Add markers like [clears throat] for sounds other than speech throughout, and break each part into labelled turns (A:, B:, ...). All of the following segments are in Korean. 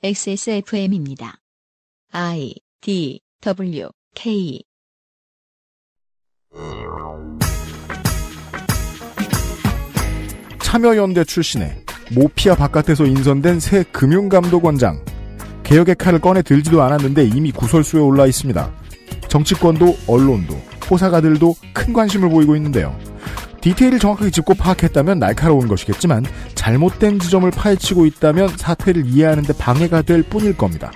A: XSFM입니다. I D W K
B: 참여연대 출신의 모피아 바깥에서 인선된 새 금융감독원장. 개혁의 칼을 꺼내 들지도 않았는데 이미 구설수에 올라 있습니다. 정치권도 언론도 호사가들도 큰 관심을 보이고 있는데요. 디테일을 정확하게 짚고 파악했다면 날카로운 것이겠지만 잘못된 지점을 파헤치고 있다면 사태를 이해하는데 방해가 될 뿐일 겁니다.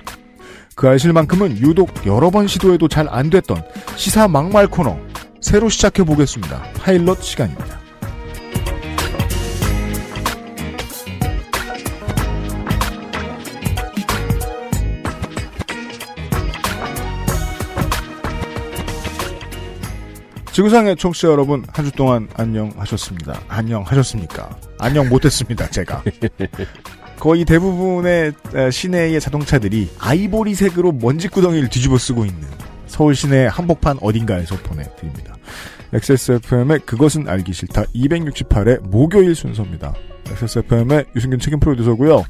B: 그 알실만큼은 유독 여러 번 시도해도 잘 안 됐던 시사 막말 코너 새로 시작해 보겠습니다. 파일럿 시간입니다. 지구상의 청취자 여러분 한 주 동안 안녕하셨습니다. 안녕하셨습니까? 안녕 못했습니다. 제가 [laughs] 거의 대부분의 에, 시내의 자동차들이 아이보리색으로 먼지 구덩이를 뒤집어 쓰고 있는 서울 시내 한복판 어딘가에서 보내드립니다. XSFM의 그것은 알기 싫다 268회 목요일 순서입니다. XSFM의 유승균 책임 프로듀서고요.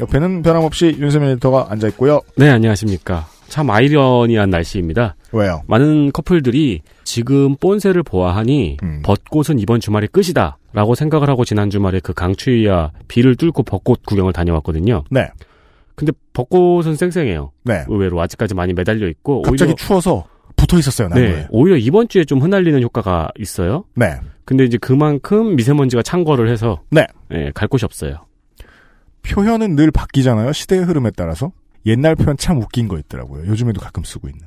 B: 옆에는 변함없이 윤세민 에디터가 앉아있고요.
C: 네, 안녕하십니까. 참 아이러니한 날씨입니다.
B: 왜요?
C: 많은 커플들이 지금 본세를 보아하니
B: 음.
C: 벚꽃은 이번 주말이 끝이다. 라고 생각을 하고 지난 주말에 그 강추위와 비를 뚫고 벚꽃 구경을 다녀왔거든요.
B: 네.
C: 근데 벚꽃은 쌩쌩해요.
B: 네.
C: 의외로 아직까지 많이 매달려 있고
B: 갑자기
C: 오히려
B: 추워서 붙어 있었어요, 나무에.
C: 네, 오히려 이번 주에 좀 흩날리는 효과가 있어요.
B: 네.
C: 근데 이제 그만큼 미세먼지가 창궐을 해서
B: 네.
C: 예, 갈 곳이 없어요.
B: 표현은 늘 바뀌잖아요. 시대의 흐름에 따라서. 옛날 표현 참 웃긴 거 있더라고요. 요즘에도 가끔 쓰고 있는.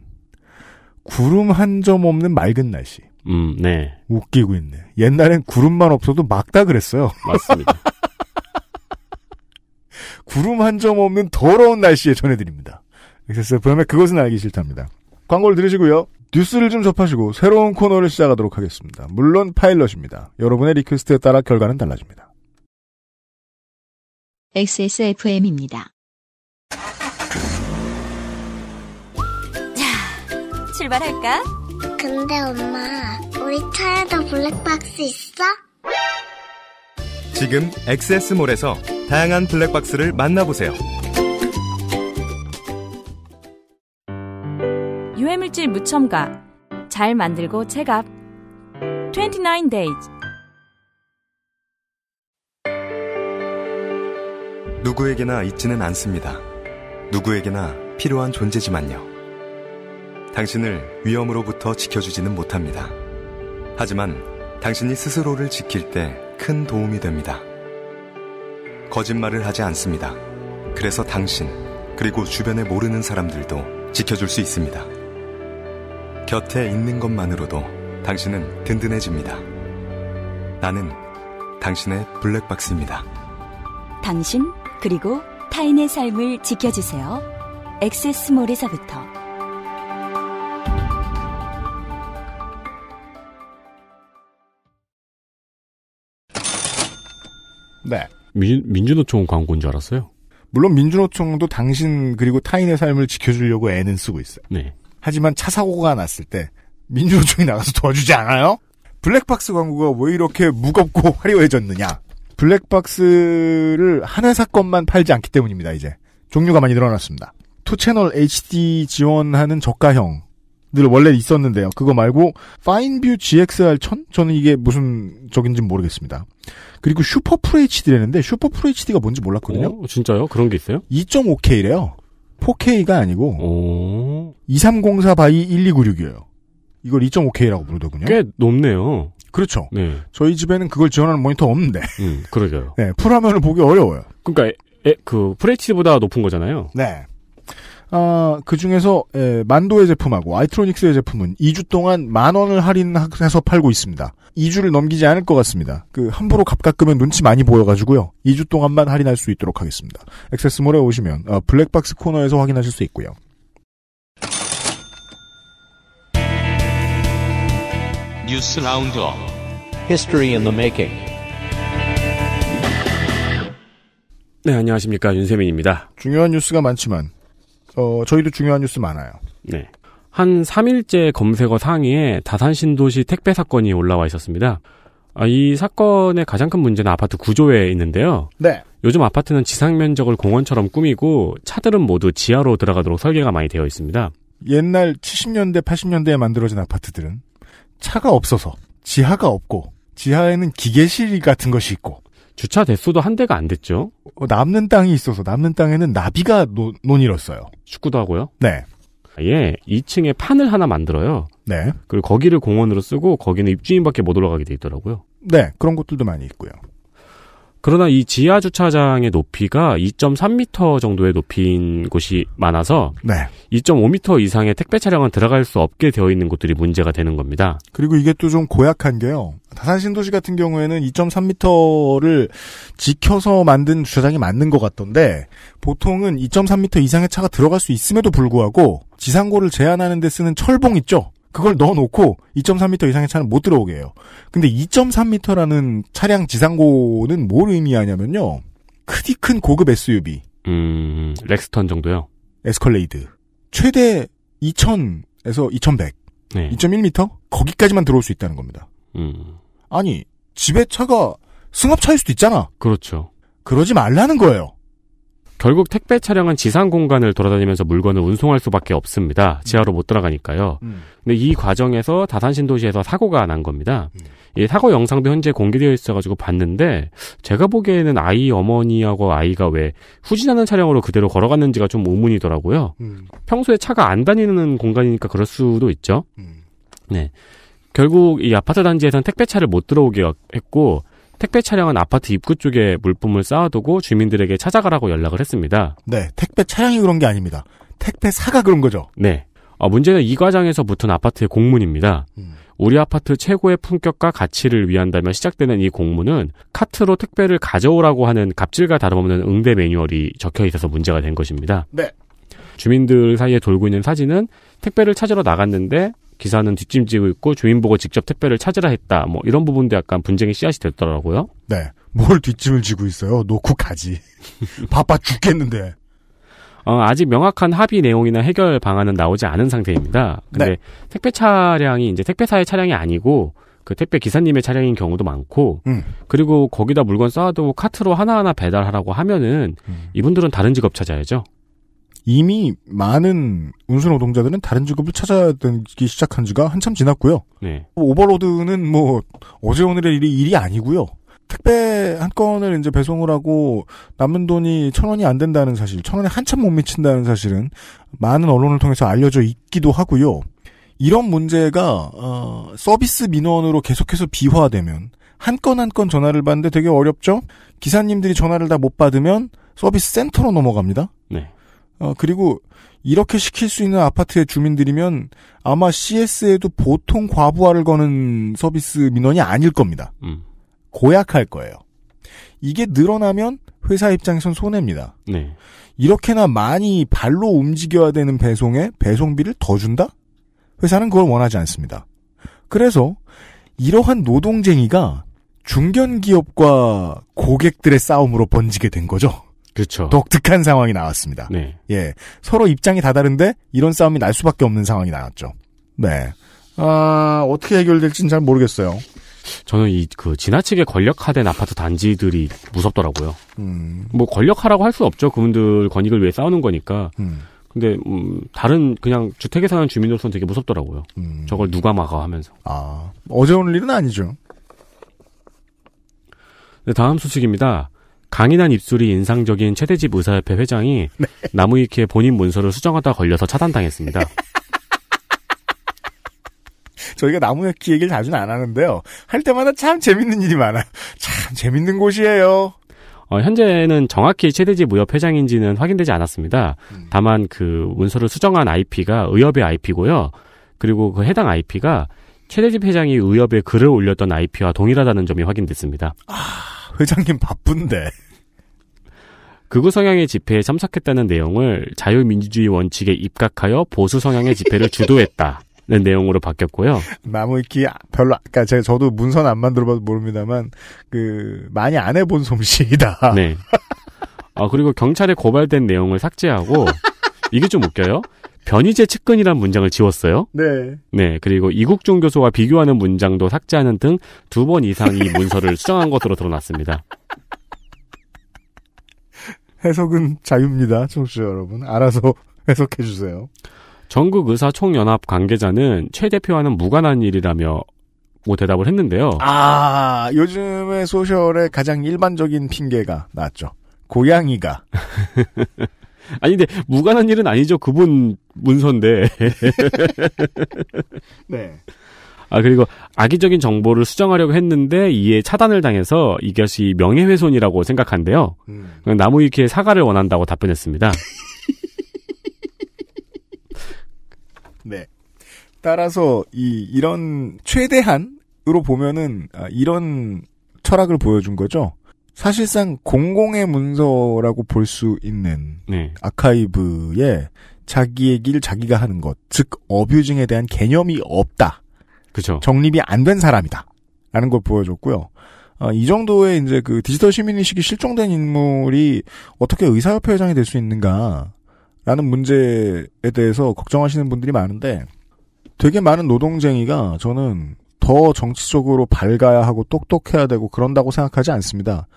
B: 구름 한 점 없는 맑은 날씨.
C: 음, 네,
B: 웃기고 있네. 옛날엔 구름만 없어도 막다 그랬어요.
C: 맞습니다. [laughs]
B: 구름 한 점 없는 더러운 날씨에 전해드립니다. XSFM의 그것은 알기 싫답니다. 광고를 들으시고요. 뉴스를 좀 접하시고 새로운 코너를 시작하도록 하겠습니다. 물론 파일럿입니다. 여러분의 request에 따라 결과는 달라집니다.
A: XSFM입니다.
D: 출발할까?
E: 근데 엄마, 우리 차에도 블랙박스 있어?
F: 지금 XS몰에서 다양한 블랙박스를 만나보세요.
D: 유해물질 무첨가. 잘 만들고 체갑. 29 days.
F: 누구에게나 있지는 않습니다. 누구에게나 필요한 존재지만요. 당신을 위험으로부터 지켜주지는 못합니다. 하지만 당신이 스스로를 지킬 때 큰 도움이 됩니다. 거짓말을 하지 않습니다. 그래서 당신, 그리고 주변에 모르는 사람들도 지켜줄 수 있습니다. 곁에 있는 것만으로도 당신은 든든해집니다. 나는 당신의 블랙박스입니다.
G: 당신 그리고 타인의 삶을 지켜주세요. 엑세스몰에서부터
B: 네.
C: 민, 민주노총 광고인 줄 알았어요.
B: 물론 민주노총도 당신 그리고 타인의 삶을 지켜주려고 애는 쓰고 있어요.
C: 네.
B: 하지만 차 사고가 났을 때 민주노총이 나가서 도와주지 않아요? 블랙박스 광고가 왜 이렇게 무겁고 화려해졌느냐? 블랙박스를 한 회사 것만 팔지 않기 때문입니다, 이제. 종류가 많이 늘어났습니다. 투채널 HD 지원하는 저가형. 늘 원래 있었는데요. 그거 말고 파인뷰 GXR 1000? 저는 이게 무슨 적인지 모르겠습니다. 그리고 슈퍼 FHD라는데 슈퍼 FHD가 뭔지 몰랐거든요.
C: 어, 진짜요? 그런 게 있어요?
B: 2.5K래요. 4K가 아니고
C: 오,
B: 2304 by 1296이에요. 이걸 2.5K라고 부르더군요.
C: 꽤 높네요.
B: 그렇죠.
C: 네.
B: 저희 집에는 그걸 지원하는 모니터 없는데,
C: 음, 그러게요.
B: 네, 풀화면을 보기 어려워요.
C: 그러니까 에, 그 FHD보다 높은 거잖아요.
B: 네. 아, 그 중에서, 에, 만도의 제품하고 아이트로닉스의 제품은 2주 동안 만 원을 할인해서 팔고 있습니다. 2주를 넘기지 않을 것 같습니다. 그, 함부로 값깎으면 눈치 많이 보여가지고요. 2주 동안만 할인할 수 있도록 하겠습니다. XS몰에 오시면, 어, 블랙박스 코너에서 확인하실 수 있고요.
H: 뉴스 roundup
I: History in the making.
C: 네, 안녕하십니까. 윤세민입니다.
B: 중요한 뉴스가 많지만, 어, 저희도 중요한 뉴스 많아요.
C: 네. 한 3일째 검색어 상위에 다산 신도시 택배 사건이 올라와 있었습니다. 아, 이 사건의 가장 큰 문제는 아파트 구조에 있는데요.
B: 네.
C: 요즘 아파트는 지상 면적을 공원처럼 꾸미고 차들은 모두 지하로 들어가도록 설계가 많이 되어 있습니다.
B: 옛날 70년대, 80년대에 만들어진 아파트들은 차가 없어서 지하가 없고 지하에는 기계실 같은 것이 있고
C: 주차 대수도 한 대가 안 됐죠.
B: 어, 남는 땅이 있어서 남는 땅에는 나비가 노, 논이었어요.
C: 축구도 하고요.
B: 네.
C: 아예 2층에 판을 하나 만들어요.
B: 네.
C: 그리고 거기를 공원으로 쓰고 거기는 입주인밖에 못 올라가게 돼 있더라고요.
B: 네. 그런 곳들도 많이 있고요.
C: 그러나 이 지하 주차장의 높이가 2.3m 정도의 높이인 곳이 많아서
B: 네.
C: 2.5m 이상의 택배 차량은 들어갈 수 없게 되어 있는 곳들이 문제가 되는 겁니다.
B: 그리고 이게 또 좀 고약한 게요. 다산 신도시 같은 경우에는 2.3m를 지켜서 만든 주차장이 맞는 것 같던데 보통은 2.3m 이상의 차가 들어갈 수 있음에도 불구하고 지상고를 제한하는 데 쓰는 철봉 있죠. 그걸 넣어놓고 2.3m 이상의 차는 못 들어오게 해요. 근데 2.3m라는 차량 지상고는 뭘 의미하냐면요. 크디 큰 고급 SUV,
C: 음, 렉스턴 정도요.
B: 에스컬레이드. 최대 2000에서 2100,
C: 네.
B: 2.1m? 거기까지만 들어올 수 있다는 겁니다.
C: 음,
B: 아니, 집에 차가 승합차일 수도 있잖아.
C: 그렇죠.
B: 그러지 말라는 거예요.
C: 결국 택배 차량은 지상 공간을 돌아다니면서 물건을 운송할 수밖에 없습니다. 지하로 못 들어가니까요. 근데 이 과정에서 다산 신도시에서 사고가 난 겁니다. 이 사고 영상도 현재 공개되어 있어가지고 봤는데 제가 보기에는 아이 어머니하고 아이가 왜 후진하는 차량으로 그대로 걸어갔는지가 좀 의문이더라고요. 평소에 차가 안 다니는 공간이니까 그럴 수도 있죠. 네. 결국 이 아파트 단지에선 택배차를 못 들어오게 했고 택배 차량은 아파트 입구 쪽에 물품을 쌓아두고 주민들에게 찾아가라고 연락을 했습니다.
B: 네, 택배 차량이 그런 게 아닙니다. 택배사가 그런 거죠.
C: 네. 어, 문제는 이 과정에서 붙은 아파트의 공문입니다. 우리 아파트 최고의 품격과 가치를 위한다며 시작되는 이 공문은 카트로 택배를 가져오라고 하는 갑질과 다름없는 응대 매뉴얼이 적혀 있어서 문제가 된 것입니다.
B: 네.
C: 주민들 사이에 돌고 있는 사진은 택배를 찾으러 나갔는데 기사는 뒷짐지고 있고 주민 보고 직접 택배를 찾으라 했다. 뭐 이런 부분도 약간 분쟁의 씨앗이 됐더라고요.
B: 네. 뭘 뒷짐을 지고 있어요? 놓고 가지. [laughs] 바빠 죽겠는데.
C: 어, 아직 명확한 합의 내용이나 해결 방안은 나오지 않은 상태입니다. 근데
B: 네.
C: 택배 차량이 이제 택배사의 차량이 아니고 그 택배 기사님의 차량인 경우도 많고
B: 음.
C: 그리고 거기다 물건 쌓아두고 카트로 하나하나 배달하라고 하면은
B: 음.
C: 이분들은 다른 직업 찾아야죠.
B: 이미 많은 운수 노동자들은 다른 직업을 찾아야되기 시작한 지가 한참 지났고요.
C: 네.
B: 오버로드는 뭐 어제 오늘의 일이 일이 아니고요. 택배 한 건을 이제 배송을 하고 남는 돈이 천 원이 안 된다는 사실, 천 원에 한참 못 미친다는 사실은 많은 언론을 통해서 알려져 있기도 하고요. 이런 문제가 어, 서비스 민원으로 계속해서 비화되면 한 건 한 건 전화를 받는데 되게 어렵죠. 기사님들이 전화를 다 못 받으면 서비스 센터로 넘어갑니다.
C: 네.
B: 어, 그리고 이렇게 시킬 수 있는 아파트의 주민들이면 아마 CS에도 보통 과부하를 거는 서비스 민원이 아닐 겁니다.
C: 음.
B: 고약할 거예요. 이게 늘어나면 회사 입장에선 손해입니다.
C: 네.
B: 이렇게나 많이 발로 움직여야 되는 배송에 배송비를 더 준다? 회사는 그걸 원하지 않습니다. 그래서 이러한 노동쟁이가 중견기업과 고객들의 싸움으로 번지게 된 거죠.
C: 그렇죠.
B: 독특한 상황이 나왔습니다.
C: 네.
B: 예. 서로 입장이 다 다른데 이런 싸움이 날 수밖에 없는 상황이 나왔죠. 네. 아, 어떻게 해결될지는 잘 모르겠어요.
C: 저는 이 그 지나치게 권력화된 아파트 단지들이 무섭더라고요.
B: 음,
C: 뭐 권력화라고 할 수 없죠. 그분들 권익을 위해 싸우는 거니까.
B: 음,
C: 근데 음, 다른 그냥 주택에 사는 주민으로서는 되게 무섭더라고요.
B: 음.
C: 저걸 누가 막아 하면서.
B: 아, 어제 오늘 일은 아니죠.
C: 네, 다음 소식입니다. 강인한 입술이 인상적인 최대집 의사협회 회장이 [laughs] 나무위키에 본인 문서를 수정하다 걸려서 차단당했습니다. [laughs]
B: 저희가 나무위키 얘기를 자주는 안 하는데요. 할 때마다 참 재밌는 일이 많아요. 참 재밌는 곳이에요.
C: 어, 현재는 정확히 최대집 의협 회장인지는 확인되지 않았습니다. 다만 그 문서를 수정한 IP가 의협의 IP고요. 그리고 그 해당 IP가 최대집 회장이 의협에 글을 올렸던 IP와 동일하다는 점이 확인됐습니다.
B: 회장님 바쁜데.
C: 극우 성향의 집회에 참석했다는 내용을 자유민주주의 원칙에 입각하여 보수 성향의 집회를 주도했다 는 내용으로 바뀌었고요.
B: 나무위키 별로, 아까 제가 저도 문서는 안 만들어봐도 모릅니다만, 그, 많이 안 해본 솜씨이다.
C: 네. 아, 그리고 경찰에 고발된 내용을 삭제하고, [laughs] 이게 좀 웃겨요. 변희재 측근이란 문장을 지웠어요.
B: 네.
C: 네, 그리고 이국종 교수와 비교하는 문장도 삭제하는 등 두 번 이상 이 문서를 수정한 것으로 드러났습니다. [laughs]
B: 해석은 자유입니다, 청취자 여러분. 알아서 [laughs] 해석해 주세요.
C: 전국 의사 총연합 관계자는 최 대표와는 무관한 일이라며 뭐 대답을 했는데요.
B: 아, 요즘의 소셜의 가장 일반적인 핑계가 나왔죠. 고양이가. [laughs]
C: 아니 근데 무관한 일은 아니죠. 그분 문서인데. [laughs]
B: 네.
C: 아 그리고 악의적인 정보를 수정하려고 했는데 이에 차단을 당해서 이것이 명예훼손이라고 생각한대요.
B: 음.
C: 나무위키에 사과를 원한다고 답변했습니다. [laughs]
B: 네. 따라서 이 이런 최대한으로 보면은 아, 이런 철학을 보여준 거죠. 사실상 공공의 문서라고 볼 수 있는
C: 네.
B: 아카이브에 자기의 길 자기가 하는 것, 즉 어뷰징에 대한 개념이 없다.
C: 그죠.
B: 정립이 안 된 사람이다. 라는 걸 보여줬고요. 아, 이 정도의 이제 그 디지털 시민의식이 실종된 인물이 어떻게 의사협회 회장이 될 수 있는가. 라는 문제에 대해서 걱정하시는 분들이 많은데 되게 많은 노동쟁이가 저는 더 정치적으로 밝아야 하고 똑똑해야 되고 그런다고 생각하지 않습니다.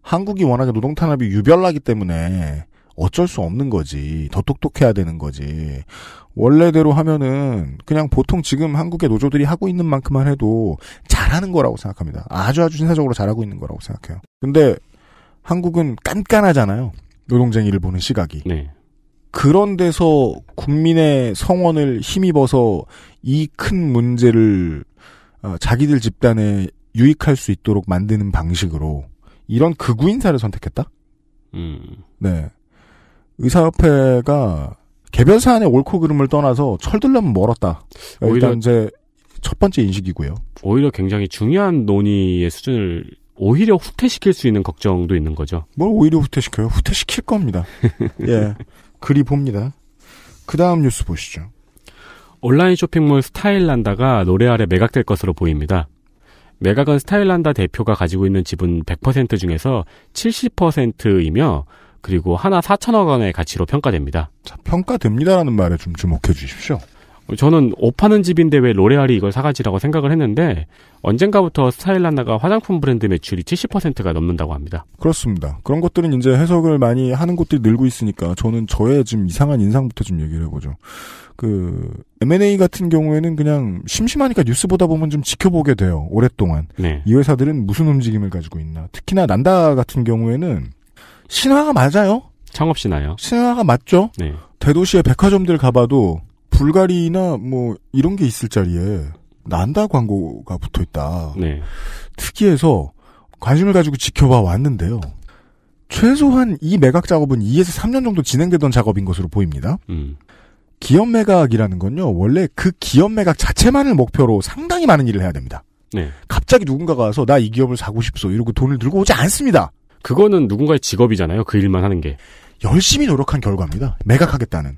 B: 한국이 워낙에 노동 탄압이 유별나기 때문에 어쩔 수 없는 거지. 더 똑똑해야 되는 거지. 원래대로 하면은 그냥 보통 지금 한국의 노조들이 하고 있는 만큼만 해도 잘하는 거라고 생각합니다. 아주 아주 신사적으로 잘하고 있는 거라고 생각해요. 근데 한국은 깐깐하잖아요. 노동쟁이를 보는 시각이.
C: 네.
B: 그런 데서 국민의 성원을 힘입어서 이 큰 문제를 어, 자기들 집단에 유익할 수 있도록 만드는 방식으로 이런 극우 인사를 선택했다?
C: 음.
B: 네. 의사협회가 개별 사안의 옳고 그름을 떠나서 철들려면 멀었다.
C: 오히려-
B: 일단 이제 첫 번째 인식이고요.
C: 오히려 굉장히 중요한 논의의 수준을 오히려 후퇴시킬 수 있는 걱정도 있는 거죠.
B: 뭘 오히려 후퇴시켜요? 후퇴시킬 겁니다. [laughs] 예. 그리 봅니다. 그 다음 뉴스 보시죠.
C: 온라인 쇼핑몰 스타일란다가 로레알에 매각될 것으로 보입니다. 매각은 스타일란다 대표가 가지고 있는 지분 100% 중에서 70%이며 그리고 하나 4천억 원의 가치로 평가됩니다.
B: 자, 평가됩니다라는 말에 좀 주목해 주십시오.
C: 저는 옷 파는 집인데 왜 로레알이 이걸 사가지라고 생각을 했는데 언젠가부터 스타일란다가 화장품 브랜드 매출이 70%가 넘는다고 합니다.
B: 그렇습니다. 그런 것들은 이제 해석을 많이 하는 곳들이 늘고 있으니까 저는 저의 지금 이상한 인상부터 좀 얘기를 해보죠. 그 M&A 같은 경우에는 그냥 심심하니까 뉴스 보다 보면 좀 지켜보게 돼요. 오랫동안.
C: 네.
B: 이 회사들은 무슨 움직임을 가지고 있나. 특히나 난다 같은 경우에는 신화가 맞아요.
C: 창업시나요?
B: 신화가 맞죠.
C: 네.
B: 대도시의 백화점들 가봐도 불가리나 뭐 이런 게 있을 자리에 난다 광고가 붙어 있다.
C: 네.
B: 특이해서 관심을 가지고 지켜봐 왔는데요. 최소한 이 매각 작업은 2에서 3년 정도 진행되던 작업인 것으로 보입니다.
C: 음.
B: 기업 매각이라는 건요, 원래 그 기업 매각 자체만을 목표로 상당히 많은 일을 해야 됩니다.
C: 네.
B: 갑자기 누군가가 와서 나 이 기업을 사고 싶소 이러고 돈을 들고 오지 않습니다.
C: 그거는 누군가의 직업이잖아요. 그 일만 하는 게.
B: 열심히 노력한 결과입니다. 매각하겠다는.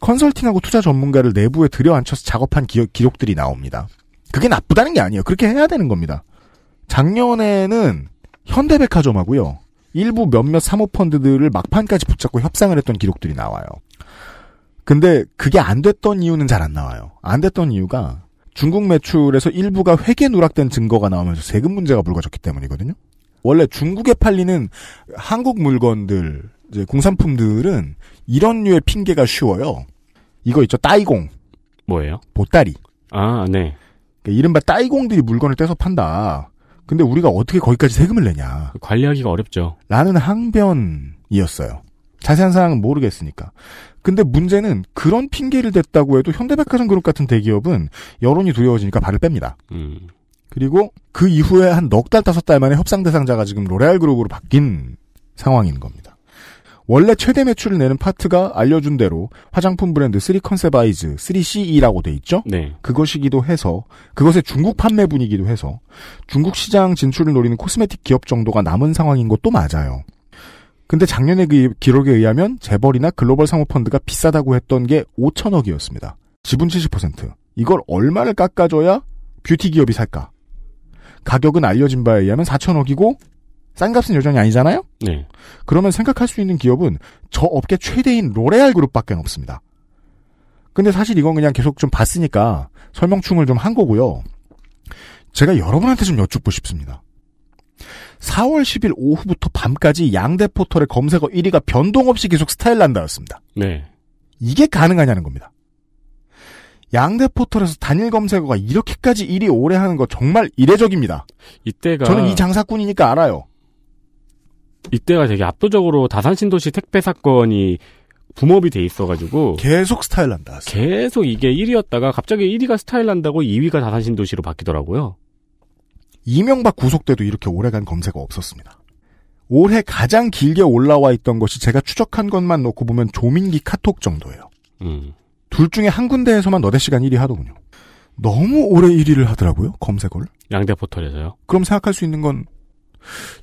B: 컨설팅하고 투자 전문가를 내부에 들여앉혀서 작업한 기록, 기록들이 나옵니다. 그게 나쁘다는 게 아니에요. 그렇게 해야 되는 겁니다. 작년에는 현대백화점하고요. 일부 몇몇 사모펀드들을 막판까지 붙잡고 협상을 했던 기록들이 나와요. 근데 그게 안 됐던 이유는 잘 안 나와요. 안 됐던 이유가 중국 매출에서 일부가 회계 누락된 증거가 나오면서 세금 문제가 불거졌기 때문이거든요. 원래 중국에 팔리는 한국 물건들, 공산품들은 이런 류의 핑계가 쉬워요. 이거 있죠, 따이공,
C: 뭐예요?
B: 보따리.
C: 아, 네.
B: 그러니까 이른바 따이공들이 물건을 떼서 판다. 근데 우리가 어떻게 거기까지 세금을 내냐.
C: 관리하기가 어렵죠.
B: 라는 항변이었어요. 자세한 사항은 모르겠으니까. 근데 문제는 그런 핑계를 댔다고 해도 현대백화점 그룹 같은 대기업은 여론이 두려워지니까 발을 뺍니다.
C: 음.
B: 그리고 그 이후에 한 넉 달, 다섯 달 만에 협상 대상자가 지금 로레알 그룹으로 바뀐 상황인 겁니다. 원래 최대 매출을 내는 파트가 알려준 대로 화장품 브랜드 3컨셉 아이즈, 3CE라고 돼 있죠?
C: 네.
B: 그것이기도 해서 그것의 중국 판매 분이기도 해서 중국 시장 진출을 노리는 코스메틱 기업 정도가 남은 상황인 것도 맞아요. 근데 작년에 그 기록에 의하면 재벌이나 글로벌 사모펀드가 비싸다고 했던 게 5천억이었습니다. 지분 70%. 이걸 얼마를 깎아줘야 뷰티 기업이 살까? 가격은 알려진 바에 의하면 4천억이고 싼 값은 여전히 아니잖아요? 근데 사실 이건 그냥 계속 좀 봤으니까 설명충을 좀 한 거고요. 제가 여러분한테 좀 여쭙고 싶습니다. 4월 10일 오후부터 밤까지 양대 포털의 검색어 1위가 변동 없이 계속 스타일란다였습니다.
C: 네.
B: 이게 가능하냐는 겁니다. 양대 포털에서 단일 검색어가 이렇게까지 일이 오래 하는 거 정말 이례적입니다.
C: 이때가
B: 저는 이 장사꾼이니까 알아요.
C: 이때가 되게 압도적으로 다산 신도시 택배 사건이 붐업이 돼 있어가지고
B: 계속 스타일란다.
C: 계속 이게 1위였다가 갑자기 1위가 스타일 난다고 2위가 다산 신도시로 바뀌더라고요.
B: 이명박 구속 때도 이렇게 오래간 검색어 없었습니다. 올해 가장 길게 올라와 있던 것이 제가 추적한 것만 놓고 보면 조민기 카톡 정도예요.
C: 음.
B: 둘 중에 한 군데에서만 너댓 시간 1위 하더군요. 너무 오래 1위를 하더라고요, 검색어를.
C: 양대 포털에서요.
B: 그럼 생각할 수 있는 건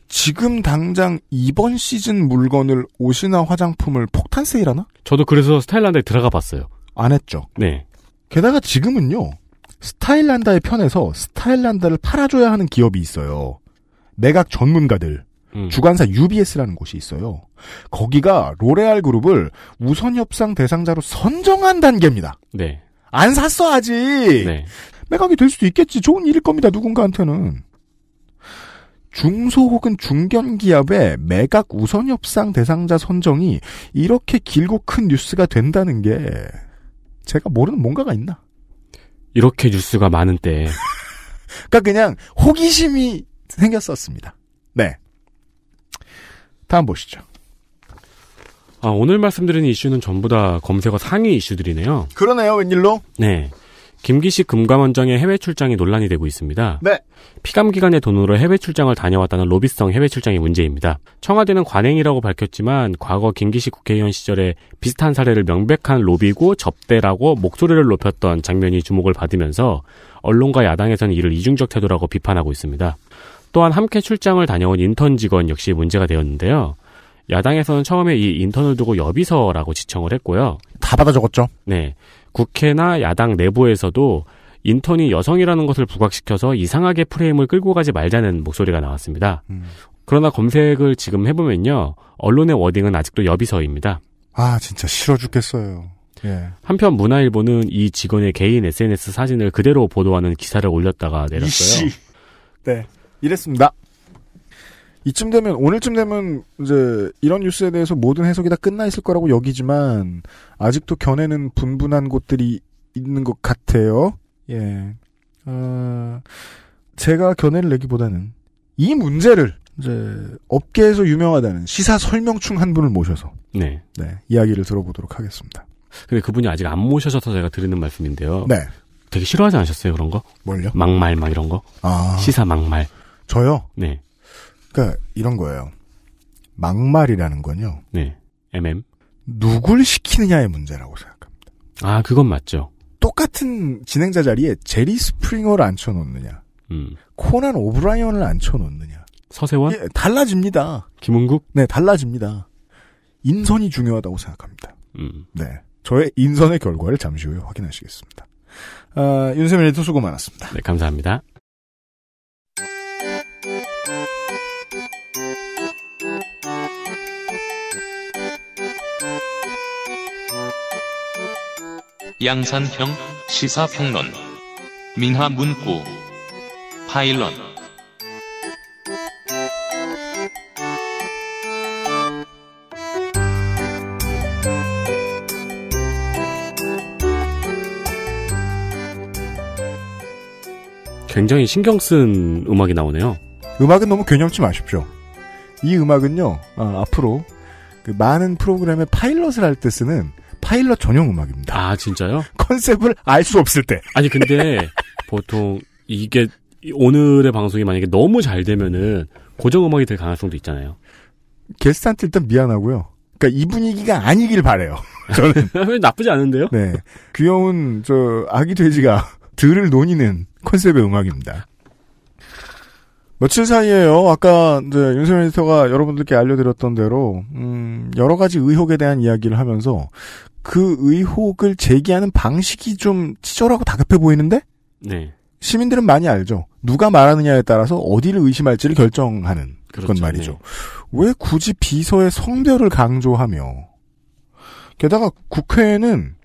B: 지금 당장 이번 시즌 물건을 옷이나 화장품을 폭탄 세일하나?
C: 저도 그래서 스타일란드에 들어가 봤어요.
B: 안 했죠.
C: 네.
B: 게다가 지금은요. 스타일란다의 편에서 스타일란다를 팔아줘야 하는 기업이 있어요. 매각 전문가들.
C: 음.
B: 주관사 UBS라는 곳이 있어요. 거기가 로레알 그룹을 우선 협상 대상자로 선정한 단계입니다.
C: 네.
B: 안 샀어 아직.
C: 네.
B: 매각이 될 수도 있겠지. 좋은 일일 겁니다. 누군가한테는. 중소 혹은 중견 기업의 매각 우선 협상 대상자 선정이 이렇게 길고 큰 뉴스가 된다는 게 제가 모르는 뭔가가 있나?
C: 이렇게 뉴스가 많은 때 [laughs]
B: 그러니까 그냥 호기심이 생겼었습니다. 네. 다음 보시죠.
C: 아, 오늘 말씀드리는 이슈는 전부 다 검색어 상위 이슈들이네요.
B: 그러네요, 웬일로?
C: 네. 김기식 금감원장의 해외 출장이 논란이 되고 있습니다.
B: 네.
C: 피감 기관의 돈으로 해외 출장을 다녀왔다는 로비성 해외 출장이 문제입니다. 청와대는 관행이라고 밝혔지만 과거 김기식 국회의원 시절에 비슷한 사례를 명백한 로비고 접대라고 목소리를 높였던 장면이 주목을 받으면서 언론과 야당에서는 이를 이중적 태도라고 비판하고 있습니다. 또한 함께 출장을 다녀온 인턴 직원 역시 문제가 되었는데요. 야당에서는 처음에 이 인턴을 두고 여비서라고 지청을 했고요.
B: 다 받아 적었죠.
C: 네. 국회나 야당 내부에서도 인턴이 여성이라는 것을 부각시켜서 이상하게 프레임을 끌고 가지 말자는 목소리가 나왔습니다.
B: 음.
C: 그러나 검색을 지금 해보면요. 언론의 워딩은 아직도 여비서입니다.
B: 아, 진짜 싫어 죽겠어요. 예.
C: 한편 문화일보는 이 직원의 개인 SNS 사진을 그대로 보도하는 기사를 올렸다가 내렸어요.
B: 이씨. 네. 이랬습니다. 이쯤 되면, 오늘쯤 되면, 이제, 이런 뉴스에 대해서 모든 해석이 다 끝나 있을 거라고 여기지만, 아직도 견해는 분분한 곳들이 있는 것 같아요. 예. 어, 제가 견해를 내기보다는, 이 문제를, 이제, 업계에서 유명하다는 시사 설명충 한 분을 모셔서,
C: 네.
B: 네, 이야기를 들어보도록 하겠습니다.
C: 근데 그분이 아직 안 모셔져서 제가 드리는 말씀인데요.
B: 네.
C: 되게 싫어하지 않으셨어요, 그런 거?
B: 뭘요?
C: 막말, 막 이런 거?
B: 아.
C: 시사 막말.
B: 저요?
C: 네.
B: 그니까, 이런 거예요. 막말이라는 건요,
C: 네. MM.
B: 누굴 시키느냐의 문제라고 생각합니다.
C: 아, 그건 맞죠.
B: 똑같은 진행자 자리에 제리 스프링어를 앉혀놓느냐,
C: 음.
B: 코난 오브라이언을 앉혀놓느냐,
C: 서세원?
B: 예, 달라집니다.
C: 김은국?
B: 네, 달라집니다. 인선이 중요하다고 생각합니다.
C: 음.
B: 네. 저의 인선의 결과를 잠시 후에 확인하시겠습니다. 아, 윤세민 에디터 수고 많았습니다.
C: 네, 감사합니다.
H: 양산형 시사평론 민화문구 파일럿
C: 굉장히 신경 쓴 음악이 나오네요.
B: 음악은 너무 개념치 마십시오. 이 음악은요, 아, 앞으로 그 많은 프로그램의 파일럿을 할 때 쓰는 파일럿 전용 음악입니다.
C: 아, 진짜요? [laughs]
B: 컨셉을 알 수 없을 때.
C: 아니, 근데 보통 이게 오늘의 방송이 만약에 너무 잘 되면은 고정 음악이 될 가능성도 있잖아요.
B: 게스트한테 일단 미안하고요. 그러니까 이 분위기가 아니길 바래요. 저는 [laughs]
C: 나쁘지 않은데요?
B: 네 귀여운 저 아기 돼지가 들을 논이는 컨셉의 음악입니다. 며칠 사이에요. 아까 이제 윤세민 에디터가 여러분들께 알려드렸던 대로 음, 여러 가지 의혹에 대한 이야기를 하면서 그 의혹을 제기하는 방식이 좀 치졸하고 다급해 보이는데
C: 네.
B: 시민들은 많이 알죠. 누가 말하느냐에 따라서 어디를 의심할지를 결정하는 그건
C: 그렇죠.
B: 말이죠. 왜 굳이 비서의 성별을 강조하며 게다가 국회에는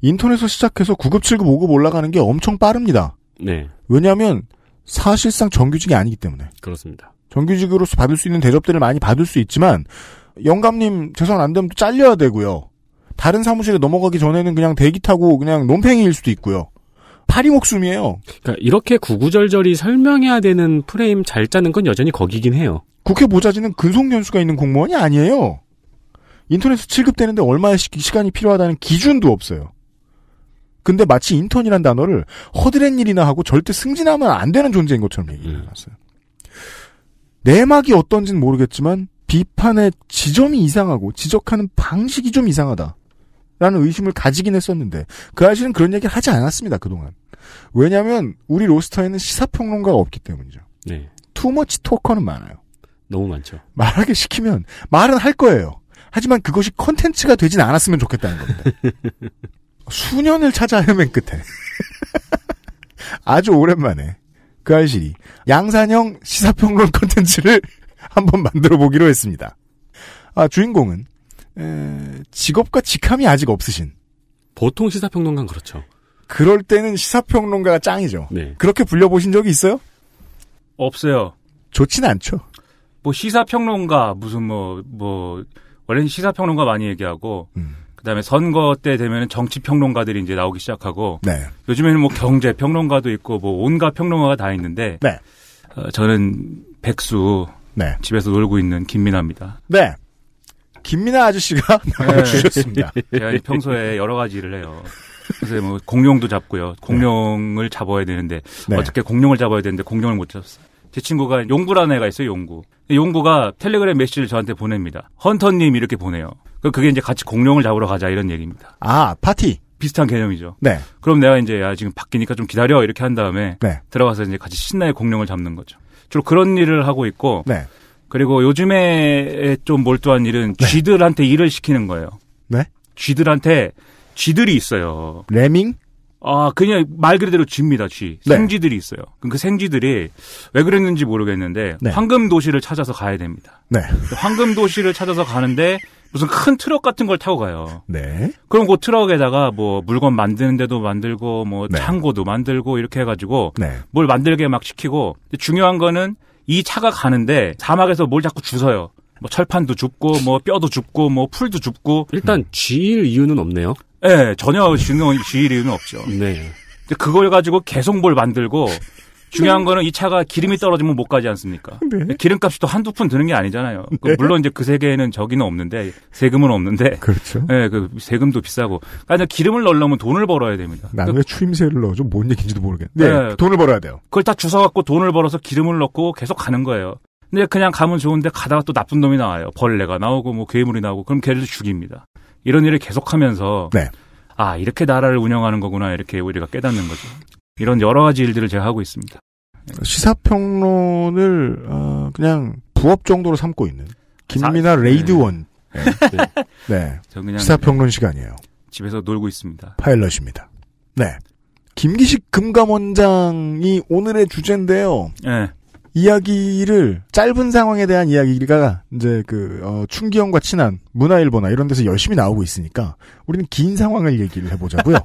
B: 인터넷에서 시작해서 9급, 7급, 5급 올라가는 게 엄청 빠릅니다.
C: 네.
B: 왜냐하면 사실상 정규직이 아니기 때문에
C: 그렇습니다.
B: 정규직으로서 받을 수 있는 대접들을 많이 받을 수 있지만 영감님 재선 안 되면 또 잘려야 되고요. 다른 사무실에 넘어가기 전에는 그냥 대기 타고 그냥 논팽이일 수도 있고요. 파리 목숨이에요.
C: 그러니까 이렇게 구구절절히 설명해야 되는 프레임 잘 짜는 건 여전히 거기긴 해요.
B: 국회 보좌진은 근속 연수가 있는 공무원이 아니에요. 인터넷에서 7급 되는데 얼마의 시- 시간이 필요하다는 기준도 없어요. 근데 마치 인턴이란 단어를 허드렛 일이나 하고 절대 승진하면 안 되는 존재인 것처럼 얘기를 해놨어요. 내막이 어떤지는 모르겠지만 비판의 지점이 이상하고 지적하는 방식이 좀 이상하다. 라는 의심을 가지긴 했었는데 그 아저씨는 그런 얘기를 하지 않았습니다. 그동안. 왜냐하면 우리 로스터에는 시사평론가가 없기 때문이죠.
C: 네.
B: too much talker는 많아요.
C: 너무 많죠.
B: 말하게 시키면 말은 할 거예요. 하지만 그것이 컨텐츠가 되진 않았으면 좋겠다는 겁니다. [laughs] 수년을 찾아 헤맨 끝에 [laughs] 아주 오랜만에 그알싫이 양산형 시사평론 [laughs] 컨텐츠를 한번 만들어 보기로 했습니다. 아, 주인공은 에, 직업과 직함이 아직 없으신
C: 보통 시사평론가는 그렇죠.
B: 그럴 때는 시사평론가가 짱이죠.
C: 네.
B: 그렇게 불려보신 적이 있어요?
J: 없어요.
B: 좋진 않죠.
J: 뭐 시사평론가 무슨 뭐뭐 원래는 시사평론가 많이 얘기하고
B: 음.
J: 그다음에 선거 때 되면 정치 평론가들이 이제 나오기 시작하고
B: 네.
J: 요즘에는 뭐 경제 평론가도 있고 뭐 온갖 평론가가 다 있는데
B: 네.
J: 어, 저는 백수
B: 네.
J: 집에서 놀고 있는 김민아입니다.
B: 네. 김민아 아저씨가 [laughs] 나와주셨습니다. [laughs]
J: 제가 평소에 여러 가지 일을 해요. 그래서 뭐 공룡도 잡고요. 공룡을 잡아야 되는데
B: 네.
J: 어떻게 공룡을 잡아야 되는데 공룡을 못 잡았어요. 제 친구가 용구라는 애가 있어요. 용구. 용구가 텔레그램 메시지를 저한테 보냅니다. 헌터님 이렇게 보내요. 그- 그게 이제 같이 공룡을 잡으러 가자 이런 얘기입니다.
B: 아, 파티.
J: 비슷한 개념이죠.
B: 네.
J: 그럼 내가 이제 야 지금 바뀌니까 좀 기다려 이렇게 한 다음에
B: 네.
J: 들어가서 이제 같이 신나게 공룡을 잡는 거죠. 주로 그런 일을 하고 있고
B: 네.
J: 그리고 요즘에 좀 몰두한 일은 쥐들한테 일을 시키는 거예요.
B: 네?
J: 쥐들한테 쥐들이 있어요.
B: 레밍?
J: 아, 그냥 말 그대로 쥐입니다, 쥐.
B: 네.
J: 생쥐들이 있어요. 그 생쥐들이 왜 그랬는지 모르겠는데
B: 네.
J: 황금 도시를 찾아서 가야 됩니다.
B: 네.
J: 황금 도시를 찾아서 가는데 무슨 큰 트럭 같은 걸 타고 가요.
B: 네.
J: 그럼 그 트럭에다가 뭐 물건 만드는 데도 만들고 뭐
B: 네.
J: 창고도 만들고 이렇게 해 가지고
B: 네.
J: 뭘 만들게 막 시키고 중요한 거는 이 차가 가는데 사막에서 뭘 자꾸 주워요. 뭐 철판도 줍고 뭐 뼈도 줍고 뭐 풀도 줍고
C: 일단 쥐일 이유는 없네요.
J: 예, 전혀 주는 주의 이유는 없죠.
C: 네.
J: 근데 그걸 가지고 계속 뭘 만들고 중요한 거는 이 차가 기름이 떨어지면 못 가지 않습니까?
B: 네.
J: 기름값이 또 한두 푼 드는 게 아니잖아요. 그 물론 이제 그 세계에는 저기는 없는데 세금은 없는데
B: 그렇죠.
J: 예, 그 세금도 비싸고. 그러니까 기름을 넣으려면 돈을 벌어야 됩니다.
B: 나는 왜 추임새를 넣어줘? 뭔 얘기인지도 모르겠네. 네.
J: 네.
B: 돈을 벌어야 돼요.
J: 그걸 다 주워 갖고 돈을 벌어서 기름을 넣고 계속 가는 거예요. 근데 그냥 가면 좋은데 가다가 또 나쁜 놈이 나와요. 벌레가 나오고 뭐 괴물이 나오고 그럼 걔를 죽입니다. 이런 일을 계속하면서
B: 네.
J: 아 이렇게 나라를 운영하는 거구나 이렇게 우리가 깨닫는 거죠. 이런 여러 가지 일들을 제가 하고 있습니다.
B: 시사평론을 어, 그냥 부업 정도로 삼고 있는 김민하 raid
J: 네.
B: 원. 네. [laughs] 네.
J: 저 그냥
B: 시사평론 시간이에요.
J: 집에서 놀고 있습니다.
B: 파일럿입니다. 네. 김기식 금감원장이 오늘의 주제인데요.
J: 예.
B: 이야기를 짧은 상황에 대한 이야기가 이제 그 어, 충기형과 친한 문화일보나 이런 데서 열심히 나오고 있으니까 우리는 긴 상황을 얘기를 해보자고요.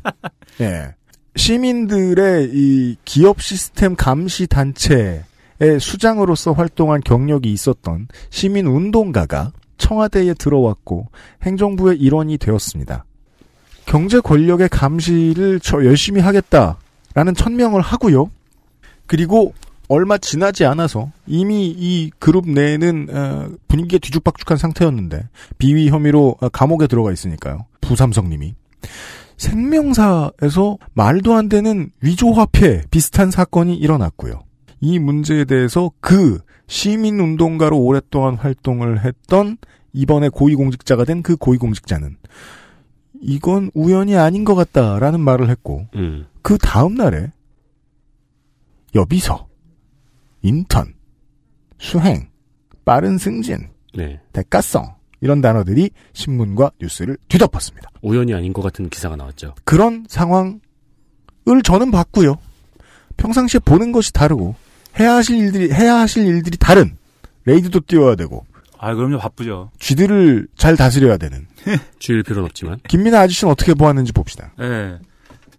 B: 예. [laughs] 시민들의 이 기업 시스템 감시 단체의 수장으로서 활동한 경력이 있었던 시민 운동가가 청와대에 들어왔고 행정부의 일원이 되었습니다. 경제 권력의 감시를 저 열심히 하겠다라는 천명을 하고요. 그리고 얼마 지나지 않아서 이미 이 그룹 내에는 어, 분위기가 뒤죽박죽한 상태였는데 비위 혐의로 어, 감옥에 들어가 있으니까요. 부삼성님이 생명사에서 말도 안 되는 위조화폐 비슷한 사건이 일어났고요. 이 문제에 대해서 그 시민운동가로 오랫동안 활동을 했던 이번에 고위공직자가 된 그 고위공직자는 이건 우연이 아닌 것 같다라는 말을 했고
C: 음.
B: 그 다음 날에 여비서, 인턴, 수행, 빠른 승진,
C: 네.
B: 대가성 이런 단어들이 신문과 뉴스를 뒤덮었습니다.
C: 우연이 아닌 것 같은 기사가 나왔죠.
B: 그런 상황을 저는 봤고요. 평상시에 보는 것이 다르고 해야 하실 일들이 해야 하실 일들이 다른 레이드도 띄워야 되고
J: 아, 그럼요, 바쁘죠.
B: 쥐들을 잘 다스려야 되는. [laughs]
C: 쥐일 필요는 없지만.
B: 김민아 아저씨는 어떻게 보았는지 봅시다.
J: 예.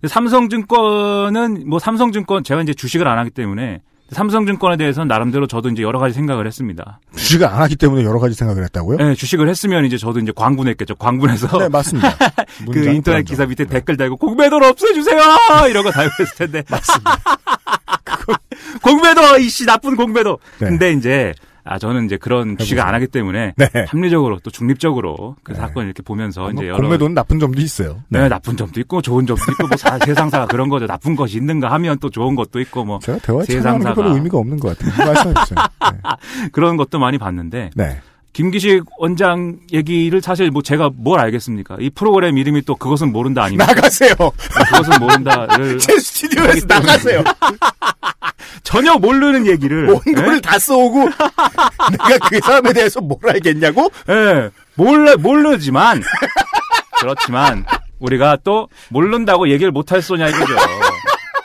J: 삼성증권은 뭐 삼성증권 제가 이제 주식을 안 하기 때문에 삼성증권에 대해서는 나름대로 저도 이제 여러 가지 생각을 했습니다.
B: 주식을 안 하기 때문에 여러 가지 생각을 했다고요?
J: 네, 주식을 했으면 이제 저도 이제 광분했겠죠. 광분해서
B: 네, 맞습니다. [laughs]
J: 그 인터넷. 기사 밑에 댓글 달고 공매도를 없애주세요 이런 거 달고 했을 텐데.
B: 맞습니다. [laughs]
J: 공매도 이씨 나쁜 공매도.
B: 네.
J: 근데 이제 아 저는 이제 그런 주식을 안 하기 때문에
B: 네.
J: 합리적으로 또 중립적으로 그 사건을 이렇게 보면서 이제 여러
B: 공매도는 나쁜 점도 있어요.
J: 네, 나쁜 점도 있고 좋은 점도 있고 뭐 사- [laughs] 세상사가 그런 거죠. 나쁜 것이 있는가 하면 또 좋은 것도 있고 뭐
B: 제가 대화에
J: 세상사가
B: 별로 의미가 없는 것 같아요. 말씀해주세요. [laughs]
J: 그런 것도 많이 봤는데
B: 네.
J: 김기식 원장 얘기를 사실 뭐 제가 뭘 알겠습니까? 이 프로그램 이름이 또 그것은 모른다 아닙니까?
B: 나가세요.
J: 그것은 모른다를 [laughs]
B: 제 스튜디오에서 나가세요.
J: 전혀 모르는 얘기를
B: 온 거를 다 써오고 [laughs] 내가 그 사람에 대해서 뭘 알겠냐고?
J: 예, 몰라 모르지만 그렇지만 우리가 또 모른다고 얘기를 못할 소냐 이거죠.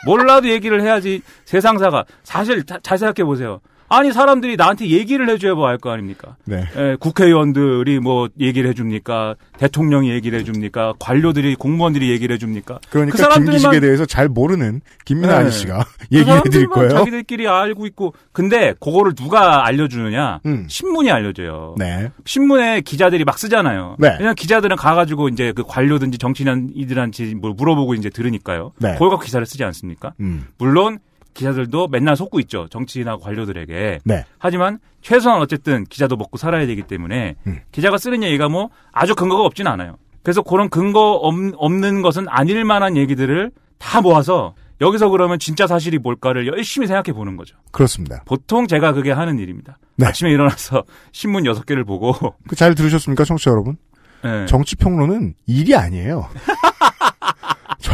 J: 몰라도 얘기를 해야지 세상사가 사실 자- 잘 생각해 보세요. 아니 사람들이 나한테 얘기를 해줘야 뭐알거 아닙니까?
B: 네.
J: 예, 국회의원들이 뭐 얘기를 해줍니까? 대통령이 얘기를 해줍니까? 관료들이 공무원들이 얘기를 해줍니까?
B: 그러니까
J: 그 사람들만
B: 김기식에 대해서 잘 모르는 김민아
J: 네.
B: 아저씨가
J: 그 [laughs]
B: 얘기를 해드릴
J: 사람들만
B: 거예요.
J: 자기들끼리 알고 있고 근데 그거를 누가 알려주느냐?
B: 음.
J: 신문이 알려줘요.
B: 네.
J: 신문에 기자들이 막 쓰잖아요.
B: 네.
J: 그냥 기자들은 가가지고 이제 그 관료든지 정치인이들한테 뭘 물어보고 이제 들으니까요.
B: 네.
J: 그걸 갖고 기사를 쓰지 않습니까?
B: 음.
J: 물론 기자들도 맨날 속고 있죠. 정치인하고 관료들에게.
B: 네.
J: 하지만 최소한 어쨌든 기자도 먹고 살아야 되기 때문에
B: 음.
J: 기자가 쓰는 얘기가 뭐 아주 근거가 없진 않아요. 그래서 그런 근거 없, 없는 것은 아닐 만한 얘기들을 다 모아서 여기서 그러면 진짜 사실이 뭘까를 열심히 생각해 보는 거죠.
B: 그렇습니다.
J: 보통 제가 그게 하는 일입니다.
B: 네.
J: 아침에 일어나서 [laughs] 신문 6개를 보고
B: 그 잘 들으셨습니까, 청취자 여러분?
J: 네.
B: 정치평론은 일이 아니에요. [laughs]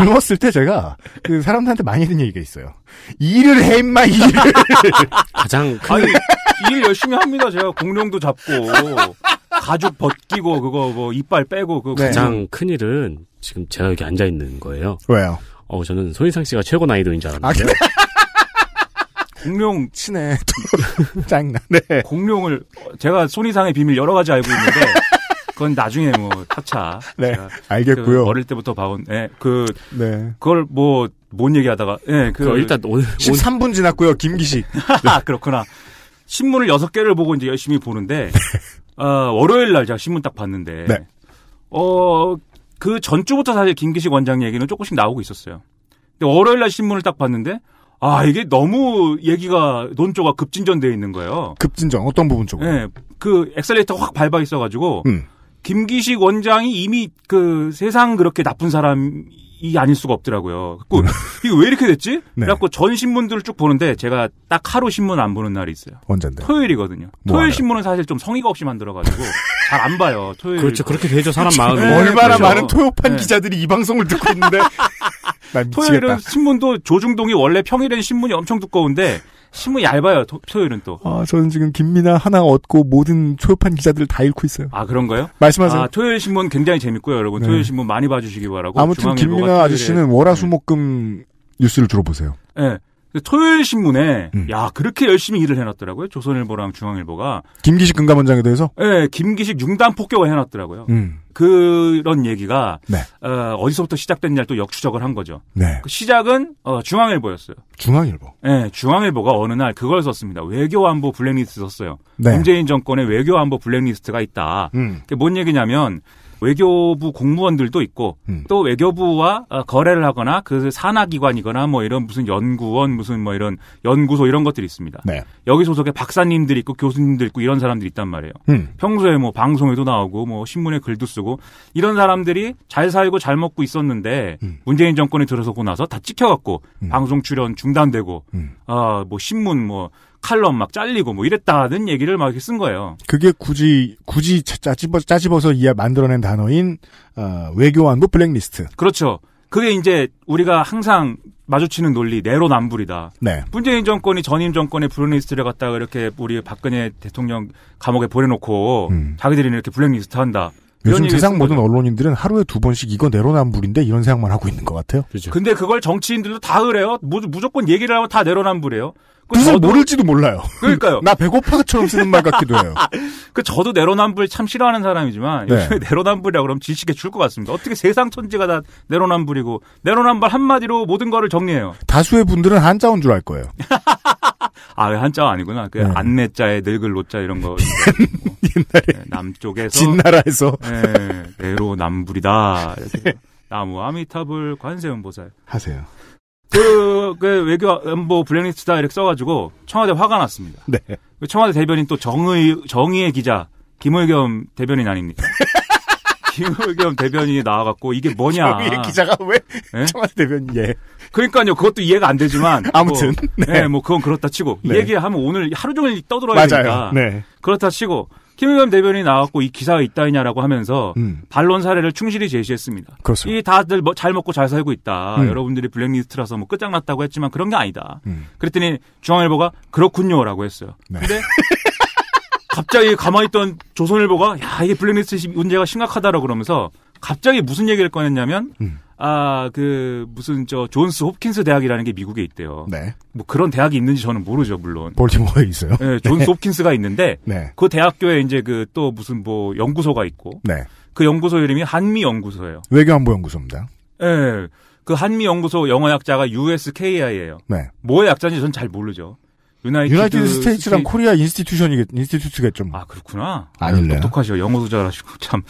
B: 젊었을 때 제가 그 사람들한테 많이 했던 얘기가 있어요. 일을 해, 임마, 일을. [laughs]
C: 가장 큰
J: 아니 일 열심히 합니다. 제가 공룡도 잡고 가죽 벗기고 그거 뭐 이빨 빼고 그
B: 네.
C: 가장 큰 일은 지금 제가 여기 앉아 있는 거예요.
B: 왜요?
C: 어 저는 손희상 씨가 최고 난이도인 줄
B: 아,
C: 알았는데요.
B: 그래?
J: 공룡
B: 친해. [laughs] 짱나. [laughs] 네.
J: 공룡을 제가 손이상의 비밀 여러 가지 알고 있는데 그건 나중에 뭐 타차. [laughs]
B: 네. 알겠고요.
J: 그 어릴 때부터 봐온. 예. 그
B: 네.
J: 그걸 뭐 뭔 얘기하다가 예.
C: 그그 일단 오늘
B: 13분 지났고요, 김기식. [laughs]
J: 아, 그렇구나. 신문을 여섯 개를 보고 이제 열심히 보는데, [laughs] 어, 월요일 날 제가 신문 딱 봤는데,
B: 네.
J: 어, 그 전주부터 사실 김기식 원장 얘기는 조금씩 나오고 있었어요. 근데 월요일 날 신문을 딱 봤는데, 아, 이게 너무 얘기가, 논조가 급진전되어 있는 거예요.
B: 급진정, 어떤 부분 쪽으로?
J: 예, 그 엑셀레이터가 확 밟아 있어가지고,
B: 음.
J: 김기식 원장이 이미 그 세상 그렇게 나쁜 사람이 아닐 수가 없더라고요. 그 [laughs] 이거 왜 이렇게 됐지?
B: 음. 네.
J: 그래갖고 전 신문들을 쭉 보는데 제가 딱 하루 신문 안 보는 날이 있어요.
B: 언젠데?
J: 토요일이거든요.
B: 뭐
J: 토요일
B: 알아요?
J: 신문은 사실 좀 성의가 없이 만들어가지고 잘 안 봐요. 토요일.
C: 그렇죠. 그렇게 되죠. 사람 마음이.
J: 네.
B: 얼마나
J: 그렇죠.
B: 많은 토요판
J: 네.
B: 기자들이 이 방송을 듣고 있는데. [laughs] 난
J: 토요일은. 신문도 조중동이 원래 평일엔 신문이 엄청 두꺼운데 신문이 얇아요. 토, 토요일은 또.
B: 아, 저는 지금 김민아 하나 얻고 모든 토요판 기자들을 다 잃고 있어요.
J: 아 그런 거요?
B: 말씀하세요.
J: 아 토요일 신문 굉장히 재밌고요, 여러분.
B: 네.
J: 토요일 신문 많이 봐주시기 바라고.
B: 아무튼
J: 토요일에-
B: 아저씨는 월화수목금 뉴스를 주로 보세요.
J: 예. 토요일 신문에
B: 음.
J: 야 그렇게 열심히 일을 해놨더라고요. 조선일보랑 중앙일보가.
B: 김기식 금감원장에 대해서?
J: 예, 김기식 융단 폭격을 해놨더라고요.
B: 음.
J: 그런 얘기가
B: 네.
J: 어, 어디서부터 시작됐냐를 또 역추적을 한 거죠.
B: 네.
J: 그 시작은 어, 중앙일보였어요.
B: 중앙일보.
J: 예, 중앙일보가 어느 날 그걸 썼습니다. 외교안보 블랙리스트 썼어요.
B: 네.
J: 문재인 정권의 외교안보 블랙리스트가 있다.
B: 음.
J: 그게 뭔 얘기냐면 외교부 공무원들도 있고
B: 음.
J: 또 외교부와 어, 거래를 하거나 그 산하기관이거나 뭐 이런 무슨 연구원 무슨 뭐 이런 연구소 이런 것들이 있습니다.
B: 네.
J: 여기 소속의 박사님들 있고 교수님들 있고 이런 사람들이 있단 말이에요.
B: 음.
J: 평소에 뭐 방송에도 나오고 뭐 신문에 글도 쓰고 이런 사람들이 잘 살고 잘 먹고 있었는데
B: 음.
J: 문재인 정권이 들어서고 나서 다 찍혀갖고
B: 음.
J: 방송 출연 중단되고
B: 음.
J: 아뭐 신문 뭐 칼럼 막 잘리고 뭐 이랬다는 얘기를 막 이렇게 쓴 거예요.
B: 그게 굳이, 굳이 짜- 짜집어, 짜집어서 이해 만들어낸 단어인, 어, 외교안보 블랙리스트.
J: 그렇죠. 그게 이제 우리가 항상 마주치는 논리 내로남불이다.
B: 네.
J: 문재인 정권이 전임 정권의 블랙리스트를 갖다가 이렇게 우리 박근혜 대통령 감옥에 보내놓고
B: 음.
J: 자기들이 이렇게 블랙리스트 한다. 이런
B: 요즘 세상
J: 쓴
B: 모든
J: 거죠.
B: 언론인들은 하루에 두 번씩 이거 내로남불인데 이런 생각만 하고 있는 것 같아요.
C: 그죠.
J: 근데 그걸 정치인들도 다 그래요. 무, 무조건 얘기를 하면 다 내로남불이에요. 그 저도-
B: 모를지도 몰라요.
J: 그러니까요. [laughs]
B: 나 배고파처럼 쓰는 말 같기도 해요. [laughs]
J: 그 저도 내로남불 참 싫어하는 사람이지만
B: 네.
J: 요즘에 내로남불이라 그러면 지식에 줄 것 같습니다. 어떻게 세상 천지가 다 내로남불이고 내로남불 한마디로 모든 거를 정리해요.
B: 다수의 분들은 한자어인 줄 알 거예요. [laughs]
J: 아, 왜 한자가 아니구나. 그
B: 네.
J: 안내자에 늙을 노자 이런 거. 옛날에 남쪽에서
B: 진나라에서
J: 네, 내로남불이다. 이렇게. 나무 아미타불 관세음보살.
B: 하세요.
J: 그, 그 외교 안보 블랙리스트다 이렇게 써가지고 청와대 화가 났습니다.
B: 네.
J: 그 청와대 대변인 또 정의 정의의 기자 김의겸 대변인 아닙니까? [laughs] 김의겸 대변인이 나와갖고 이게 뭐냐?
B: 저희 기자가 왜
J: 예?
B: 청와대 대변인 예.
J: 그러니까요, 그것도 이해가 안 되지만 [laughs]
B: 아무튼,
J: 뭐,
B: 네.
J: 네, 뭐 그건 그렇다 치고 이
B: 네.
J: 얘기하면 오늘 하루 종일 떠들어야 되니까
B: 맞아요. 네.
J: 그렇다 치고 김의겸 대변인이 나왔고 이 기사가 있다냐라고 하면서
B: 음.
J: 반론 사례를 충실히 제시했습니다.
B: 그렇습니다.
J: 이 다들 뭐 잘 먹고 잘 살고 있다.
B: 음.
J: 여러분들이 블랙리스트라서 뭐 끝장났다고 했지만 그런 게 아니다.
B: 음.
J: 그랬더니 중앙일보가 그렇군요라고 했어요.
B: 네.
J: 근데 갑자기 가만히 있던 조선일보가 야 이게 블랙리스트 시- 문제가 심각하다라고 그러면서 갑자기 무슨 얘기를 꺼냈냐면
B: 음.
J: 아 그 무슨 저 존스 홉킨스 대학이라는 게 미국에 있대요.
B: 네.
J: 뭐 그런 대학이 있는지 저는 모르죠 물론.
B: 볼티모어에 있어요. [laughs]
J: 네, 존스 홉킨스가 있는데
B: 네.
J: 그 대학교에 이제 그 또 무슨 뭐 연구소가 있고
B: 네.
J: 그 연구소 이름이 한미 연구소예요.
B: 외교안보연구소입니다.
J: 예. 그 한미 연구소 영어 약자가 USKI예요.
B: 네.
J: 뭐의 약자인지 전 잘 모르죠.
B: United, United States랑 Sta- Korea Institution이 Institute겠죠. 뭐.
J: 아 그렇구나.
B: 아닐래요?
J: 아, 똑똑하시오. 영어도 잘하시고 [laughs] 참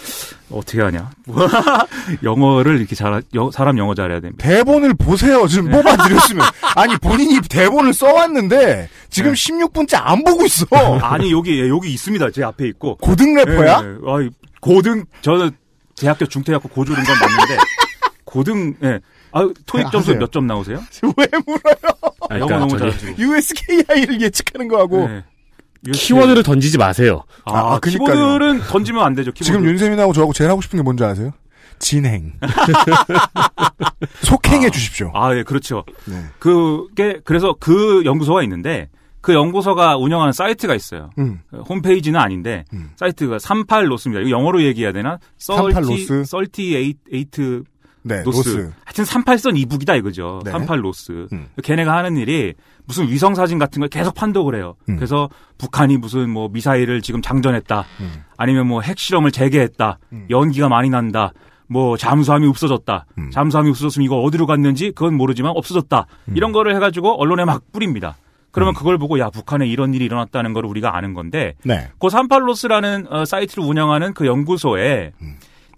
J: 어떻게 하냐. [laughs] 영어를 이렇게 잘 사람 영어 잘해야 됩니다.
B: 대본을 보세요. 지금 뽑아드렸으면. [laughs] 아니, 본인이 대본을 써왔는데, 지금 16분째 안 보고 있어.
J: 아니 여기 예, 여기 있습니다. 제 앞에 있고.
B: 고등 래퍼야?
J: 아이, 고등 저는 대학교 중퇴학교 고졸인 건 맞는데 고등 예. 아 토익 점수. 몇 점 나오세요? [laughs]
B: 왜 물어요?
J: 아, 영어 너무 잘하시고.
B: USKI를 예측하는 거하고.
J: 네.
C: 키워드를 던지지 마세요.
J: 아,
B: 아, 그니까요.
J: 키보드는 던지면 안 되죠. 키보드.
B: 지금 윤세민하고 저하고 제일 하고 싶은 게 뭔지 아세요? 진행. [laughs] 속행해 주십시오.
J: 아, 예, 그렇죠.
B: 네.
J: 그게 그래서 그 연구소가 있는데 그 연구소가 운영하는 사이트가 있어요.
B: 음.
J: 홈페이지는 아닌데
B: 음.
J: 사이트가 38 North입니다. 이거 영어로 얘기해야 되나?
B: 38 로스?
J: 38
B: 네,
J: 로스.
B: 로스.
J: 하여튼 38선 이북이다 이거죠.
B: 네.
J: 38 로스.
B: 음.
J: 걔네가 하는 일이 무슨 위성 사진 같은 걸 계속 판독을 해요.
B: 음.
J: 그래서 북한이 무슨 뭐 미사일을 지금 장전했다.
B: 음.
J: 아니면 뭐 핵실험을 재개했다.
B: 음.
J: 연기가 많이 난다. 뭐 잠수함이 없어졌다.
B: 음.
J: 잠수함이 없어졌으면 이거 어디로 갔는지 그건 모르지만 없어졌다.
B: 음.
J: 이런 거를 해가지고 언론에 막 뿌립니다. 그러면 그걸 보고 야 북한에 이런 일이 일어났다는 걸 우리가 아는 건데
B: 네.
J: 그 삼팔 North라는 어, 사이트를 운영하는 그 연구소에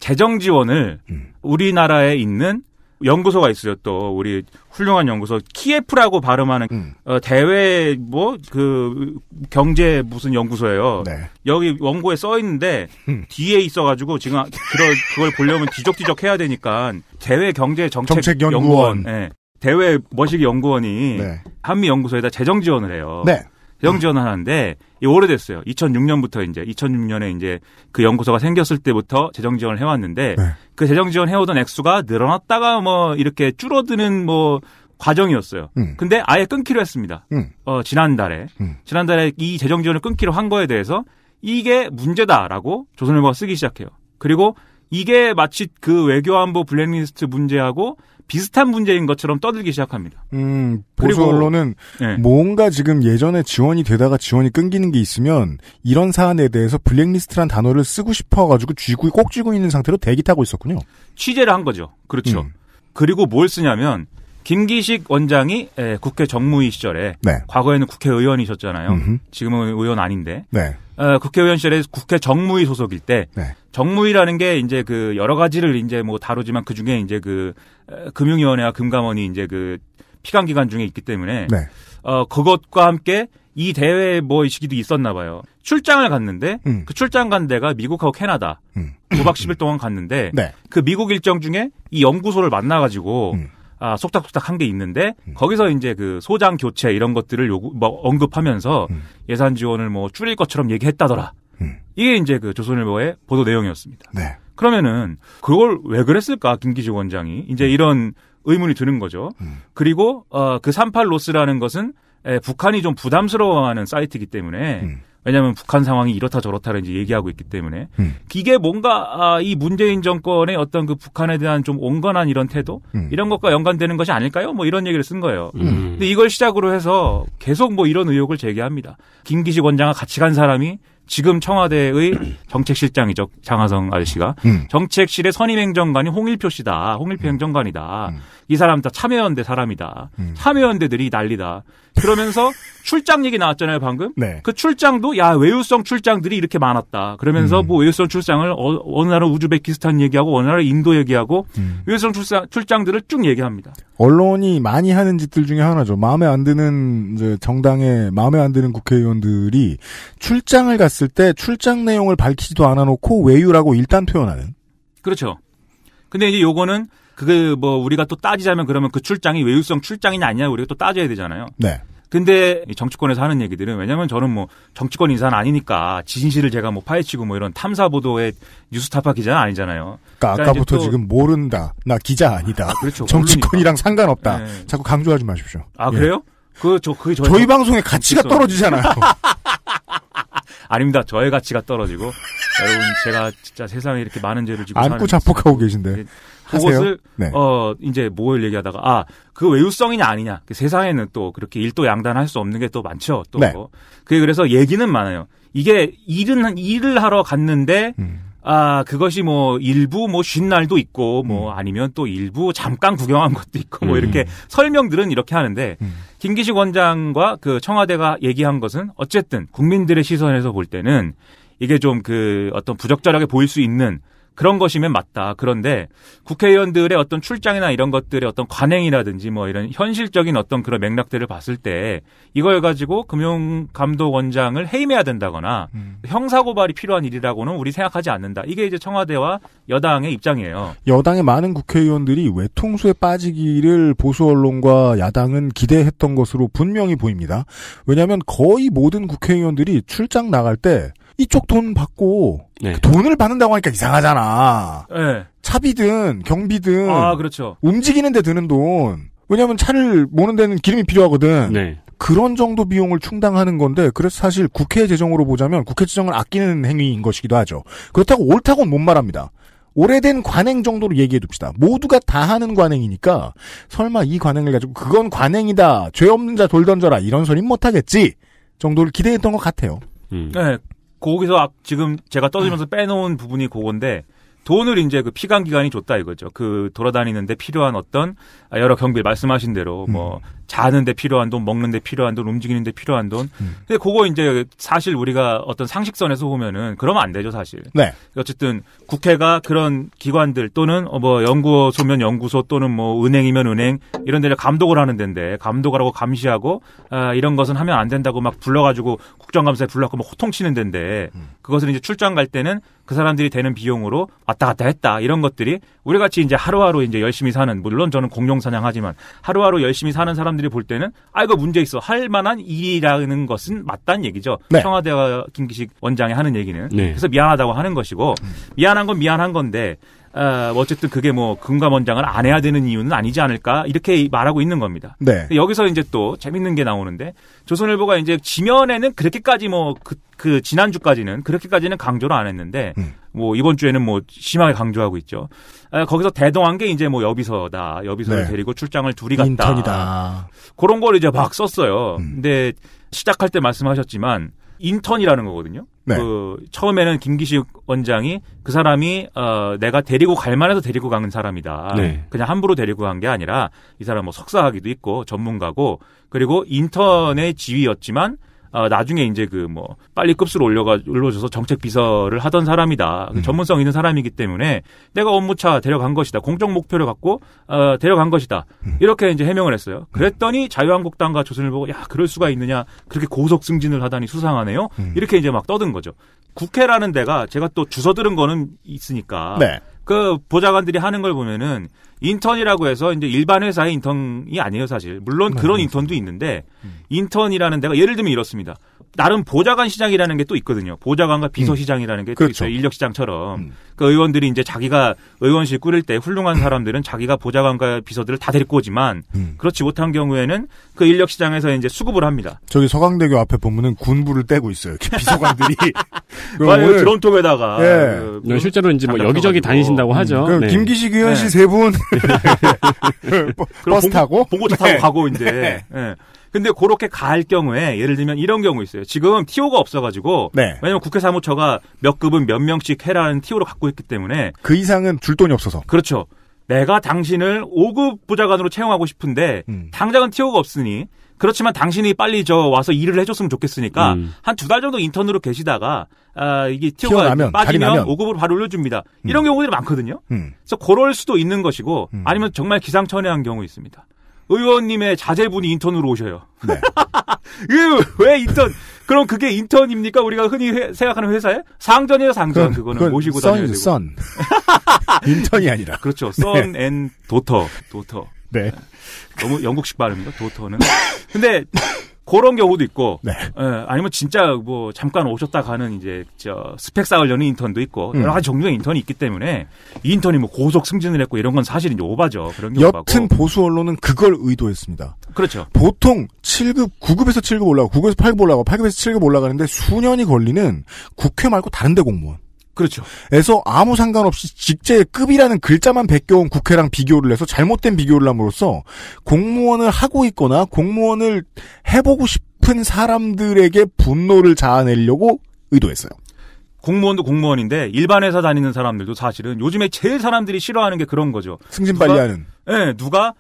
J: 재정 지원을
B: 음.
J: 우리나라에 있는 연구소가 있어요. 또 우리 훌륭한 연구소 키예프라고 발음하는
B: 음.
J: 어, 대외 뭐 그 경제 무슨 연구소예요.
B: 네.
J: 여기 원고에 써 있는데
B: 음.
J: 뒤에 있어가지고 지금 그걸 그걸 보려면 뒤적뒤적 해야 되니까 대외 경제 정책
B: 정책연구원.
J: 예. 대외 머시기 연구원이
B: 네.
J: 한미 연구소에다 재정 지원을 해요.
B: 네.
J: 재정 지원을 하는데 이 오래됐어요. 2006년부터 이제 2006년에 이제 그 연구소가 생겼을 때부터 재정 지원을 해왔는데
B: 네.
J: 그 재정 지원 해오던 액수가 늘어났다가 뭐 이렇게 줄어드는 뭐 과정이었어요.
B: 음.
J: 근데 아예 끊기로 했습니다.
B: 음.
J: 어, 지난달에.
B: 음.
J: 지난달에 이 재정 지원을 끊기로 한 거에 대해서 이게 문제다라고 조선일보가 쓰기 시작해요. 그리고 이게 마치 그 외교안보 블랙리스트 문제하고 비슷한 문제인 것처럼 떠들기 시작합니다.
B: 음, 보수
J: 그리고-
B: 언론은
J: 네.
B: 뭔가 지금 예전에 지원이 되다가 지원이 끊기는 게 있으면 이런 사안에 대해서 블랙리스트란 단어를 쓰고 싶어가지고 쥐고 꼭 쥐고 있는 상태로 대기 타고 있었군요.
J: 취재를 한 거죠. 그렇죠.
B: 음.
J: 그리고 뭘 쓰냐면 김기식 원장이 에, 국회 정무위 시절에
B: 네.
J: 과거에는 국회의원이셨잖아요.
B: 음흠.
J: 지금은 의원 아닌데
B: 네.
J: 어, 국회의원 시절에 국회 정무위 소속일 때
B: 네.
J: 정무위라는 게 이제 그 여러 가지를 이제 뭐 다루지만 그 중에 이제 그 에, 금융위원회와 금감원이 이제 그 피감 기관 중에 있기 때문에
B: 네.
J: 어 그것과 함께 이 대회 뭐 시기도 있었나 봐요. 출장을 갔는데
B: 음.
J: 그 출장 간 데가 미국하고 캐나다
B: 음.
J: 9박 10일 동안 갔는데
B: 네.
J: 그 미국 일정 중에 이 연구소를 만나가지고
B: 음.
J: 아 속닥속닥 한 게 있는데 거기서 이제 그 소장 교체 이런 것들을 요구 뭐 언급하면서
B: 음.
J: 예산 지원을 뭐 줄일 것처럼 얘기했다더라.
B: 음.
J: 이게 이제 그 조선일보의 보도 내용이었습니다.
B: 네.
J: 그러면은 그걸 왜 그랬을까 김기식 원장이 이제 이런 의문이 드는 거죠.
B: 음.
J: 그리고 어 그 38 로스라는 것은 에, 북한이 좀 부담스러워하는 사이트이기 때문에
B: 음.
J: 왜냐하면 북한 상황이 이렇다 저렇다를 이제 얘기하고 있기 때문에
B: 음.
J: 이게 뭔가 아, 이 문재인 정권의 어떤 그 북한에 대한 좀 온건한 이런 태도
B: 음.
J: 이런 것과 연관되는 것이 아닐까요? 뭐 이런 얘기를 쓴 거예요.
C: 음.
J: 근데 이걸 시작으로 해서 계속 뭐 이런 의혹을 제기합니다. 김기식 원장과 같이 간 사람이 지금 청와대의 [clears throat] 정책실장이죠. 장하성 아저씨가.
B: 음.
J: 정책실의 선임행정관이 홍일표 씨다. 홍일표 행정관이다.
B: 음.
J: 이 사람 다 참여연대 사람이다.
B: 음.
J: 참여연대들이 난리다. 그러면서 출장 얘기 나왔잖아요, 방금.
B: 네.
J: 그 출장도 야 외유성 출장들이 이렇게 많았다. 그러면서
B: 음.
J: 뭐 외유성 출장을 어, 어느 날은 우즈베키스탄 얘기하고 어느 날은 인도 얘기하고
B: 음.
J: 외유성 출장, 출장들을 쭉 얘기합니다.
B: 언론이 많이 하는 짓들 중에 하나죠. 마음에 안 드는 이제 정당의 마음에 안 드는 국회의원들이 출장을 갔을 때 출장 내용을 밝히지도 않아 놓고 외유라고 일단 표현하는.
J: 그렇죠. 근데 이제 요거는 그게 뭐 우리가 또 따지자면 그러면 그 출장이 외유성 출장이냐 아니냐 우리가 또 따져야 되잖아요.
B: 네.
J: 근데 이 정치권에서 하는 얘기들은 왜냐면 저는 뭐 정치권 인사는 아니니까 진실을 제가 뭐 파헤치고 뭐 이런 탐사 보도의 뉴스타파 기자는 아니잖아요.
B: 그러니까
J: 그러니까
B: 아까부터 지금 모른다. 나 기자 아니다.
J: 아, 그렇죠.
B: 정치권이랑 상관없다.
J: 네.
B: 자꾸 강조하지 마십시오.
J: 아
B: 예.
J: 그래요? 그 저 그게 저의
B: 저희 방송의 가치가
J: 그래서-
B: 떨어지잖아요. [laughs]
J: 아닙니다. 저의 가치가 떨어지고 여러분 제가 진짜 세상에 이렇게 많은 죄를 지고
B: 안고 자폭하고 계신데.
J: 그것을
B: 네.
J: 어 이제 뭘 얘기하다가 아 그 외유성이냐 아니냐 그 세상에는 또 그렇게 일도 양단할 수 없는 게 또 많죠 또
B: 네.
J: 그게 그래서 얘기는 많아요 이게 일은 일을 하러 갔는데
B: 음.
J: 아 그것이 뭐 일부 뭐 쉰 날도 있고 뭐
B: 음.
J: 아니면 또 일부 잠깐 구경한 것도 있고 뭐
C: 음.
J: 이렇게 설명들은 이렇게 하는데
B: 음.
J: 김기식 원장과 그 청와대가 얘기한 것은 어쨌든 국민들의 시선에서 볼 때는 이게 좀 그 어떤 부적절하게 보일 수 있는 그런 것이면 맞다. 그런데 국회의원들의 어떤 출장이나 이런 것들의 어떤 관행이라든지 뭐 이런 현실적인 어떤 그런 맥락들을 봤을 때 이걸 가지고 금융감독원장을 해임해야 된다거나
B: 음.
J: 형사고발이 필요한 일이라고는 우리 생각하지 않는다. 이게 이제 청와대와 여당의 입장이에요.
B: 여당의 많은 국회의원들이 외통수에 빠지기를 보수 언론과 야당은 기대했던 것으로 분명히 보입니다. 왜냐하면 거의 모든 국회의원들이 출장 나갈 때 이쪽 돈 받고
C: 네.
B: 돈을 받는다고 하니까 이상하잖아.
J: 예.
B: 차비든 경비든
J: 아, 그렇죠.
B: 움직이는 데 드는 돈. 왜냐하면 차를 모는 데는 기름이 필요하거든.
C: 네.
B: 그런 정도 비용을 충당하는 건데 그래서 사실 국회 재정으로 보자면 국회 재정을 아끼는 행위인 것이기도 하죠. 그렇다고 옳다고는 못 말합니다. 오래된 관행 정도로 얘기해 둡시다. 모두가 다 하는 관행이니까 설마 이 관행을 가지고 그건 관행이다. 죄 없는 자 돌 던져라. 이런 소리 못 하겠지. 정도를 기대했던 것 같아요.
C: 음.
J: 네. 거기서 앞- 지금 제가 떠들면서 빼놓은 부분이 그건데 돈을 이제 그 피감 기관이 줬다 이거죠. 그 돌아다니는데 필요한 어떤 아, 여러 경비 말씀하신 대로 뭐 자는데 필요한 돈, 먹는데 필요한 돈, 움직이는데 필요한 돈.
B: 음.
J: 근데 그거 이제 사실 우리가 어떤 상식선에서 보면은 그러면 안 되죠 사실.
B: 네.
J: 어쨌든 국회가 그런 기관들 또는 어, 뭐 연구소면 연구소 또는 뭐 은행이면 은행 이런 데를 감독을 하는 데인데 감독을 하고 감시하고 아, 이런 것은 하면 안 된다고 막 불러가지고 국정감사에 불러갖고 막 호통치는 데인데 그것을 이제 출장 갈 때는 그 사람들이 되는 비용으로 왔다 갔다 했다 이런 것들이 우리 같이 이제 하루하루 이제 열심히 사는 물론 저는 공룡 사냥하지만 하루하루 열심히 사는 사람들 이 볼 때는 아 이거 문제 있어 할 만한 일이라는 것은 맞다는 얘기죠.
B: 네.
J: 청와대와 김기식 원장이 하는 얘기는
C: 네.
J: 그래서 미안하다고 하는 것이고 미안한 건 미안한 건데 어, 어쨌든 그게 뭐 금감 원장을 안 해야 되는 이유는 아니지 않을까 이렇게 말하고 있는 겁니다.
B: 네.
J: 여기서 이제 또 재밌는 게 나오는데 조선일보가 이제 지면에는 그렇게까지 뭐그 그 지난주까지는 그렇게까지는 강조를 안 했는데
B: 음.
J: 뭐 이번 주에는 뭐 심하게 강조하고 있죠. 아, 거기서 대동한 게 이제 뭐 여비서다. 여비서를
B: 네.
J: 데리고 출장을 둘이 갔다.
B: 인턴이다.
J: 그런 걸 이제 막 썼어요.
B: 음.
J: 근데 시작할 때 말씀하셨지만 인턴이라는 거거든요.
B: 네.
J: 그 처음에는 김기식 원장이 그 사람이 어 내가 데리고 갈 만해서 데리고 간 사람이다.
C: 네.
J: 그냥 함부로 데리고 간 게 아니라 이 사람 뭐 석사학위도 있고 전문가고 그리고 인턴의 지위였지만 어, 나중에 이제 그 뭐 빨리 급수로 올려가 올려줘서 정책 비서를 하던 사람이다. 그
B: 음.
J: 전문성 있는 사람이기 때문에 내가 업무차 데려간 것이다. 공적 목표를 갖고 어, 데려간 것이다.
B: 음.
J: 이렇게 이제 해명을 했어요. 그랬더니 자유한국당과 조선일보가 야 그럴 수가 있느냐 그렇게 고속 승진을 하다니 수상하네요.
B: 음.
J: 이렇게 이제 막 떠든 거죠. 국회라는 데가 제가 또 주워 들은 거는 있으니까
B: 네.
J: 그 보좌관들이 하는 걸 보면은 인턴이라고 해서 이제 일반 회사의 인턴이 아니에요, 사실. 물론 그런 인턴도 있는데 인턴이라는 데가 예를 들면 이렇습니다. 나름 보좌관 시장이라는 게 또 있거든요. 보좌관과 비서 시장이라는 게또
B: 그렇죠.
J: 있어요. 인력 시장처럼. 그 의원들이 이제 자기가 의원실 꾸릴 때 훌륭한 사람들은 자기가 보좌관과 비서들을 다 데리고 오지만 그렇지 못한 경우에는 그 인력 시장에서 이제 수급을 합니다.
B: 저기 서강대교 앞에 보면은 군부를 떼고 있어요. 이렇게 비서관들이. [laughs]
J: 맞아요. 드론톱에다가
B: 예.
J: 그
C: 네, 실제로 이제 뭐 여기저기. 다니신다고 하죠.
B: 그럼
C: 네.
B: 김기식 의원실
J: 네.
B: 세 분. [laughs] 버-
J: 그럼
B: 버스
J: 봉-
B: 타고.
J: 봉고차 타고
B: 네.
J: 가고 이제. 예. 근데 그렇게 갈 경우에 예를 들면 이런 경우 있어요. 지금 TO가 없어가지고
B: 네.
J: 왜냐면 국회 사무처가 몇 급은 몇 명씩 해라는 TO를 갖고 있기 때문에
B: 그 이상은 줄 돈이 없어서.
J: 그렇죠. 내가 당신을 5급 부자관으로 채용하고 싶은데
B: 음.
J: 당장은 TO가 없으니 그렇지만 당신이 빨리 저 와서 일을 해줬으면 좋겠으니까
C: 음.
J: 한두 달 정도 인턴으로 계시다가 아 이게
B: 티어
J: TO가
B: 나면,
J: 빠지면
B: 나면.
J: 5급으로 바로 올려줍니다. 이런 경우들이 많거든요.
B: 음.
J: 그래서 그럴 수도 있는 것이고
B: 음.
J: 아니면 정말 기상천외한 경우 있습니다. 의원님의 자제분이 인턴으로 오셔요.
B: 네. [laughs]
J: 왜 인턴? 그럼 그게 인턴입니까? 우리가 흔히 회- 생각하는 회사에 상전이에요, 상전. 그거는 모시고 다녀야 되고.
B: 선. [laughs] 인턴이 아니라.
J: 그렇죠. 선앤 도터, 도터.
B: 네.
J: 너무 영국식 발음입니다. 도터는. 근데 그런 경우도 있고,
B: 네.
J: 예, 아니면 진짜 뭐 잠깐 오셨다 가는 이제 저 스펙 쌓으려는 인턴도 있고
B: 음.
J: 여러 가지 종류의 인턴이 있기 때문에 이 인턴이 뭐 고속 승진을 했고 이런 건 사실 이제 오바죠. 그런 경우가
B: 여튼 보수 언론은 그걸 의도했습니다.
J: 그렇죠.
B: 보통 7급, 9급에서 7급 올라가고, 9급에서 8급 올라가고, 8급에서 7급 올라가는데 수년이 걸리는 국회 말고 다른 데 공무원.
J: 그렇죠.
B: 에서 아무 상관없이 직제 급이라는 글자만 베껴온 국회랑 비교를 해서 잘못된 비교를 함으로써 공무원을 하고 있거나 공무원을 해보고 싶은 사람들에게 분노를 자아내려고 의도했어요.
J: 공무원도 공무원인데 일반 회사 다니는 사람들도 사실은 요즘에 제일 사람들이 싫어하는 게 그런 거죠.
B: 승진
J: 누가-
B: 빨리 하는.
J: 예, 누가 어,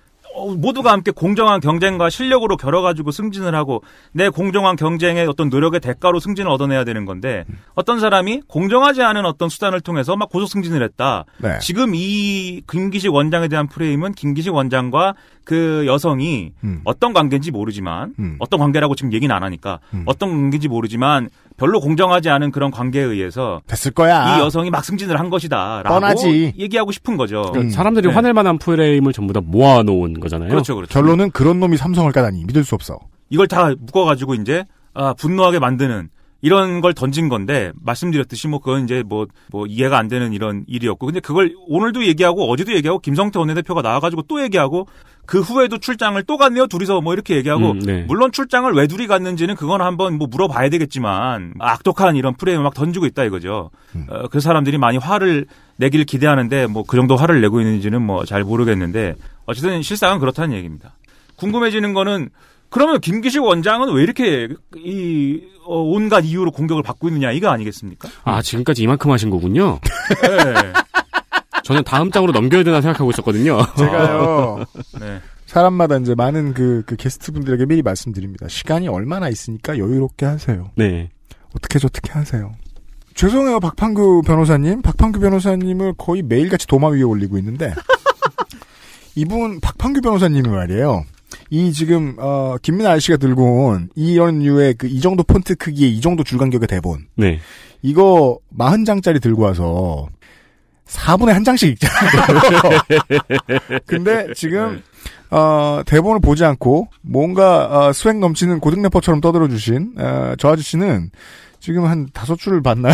J: 모두가 함께 공정한 경쟁과 실력으로 겨뤄가지고 승진을 하고 내 공정한 경쟁의 어떤 노력의 대가로 승진을 얻어내야 되는 건데 어떤 사람이 공정하지 않은 어떤 수단을 통해서 막 고속 승진을 했다.
B: 네.
J: 지금 이 김기식 원장에 대한 프레임은 김기식 원장과 그 여성이
B: 음.
J: 어떤 관계인지 모르지만
B: 음.
J: 어떤 관계라고 지금 얘기는 안 하니까
B: 음.
J: 어떤 관계인지 모르지만 별로 공정하지 않은 그런 관계에 의해서
B: 됐을 거야.
J: 이 여성이 막 승진을 한 것이다라고
B: 뻔하지.
J: 얘기하고 싶은 거죠.
C: 그러니까 사람들이
J: 네.
C: 화낼 만한 프레임을 전부 다 모아놓은 거잖아요.
J: 그렇죠, 그렇죠.
B: 결론은 그런 놈이 삼성을 까다니 믿을 수 없어.
J: 이걸 다 묶어가지고 이제 아, 분노하게 만드는 이런 걸 던진 건데 말씀드렸듯이 뭐 그건 이제 뭐뭐 이해가 안 되는 이런 일이었고 근데 그걸 오늘도 얘기하고 어제도 얘기하고 김성태 원내대표가 나와가지고 또 얘기하고 그 후에도 출장을 또 갔네요 둘이서 뭐 이렇게 얘기하고
C: 음, 네.
J: 물론 출장을 왜 둘이 갔는지는 그건 한번 뭐 물어봐야 되겠지만 악독한 이런 프레임을 막 던지고 있다 이거죠. 어, 그 사람들이 많이 화를 내길 기대하는데 뭐 그 정도 화를 내고 있는지는 뭐 잘 모르겠는데 어쨌든 실상은 그렇다는 얘기입니다. 궁금해지는 거는 그러면 김기식 원장은 왜 이렇게 이 어, 온갖 이유로 공격을 받고 있느냐 이거 아니겠습니까?
C: 아, 지금까지 이만큼 하신 거군요. [laughs]
J: 네.
C: 저는 다음 장으로 넘겨야 되나 생각하고 있었거든요. [laughs]
B: 제가요. [laughs]
J: 네.
B: 사람마다 이제 많은 그, 그 게스트분들에게 미리 말씀드립니다. 시간이 얼마나 있으니까 여유롭게 하세요.
C: 네.
B: 어떻게 저떻게 하세요. 죄송해요, 박판규 변호사님. 박판규 변호사님을 거의 매일같이 도마 위에 올리고 있는데, [laughs] 이분, 박판규 변호사님이 말이에요. 이 지금, 어, 김민아 아저씨가 들고 온 이런 류의 그 이 정도 폰트 크기의 이 정도 줄 간격의 대본.
C: 네.
B: 이거 40장짜리 들고 와서 4분의 한 장씩 읽잖아요. [laughs] 근데 지금 어, 대본을 보지 않고 뭔가 어, 수행 넘치는 고등 래퍼처럼 떠들어 주신 어, 저 아저씨는 지금 한 다섯 줄을 봤나요?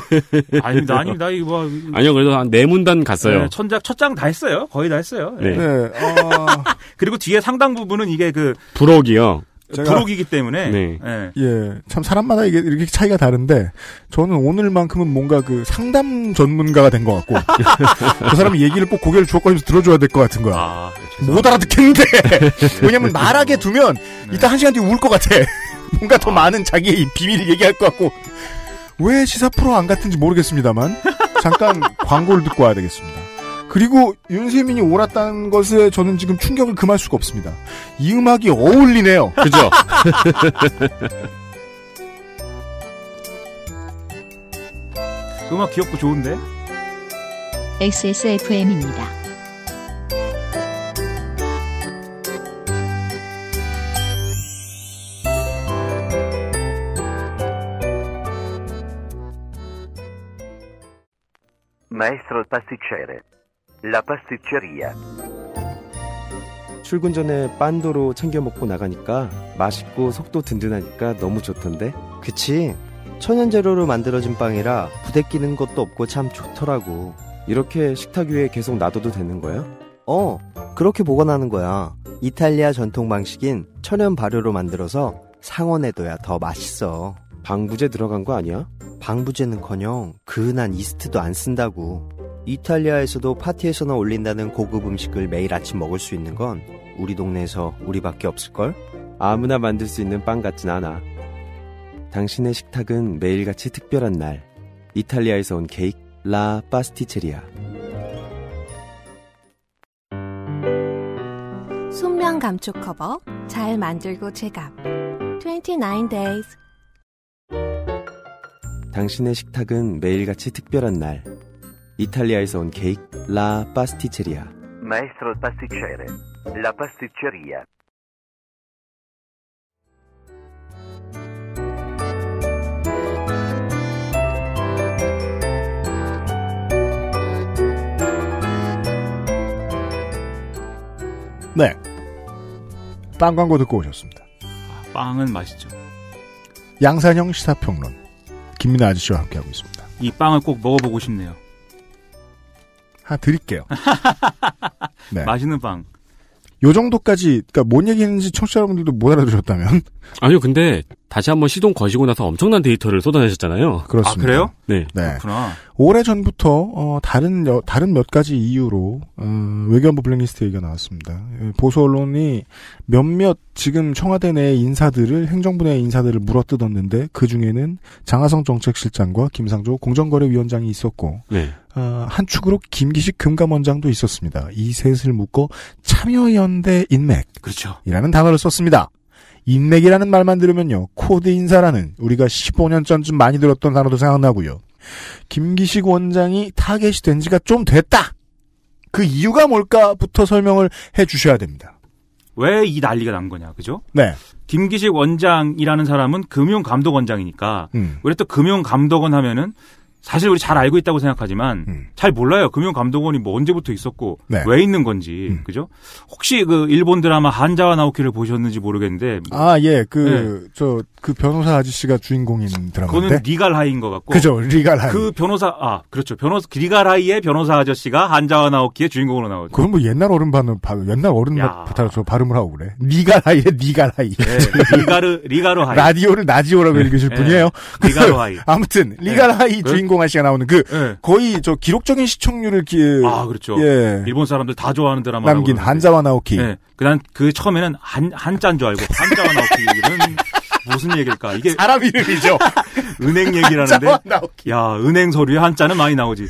B: [laughs]
J: 아닙니다, 아닙니다. 이거 뭐
C: 아니요, 그래도 한 네 문단 갔어요.
J: 네, 천장 첫 장 다 했어요. 거의 다 했어요.
C: 네.
B: 네, 어, [laughs]
J: 그리고 뒤에 상당 부분은 이게 그
C: 부록이요.
B: 제가-
J: 부록이기 때문에.
C: 네.
J: 예.
B: 예, 참 사람마다 이게 이렇게 차이가 다른데 저는 오늘만큼은 뭔가 그 상담 전문가가 된 것 같고 [laughs] 그 사람이 얘기를 꼭 고개를 주워거리면서 들어줘야 될 것 같은 거야.
J: 아,
B: 못 알아듣겠는데. [laughs] 왜냐면 말하게 두면 이따 한 시간 뒤에 울 것 같아. [laughs] 뭔가 더 많은 자기의 비밀을 얘기할 것 같고. 왜 시사 프로 안 같은지 모르겠습니다만 잠깐 광고를 듣고 와야 되겠습니다 그리고 윤세민이 옳았다는 것에 저는 지금 충격을 금할 수가 없습니다 이 음악이 어울리네요
C: 그죠? [laughs]
J: 음악 귀엽고 좋은데.
A: XSFM입니다.
K: Maestro il pasticcere. La pasticceria.
L: 출근 전에 빤도로 챙겨 먹고 나가니까 맛있고 속도 든든하니까 너무 좋던데.
M: 그치? 천연 재료로 만들어진 빵이라 부대 끼는 것도 없고 참 좋더라고.
L: 이렇게 식탁 위에 계속 놔둬도 되는 거야?
M: 어, 그렇게 보관하는 거야. 이탈리아 전통 방식인 천연 발효로 만들어서 상온에둬야 더 맛있어.
L: 방부제 들어간 거 아니야?
M: 방부제는커녕 그은한 이스트도 안 쓴다고. 이탈리아에서도 파티에서나 올린다는 고급 음식을 매일 아침 먹을 수 있는 건 우리 동네에서 우리밖에 없을걸?
L: 아무나 만들 수 있는 빵 같진 않아. 당신의 식탁은 매일같이 특별한 날. 이탈리아에서 온 케이크 라 파스티체리아.
N: 순면 감촉 커버 잘 만들고 제갑 29 days
L: 당신의 식탁은 매일같이 특별한 날. 이탈리아에서 온 케이크 라 파스티체리아.
K: Maestro il pasticcere. La pasticceria.
B: 네. 빵 광고 듣고 오셨습니다.
J: 빵은 맛있죠.
B: 양산형 시사평론. 김민아 아저씨와 함께하고 있습니다.
J: 이 빵을 꼭 먹어보고 싶네요.
B: 하나 드릴게요. [laughs] 네.
J: 맛있는 빵.
B: 요 정도까지, 그니까 뭔 얘기했는지 청취자 여러분들도 못 알아들으셨다면.
C: 아니요, 근데 다시 한번 시동 거시고 나서 엄청난 데이터를 쏟아내셨잖아요.
B: 그렇습니다.
J: 아, 그래요?
C: 네.
B: 네.
J: 그렇구나.
B: 오래 전부터 어, 다른 여- 다른 몇 가지 이유로 어, 외교안보 블랙리스트 얘기가 나왔습니다. 예, 보수 언론이 몇몇 지금 청와대 내 인사들을 행정부 내 인사들을 물어뜯었는데 그 중에는 장하성 정책실장과 김상조 공정거래위원장이 있었고
C: 네.
B: 어, 한 축으로 김기식 금감원장도 있었습니다. 이 셋을 묶어 참여연대 인맥.
J: 그렇죠.
B: 이라는 단어를 썼습니다. 인맥이라는 말만 들으면요. 코드 인사라는 우리가 15년 전쯤 많이 들었던 단어도 생각나고요. 김기식 원장이 타겟이 된 지가 좀 됐다. 그 이유가 뭘까부터 설명을 해 주셔야 됩니다.
J: 왜 이 난리가 난 거냐, 그죠?
B: 네.
J: 김기식 원장이라는 사람은 금융감독원장이니까
B: 음.
J: 우리 또 금융감독원 하면은 사실 우리 잘 알고 있다고 생각하지만 잘 몰라요. 금융감독원이 뭐 언제부터 있었고
B: 음. 네.
J: 왜 있는 건지 그죠? 혹시 그 일본 드라마 한자와 나오키를 보셨는지 모르겠는데
B: 아, 예. 그, 저, 그 변호사 아저씨가 주인공인 드라마인데.
J: 그거는 리갈하이인 것 같고
B: 그죠, 리갈하이.
J: 그 변호사 아 그렇죠 변호사 리갈하이의 변호사 아저씨가 한자와 나오키의 주인공으로 나오죠.
B: 그건 뭐 옛날 어른 발음, 발- 옛날 어른
J: 야.
B: 발- 저 발음을 하고 그래. 니갈하이래, 니갈하이.
J: 네, 리가르 리가로 하이
B: 라디오를 나지오라고 읽으실
J: 네.
B: 분이에요.
J: 리가로 하이.
B: 아무튼 리갈하이
J: 네.
B: 주인공 아저씨가 나오는 그
J: 네.
B: 거의 저 기록적인 시청률을 기,
J: 아 그렇죠.
B: 예.
J: 일본 사람들 다 좋아하는 드라마
B: 남긴 한자와 나오키.
J: 네. 난 그 처음에는 한 한자인 줄 알고 한자와 나오키는 [laughs] 무슨 얘기일까? 이게
B: 사람 이름이죠. [laughs]
J: 은행 얘기라는데
B: 나오키.
J: 야 은행 서류에 한자는 많이 나오지.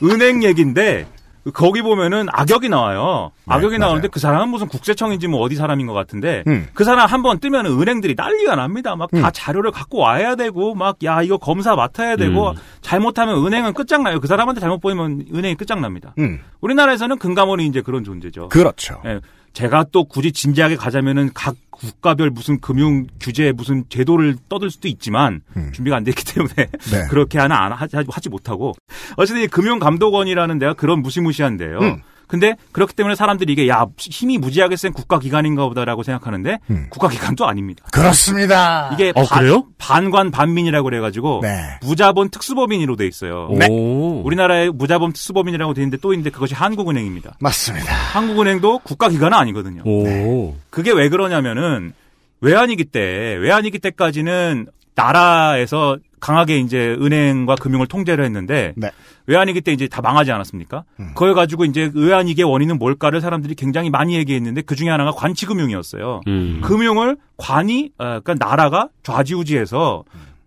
J: 그 은행 얘기인데 거기 보면은 악역이 나와요. 악역이 나오는데 그 사람은 무슨 국세청인지 뭐 어디 사람인 것 같은데
B: 음.
J: 그 사람 한 번 뜨면 은행들이 난리가 납니다. 막다
B: 음.
J: 자료를 갖고 와야 되고 막 야 이거 검사 맡아야 되고
C: 음.
J: 잘못하면 은행은 끝장나요. 그 사람한테 잘못 보이면 은행이 끝장납니다.
B: 음.
J: 우리나라에서는 금감원이 이제 그런 존재죠.
B: 그렇죠.
J: 예, 제가 또 굳이 진지하게 가자면은 각 국가별 무슨 금융 규제 무슨 제도를 떠들 수도 있지만 준비가 안 됐기 때문에
B: 음. [laughs] 네.
J: 그렇게 하나 안 하지, 하지 못하고 어쨌든 이 금융감독원이라는 데가 그런 무시무시한데요.
B: 음.
J: 근데 그렇기 때문에 사람들이 이게 야 힘이 무지하게 센 국가기관인가 보다라고 생각하는데
B: 음.
J: 국가기관도 아닙니다.
B: 그렇습니다.
J: 이게
C: 어,
J: 반,
C: 그래요?
J: 반관 반민이라고 그래가지고
B: 네.
J: 무자본 특수법인으로 돼 있어요.
B: 네.
C: 오.
J: 우리나라에 무자본 특수법인이라고 돼 있는데 또 있는데 그것이 한국은행입니다.
B: 맞습니다.
J: 한국은행도 국가기관은 아니거든요.
C: 오.
J: 그게 왜 그러냐면은 외환위기 때 외환위기 때까지는 나라에서 강하게 이제 은행과 금융을 통제를 했는데
B: 네.
J: 외환위기 때 이제 다 망하지 않았습니까?
B: 음.
J: 그걸 가지고 이제 외환위기의 원인은 뭘까를 사람들이 굉장히 많이 얘기했는데 그 중에 하나가 관치금융이었어요.
C: 음.
J: 금융을 관이 어, 그러니까 나라가 좌지우지해서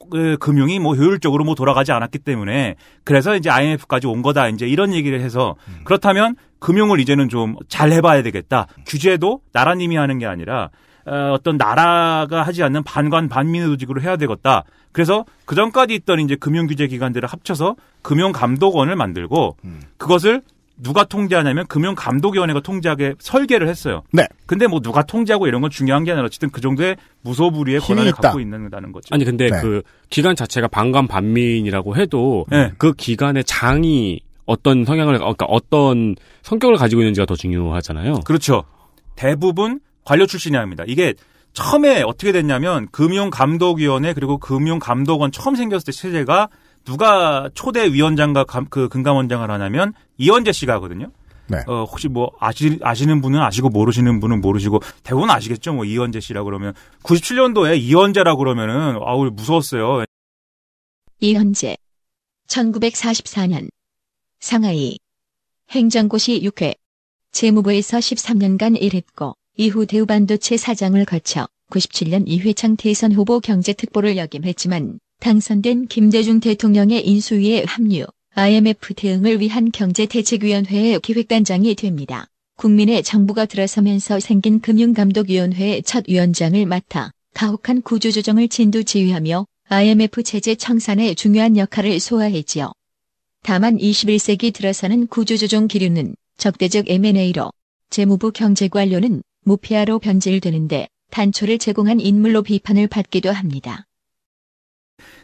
J: 그 금융이 뭐 효율적으로 뭐 돌아가지 않았기 때문에 그래서 이제 IMF까지 온 거다 이제 이런 얘기를 해서 그렇다면 금융을 이제는 좀 잘 해봐야 되겠다. 규제도 나라님이 하는 게 아니라 어, 어떤 나라가 하지 않는 반관 반민의 조직으로 해야 되겠다. 그래서 그 전까지 있던 이제 금융 규제 기관들을 합쳐서 금융 감독원을 만들고 그것을 누가 통제하냐면 금융감독위원회가 통제하게 설계를 했어요.
B: 네.
J: 근데 뭐 누가 통제하고 이런 건 중요한 게 아니라 어쨌든 그 정도의 무소불위의 권한을
C: 있다.
J: 갖고 있는다는 거죠.
C: 아니 근데
J: 네.
C: 그 기관 자체가 반관 반민이라고 해도
J: 네.
C: 그 기관의 장이 어떤 성향을 그러니까 어떤 성격을 가지고 있는지가 더 중요하잖아요.
J: 그렇죠. 대부분 관료 출신이 합니다. 이게 처음에 어떻게 됐냐면 금융감독위원회 그리고 금융감독원 처음 생겼을 때 체제가 누가 초대 위원장과 감- 그 금감원장을 하냐면 이현재 씨가 하거든요.
B: 네.
J: 어, 혹시 뭐 아시, 아시는 분은 아시고 모르시는 분은 모르시고 대부분 아시겠죠. 뭐 이현재 씨라 그러면 97년도에 이현재라 그러면은 아우 무서웠어요.
A: 이현재 1944년 상하이 행정고시 6회 재무부에서 13년간 일했고 이후 대우반도체 사장을 거쳐 97년 이회창 대선 후보 경제특보를 역임했지만 당선된 김대중 대통령의 인수위에 합류, IMF 대응을 위한 경제대책위원회의 기획단장이 됩니다. 국민의 정부가 들어서면서 생긴 금융감독위원회의 첫 위원장을 맡아 가혹한 구조조정을 진두 지휘하며 IMF 체제 청산에 중요한 역할을 소화했지요. 다만 21세기 들어서는 구조조정 기류는 적대적 M&A로 재무부 경제관료는 무피아로 변질되는데 단초를 제공한 인물로 비판을 받기도 합니다.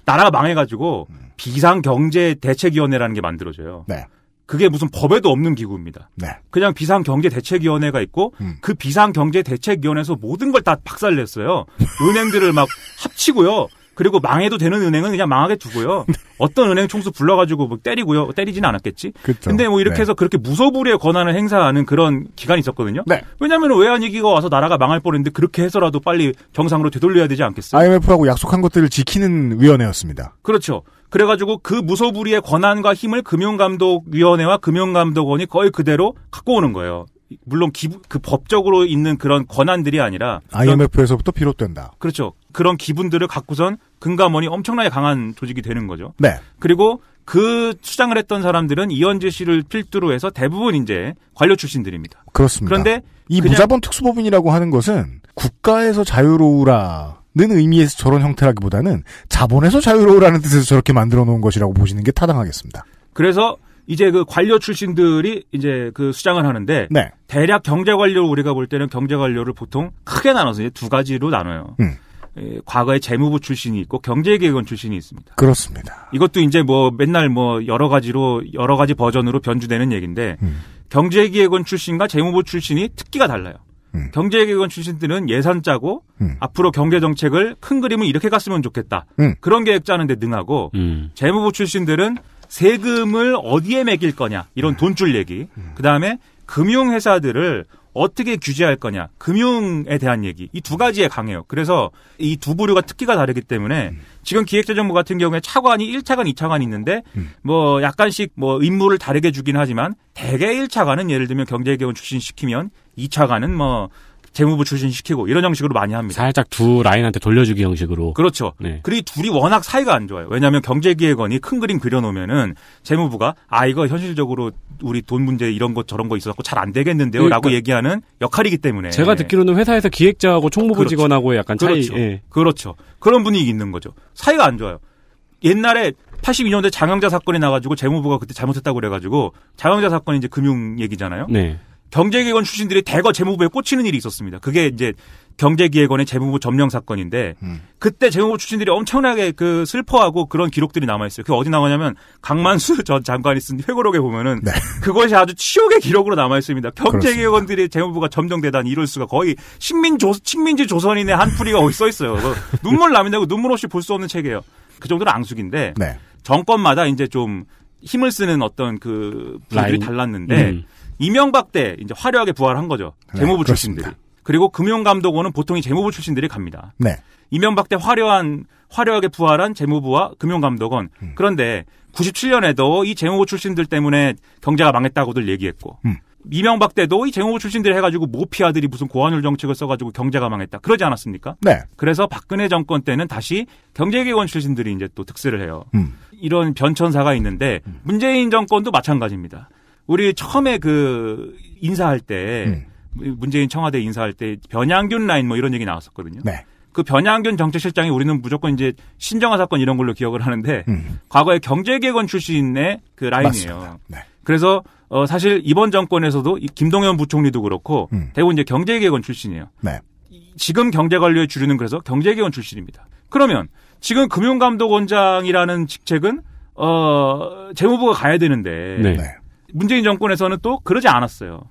J: 나라가 망해가지고 비상경제대책위원회라는 게 만들어져요.
B: 네.
J: 그게 무슨 법에도 없는 기구입니다.
B: 네.
J: 그냥 비상경제대책위원회가 있고 그 비상경제대책위원회에서 모든 걸 다 박살냈어요. 은행들을 막 합치고요. 그리고 망해도 되는 은행은 그냥 망하게 두고요. [laughs] 어떤 은행 총수 불러가지고 뭐 때리고요. 때리지는 않았겠지.
B: 그쵸.
J: 근데 뭐 이렇게
B: 네.
J: 해서 그렇게 무소불위의 권한을 행사하는 그런 기간이 있었거든요.
B: 네.
J: 왜냐하면 외환위기가 와서 나라가 망할 뻔했는데 그렇게 해서라도 빨리 정상으로 되돌려야 되지 않겠어요?
B: IMF하고 약속한 것들을 지키는 위원회였습니다.
J: 그렇죠. 그래가지고 그 무소불위의 권한과 힘을 금융감독위원회와 금융감독원이 거의 그대로 갖고 오는 거예요. 물론 기부, 그 법적으로 있는 그런 권한들이 아니라
B: IMF에서부터 비롯된다.
J: 그렇죠. 그런 기분들을 갖고선 금감원이 엄청나게 강한 조직이 되는 거죠.
B: 네.
J: 그리고 그 수장을 했던 사람들은 이현재 씨를 필두로 해서 대부분 이제 관료 출신들입니다.
B: 그렇습니다.
J: 그런데
B: 이 무자본 특수법인이라고 하는 것은 국가에서 자유로우라 는 의미에서 저런 형태라기보다는 자본에서 자유로우라는 뜻에서 저렇게 만들어 놓은 것이라고 보시는 게 타당하겠습니다.
J: 그래서 이제 그 관료 출신들이 이제 그 수장을 하는데
B: 네.
J: 대략 경제 관료 우리가 볼 때는 경제 관료를 보통 크게 나눠서 이제 두 가지로 나눠요.
B: 음.
J: 예, 과거에 재무부 출신이 있고 경제개혁원 출신이 있습니다.
B: 그렇습니다.
J: 이것도 이제 뭐 맨날 뭐 여러 가지로 여러 가지 버전으로 변주되는 얘기인데
B: 음.
J: 경제기획원 출신과 재무부 출신이 특기가 달라요.
B: 음.
J: 경제기획원 출신들은 예산 짜고 앞으로 경제 정책을 큰 그림을 이렇게 갔으면 좋겠다.
B: 음.
J: 그런 계획 짜는데 능하고
C: 음.
J: 재무부 출신들은 세금을 어디에 매길 거냐 이런
B: 음.
J: 돈줄 얘기. 그 다음에 금융회사들을 어떻게 규제할 거냐 금융에 대한 얘기 이 두 가지에 강해요. 그래서 이 두 부류가 특기가 다르기 때문에
B: 음.
J: 지금 기획재정부 같은 경우에 차관이 1차관, 2차관이 있는데
B: 음.
J: 뭐 약간씩 뭐 임무를 다르게 주긴 하지만 대개 1차관은 예를 들면 경제개혁 출신 시키면 2차관은 뭐 재무부 출신 시키고 이런 형식으로 많이 합니다.
C: 살짝 두 라인한테 돌려주기 형식으로.
J: 그렇죠.
C: 네.
J: 그리고 이 둘이 워낙 사이가 안 좋아요. 왜냐하면 경제기획원이 큰 그림 그려놓으면은 재무부가 아 이거 현실적으로 우리 돈 문제 이런 것 저런 거 있어갖고 잘안 되겠는데요라고
C: 그러니까
J: 얘기하는 역할이기 때문에
C: 제가 듣기로는 회사에서 기획자하고 총무부
J: 그렇죠.
C: 직원하고의 약간 차이.
J: 그렇죠.
C: 예.
J: 그렇죠. 그런 분위기 있는 거죠. 사이가 안 좋아요. 옛날에 82년대 장영자 사건이 나가지고 재무부가 그때 잘못했다고 그래가지고 장영자 사건이 이제 금융 얘기잖아요.
C: 네.
J: 경제기획원 출신들이 대거 재무부에 꽂히는 일이 있었습니다. 그게 이제 경제기획원의 재무부 점령 사건인데 그때 재무부 출신들이 엄청나게 그 슬퍼하고 그런 기록들이 남아 있어요. 그 어디 나오냐면 강만수 [laughs] 전 장관이 쓴 회고록에 보면은 그것이 아주 치욕의 기록으로 남아 있습니다. 경제기획원들이 재무부가 점령되다니 이럴 수가 거의 식민조 식민지 조선인의 한 풀이가 거기 써 있어요. 그거 눈물 나면되고 눈물 없이 볼 수 없는 책이에요. 그 정도로 앙숙인데
B: 네.
J: 정권마다 이제 좀 힘을 쓰는 어떤 그 분들이
C: 라인.
J: 달랐는데
C: 음.
J: 이명박 때 이제 화려하게 부활한 거죠.
B: 네,
J: 재무부
B: 그렇습니다.
J: 출신들이. 그리고 금융감독원은 보통 이 재무부 출신들이 갑니다.
B: 네.
J: 이명박 때 화려한 화려하게 부활한 재무부와 금융감독원.
B: 음.
J: 그런데 97년에도 이 재무부 출신들 때문에 경제가 망했다고들 얘기했고
B: 음.
J: 이명박 때도 이 재무부 출신들 해가지고 모피 아들이 무슨 고환율 정책을 써가지고 경제가 망했다. 그러지 않았습니까?
B: 네.
J: 그래서 박근혜 정권 때는 다시 경제개혁원 출신들이 이제 또 득세를 해요.
B: 음.
J: 이런 변천사가 있는데 문재인 정권도 마찬가지입니다. 우리 처음에 그 인사할 때
B: 음.
J: 문재인 청와대 인사할 때 변양균 라인 뭐 이런 얘기 나왔었거든요.
B: 네.
J: 그 변양균 정책실장이 우리는 무조건 이제 신정화 사건 이런 걸로 기억을 하는데
B: 음.
J: 과거에 경제개혁원 출신의 그 라인이에요.
B: 네.
J: 그래서 어 사실 이번 정권에서도 이 김동연 부총리도 그렇고 대부분 이제 경제개혁원 출신이에요.
B: 네.
J: 지금 경제관리의 주류는 그래서 경제개혁원 출신입니다. 그러면 지금 금융감독원장이라는 직책은 어 재무부가 가야 되는데
C: 네.
J: 문재인 정권에서는 또 그러지 않았어요.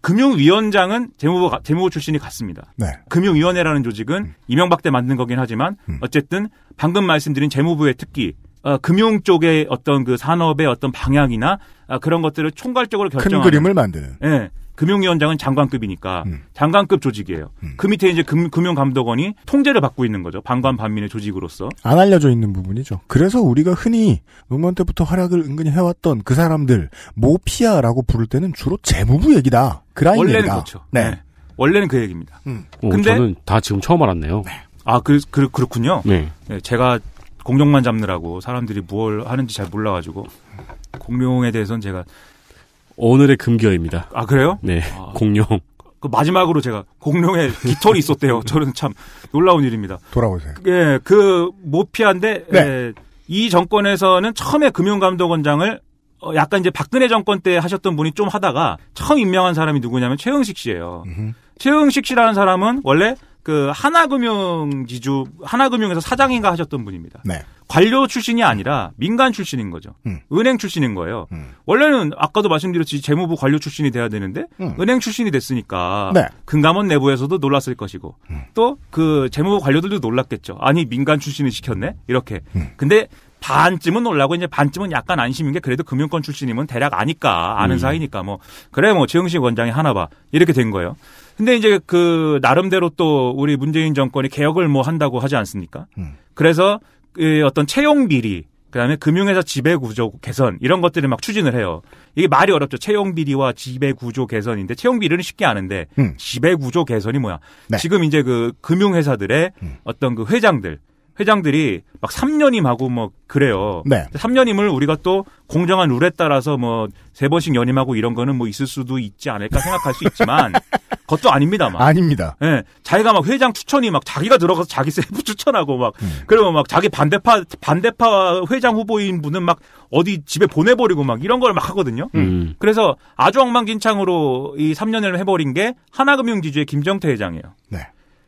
J: 금융위원장은 재무부 가- 재무부 출신이 갔습니다.
B: 네.
J: 금융위원회라는 조직은 이명박 때 만든 거긴 하지만 어쨌든 방금 말씀드린 재무부의 특기 어, 금융 쪽의 어떤 그 산업의 어떤 방향이나 아, 그런 것들을 총괄적으로
B: 큰
J: 결정하는
B: 그림을 만드는.
J: 예. 금융위원장은 장관급이니까 장관급 조직이에요. 그 밑에 이제 금, 금융감독원이 통제를 받고 있는 거죠. 반관 반민의 조직으로서.
B: 안 알려져 있는 부분이죠. 그래서 우리가 흔히 노무현 때부터 활약을 은근히 해왔던 그 사람들 모피아라고 부를 때는 주로 재무부 얘기다. 그라인
J: 원래는
B: 얘기다.
J: 그렇죠.
B: 네.
J: 네. 원래는 그 얘기입니다.
C: 오,
J: 근데
C: 저는 다 지금 처음 알았네요.
J: 아, 그, 그, 그렇군요.
C: 네.
J: 네, 제가 공룡만 잡느라고 사람들이 뭘 하는지 잘 몰라가지고 공룡에 대해서는 제가
C: 오늘의 금기어입니다.
J: 아 그래요?
C: 네. 공룡.
J: 그 마지막으로 제가 공룡에 깃털이 있었대요. [laughs] 저는 참 놀라운 일입니다.
B: 돌아오세요.
J: 예, 그 모피아인데
B: 네.
J: 예, 이 정권에서는 처음에 금융감독원장을 어, 약간 이제 박근혜 정권 때 하셨던 분이 좀 하다가 처음 임명한 사람이 누구냐면 최영식 씨예요. 최영식 씨라는 사람은 원래 그 하나금융 지주 하나금융에서 사장인가 하셨던 분입니다.
B: 네.
J: 관료 출신이 아니라 민간 출신인 거죠. 은행 출신인 거예요. 원래는 아까도 말씀드렸듯이 재무부 관료 출신이 돼야 되는데 은행 출신이 됐으니까
B: 네.
J: 금감원 내부에서도 놀랐을 것이고 또 그 재무부 관료들도 놀랐겠죠. 아니 민간 출신을 시켰네 이렇게. 근데 반쯤은 놀라고 이제 반쯤은 약간 안심인 게 그래도 금융권 출신이면 대략 아니까 아는
C: 음.
J: 사이니까 뭐 그래 뭐 최영식 원장이 하나 봐 이렇게 된 거예요. 근데 이제 그 나름대로 또 우리 문재인 정권이 개혁을 뭐 한다고 하지 않습니까? 그래서 그 어떤 채용 비리 그다음에 금융회사 지배 구조 개선 이런 것들을 막 추진을 해요. 이게 말이 어렵죠. 채용 비리와 지배 구조 개선인데 채용 비리는 쉽게 아는데
B: 음.
J: 지배 구조 개선이 뭐야?
B: 네.
J: 지금 이제 그 금융회사들의
B: 음.
J: 어떤 그 회장들 회장들이 막 3년임하고 뭐 그래요.
B: 네.
J: 3년임을 우리가 또 공정한 룰에 따라서 뭐 세 번씩 연임하고 이런 거는 뭐 있을 수도 있지 않을까 생각할 수 있지만 [laughs] 그것도 아닙니다만.
B: 아닙니다.
J: 예, 자기가 막 회장 추천이 막 자기가 들어가서 자기 세부 추천하고 막
B: 음.
J: 그러면 막 자기 반대파 반대파 회장 후보인 분은 막 어디 집에 보내버리고 막 이런 걸 막 하거든요.
C: 음.
J: 그래서 아주 엉망진창으로 이 3년을 해버린 게 하나금융지주의 김정태 회장이에요.
B: 네.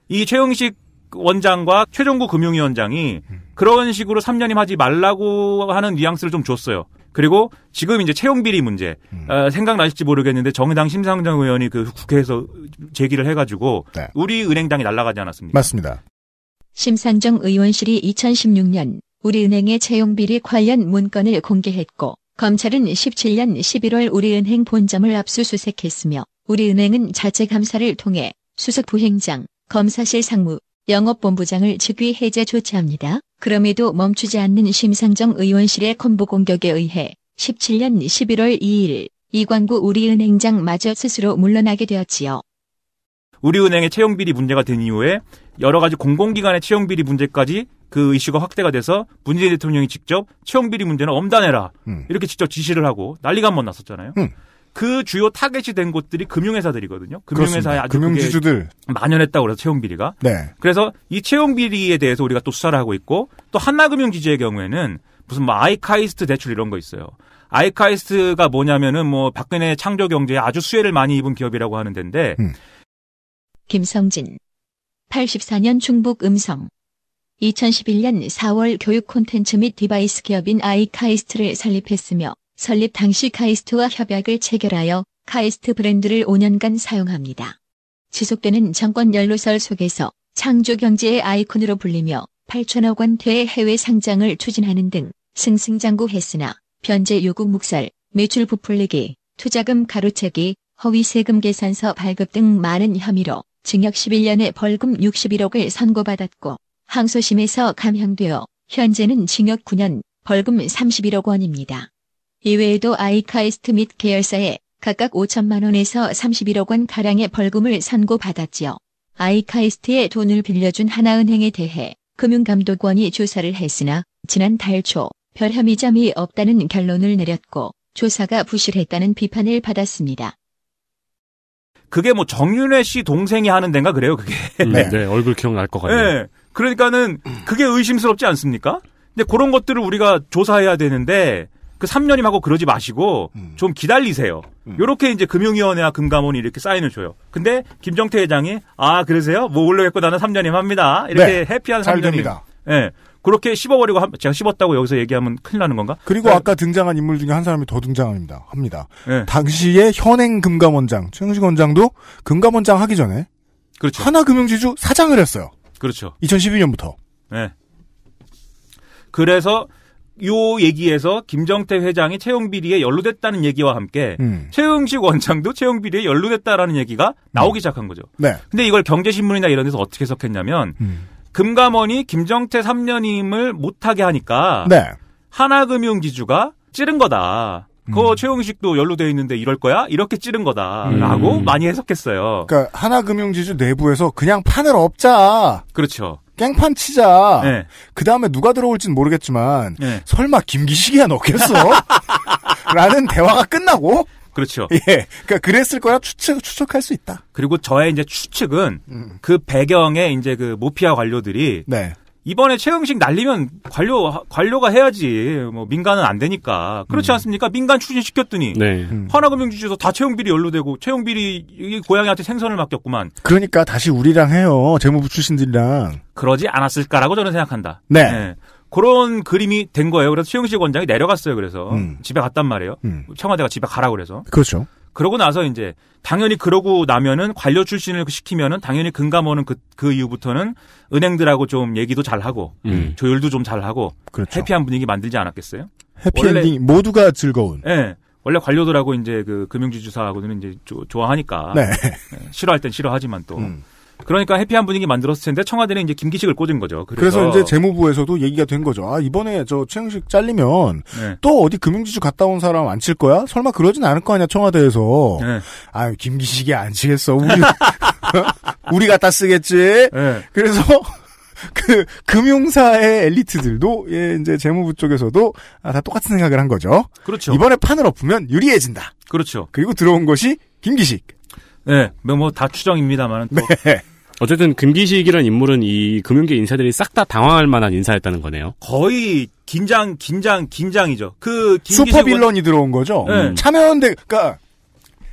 J: 이 최영식 원장과 최종구 금융위원장이 그런 식으로 3년임 하지 말라고 하는 뉘앙스를 좀 줬어요. 그리고 지금 이제 채용비리 문제 어, 생각나실지 모르겠는데 정의당 심상정 의원이 그 국회에서 제기를 해가지고 우리 은행당이 날아가지 않았습니까?
B: 맞습니다.
A: 심상정 의원실이 2016년 우리은행의 채용비리 관련 문건을 공개했고 검찰은 17년 11월 우리은행 본점을 압수수색했으며 우리은행은 자체 감사를 통해 수석 부행장, 검사실 상무, 영업본부장을 직위 해제 조치합니다. 그럼에도 멈추지 않는 심상정 의원실의 콤보 공격에 의해 17년 11월 2일 이광구 우리은행장 마저 스스로 물러나게 되었지요.
J: 우리은행의 채용 비리 문제가 된 이후에 여러 가지 공공기관의 채용 비리 문제까지 그 이슈가 확대가 돼서 문재인 대통령이 직접 채용 비리 문제는 엄단해라 이렇게 직접 지시를 하고 난리가 한 번 났었잖아요. 그 주요 타겟이 된 곳들이 금융회사들이거든요. 금융회사에
B: 그렇습니다.
J: 아주 그게
B: 금융지주들.
J: 만연했다고 그래서 채용 비리가.
B: 네.
J: 그래서 이 채용 비리에 대해서 우리가 또 수사를 하고 있고 또 하나금융지주의 경우에는 무슨 뭐 아이카이스트 대출 이런 거 있어요. 아이카이스트가 뭐냐면은 뭐 박근혜 창조 경제에 아주 수혜를 많이 입은 기업이라고 하는 데인데
A: 김성진 84년 충북 음성 2011년 4월 교육 콘텐츠 및 디바이스 기업인 아이카이스트를 설립했으며 설립 당시 카이스트와 협약을 체결하여 카이스트 브랜드를 5년간 사용합니다. 지속되는 정권 연루설 속에서 창조 경제의 아이콘으로 불리며 8천억 원대의 해외 상장을 추진하는 등 승승장구했으나 변제 요구 묵살, 매출 부풀리기, 투자금 가로채기, 허위 세금 계산서 발급 등 많은 혐의로 징역 11년에 벌금 61억을 선고받았고 항소심에서 감형되어 현재는 징역 9년, 벌금 31억 원입니다. 이외에도 아이카이스트 및 계열사에 각각 5천만 원에서 31억 원 가량의 벌금을 선고받았지요. 아이카이스트에 돈을 빌려준 하나은행에 대해 금융감독원이 조사를 했으나 지난 달 초 별 혐의점이 없다는 결론을 내렸고 조사가 부실했다는 비판을 받았습니다.
J: 그게 뭐 정윤회 씨 동생이 하는 데인가 그래요, 그게.
C: 음, 네. 얼굴 기억날 것 같네요.
J: 네. 그러니까는 그게 의심스럽지 않습니까? 근데 그런 것들을 우리가 조사해야 되는데 그 3년임하고 그러지 마시고 좀 기다리세요. 요렇게 이제 금융위원회와 금감원이 이렇게 사인을 줘요. 근데 김정태 회장이 아 그러세요? 뭐 올려겠고 나는 3년임 합니다. 이렇게
B: 네,
J: 해피한
B: 잘
J: 3년임.
B: 됩니다.
J: 예. 그렇게 씹어버리고 한- 제가 씹었다고 여기서 얘기하면 큰일 나는 건가?
B: 그리고
J: 네.
B: 아까 등장한 인물 중에 한 사람이 더 등장합니다. 합니다.
J: 네.
B: 당시의 현행 금감원장 최영식 원장도 금감원장 하기 전에
J: 그렇죠.
B: 하나금융지주 사장을 했어요.
J: 그렇죠.
B: 2012년부터.
J: 네. 그래서 요 얘기에서 김정태 회장이 채용 비리에 연루됐다는 얘기와 함께
B: 음.
J: 최영식 원장도 채용 비리에 연루됐다라는 얘기가 나오기 시작한 거죠.
B: 네.
J: 근데 이걸 경제신문이나 이런 데서 어떻게 해석했냐면
B: 음.
J: 금감원이 김정태 3년임을 못하게 하니까
B: 네.
J: 하나금융지주가 찌른 거다.
B: 음.
J: 그거 최영식도 연루돼 있는데 이럴 거야? 이렇게 찌른 거다라고
B: 음.
J: 많이 해석했어요.
B: 그러니까 하나금융지주 내부에서 그냥 판을 엎자.
J: 그렇죠.
B: 깽판 치자.
J: 네.
B: 그 다음에 누가 들어올진 모르겠지만
J: 네.
B: 설마 김기식이야 넣겠어? [laughs] 라는 대화가 끝나고
J: 그렇죠.
B: 예, 그러니까 그랬을 거라 추측 추측할 수 있다.
J: 그리고 저의 이제 추측은
B: 음.
J: 그 배경에 이제 그 모피아 관료들이
B: 네.
J: 이번에 최영식 날리면 관료 관료가 해야지 뭐 민간은 안 되니까 그렇지 않습니까? 민간 추진 시켰더니
C: 네.
B: 음.
J: 하나금융지주에서 다 채용 비리 연루되고 채용 비리 이 고양이한테 생선을 맡겼구만.
B: 그러니까 다시 우리랑 해요. 재무부 출신들이랑.
J: 그러지 않았을까라고 저는 생각한다.
B: 네.
J: 그런 그림이 된 거예요. 그래서 최영식 원장이 내려갔어요. 그래서
B: 음.
J: 집에 갔단 말이에요.
B: 음.
J: 청와대가 집에 가라 그래서.
B: 그렇죠.
J: 그러고 나서 이제 당연히 그러고 나면은 관료 출신을 시키면은 당연히 금감원은 그, 그 이후부터는 은행들하고 좀 얘기도 잘 하고
C: 음.
J: 조율도 좀 잘 하고
B: 그렇죠.
J: 해피한 분위기 만들지 않았겠어요?
B: 해피엔딩 모두가 즐거운.
J: 예. 원래 관료들하고 이제 그 금융지주사하고는 이제 조- 좋아하니까
B: 네.
J: 예, 싫어할 땐 싫어하지만 또
B: 음.
J: 그러니까 해피한 분위기 만들었을 텐데 청와대는 이제 김기식을 꽂은 거죠. 그래서,
B: 그래서, 이제 재무부에서도 얘기가 된 거죠. 아 이번에 저 최영식 잘리면
J: 네.
B: 또 어디 금융지주 갔다 온 사람 안 칠 거야? 설마 그러진 않을 거 아니야 청와대에서.
J: 네.
B: 아 김기식이 안 치겠어. 우리 [laughs] 우리 갖다 쓰겠지.
J: 네.
B: 그래서 [laughs] 그 금융사의 엘리트들도 예, 이제 재무부 쪽에서도 아, 다 똑같은 생각을 한 거죠.
J: 그렇죠.
B: 이번에 판을 엎으면 유리해진다.
J: 그렇죠.
B: 그리고 들어온 것이 김기식.
J: 네, 뭐다 추정입니다만 또
B: 네.
C: 어쨌든 금기식이라는 인물은 이 금융계 인사들이 싹 다 당황할 만한 인사였다는 거네요.
J: 거의 긴장, 긴장, 긴장이죠. 그 김기식
B: 슈퍼 빌런이 들어온 거죠.
J: 네.
B: 참여연대, 그니까,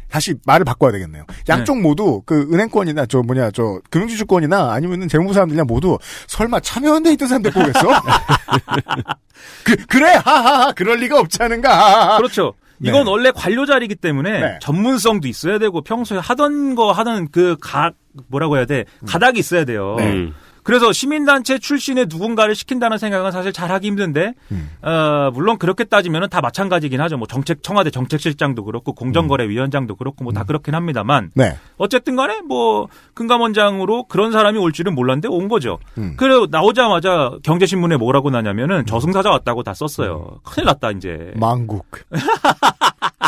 B: 다시 말을 바꿔야 되겠네요. 양쪽 모두, 그, 은행권이나, 저, 뭐냐, 저, 금융지주권이나, 아니면은 재무부 사람들이나 모두, 설마 참여연대 있던 사람 데리고 오겠어? 그, 그래! 하하하! 그럴 리가 없지 않은가! 하하하.
J: 그렇죠.
B: 네.
J: 이건 원래 관료 자리이기 때문에
B: 네.
J: 전문성도 있어야 되고 평소에 하던 거 하던 그 각 뭐라고 해야 돼 가닥이 있어야 돼요.
B: 네.
C: 음.
J: 그래서 시민단체 출신의 누군가를 시킨다는 생각은 사실 잘 하기 힘든데,
B: 음.
J: 어, 물론 그렇게 따지면은 다 마찬가지긴 하죠. 뭐 정책, 청와대 정책실장도 그렇고, 공정거래위원장도 그렇고, 뭐다 그렇긴 합니다만,
B: 네.
J: 어쨌든 간에 뭐, 금감원장으로 그런 사람이 올 줄은 몰랐는데 온 거죠.
B: 음.
J: 그리고 나오자마자 경제신문에 뭐라고 나냐면은 저승사자 왔다고 다 썼어요. 큰일 났다, 이제.
B: 망국.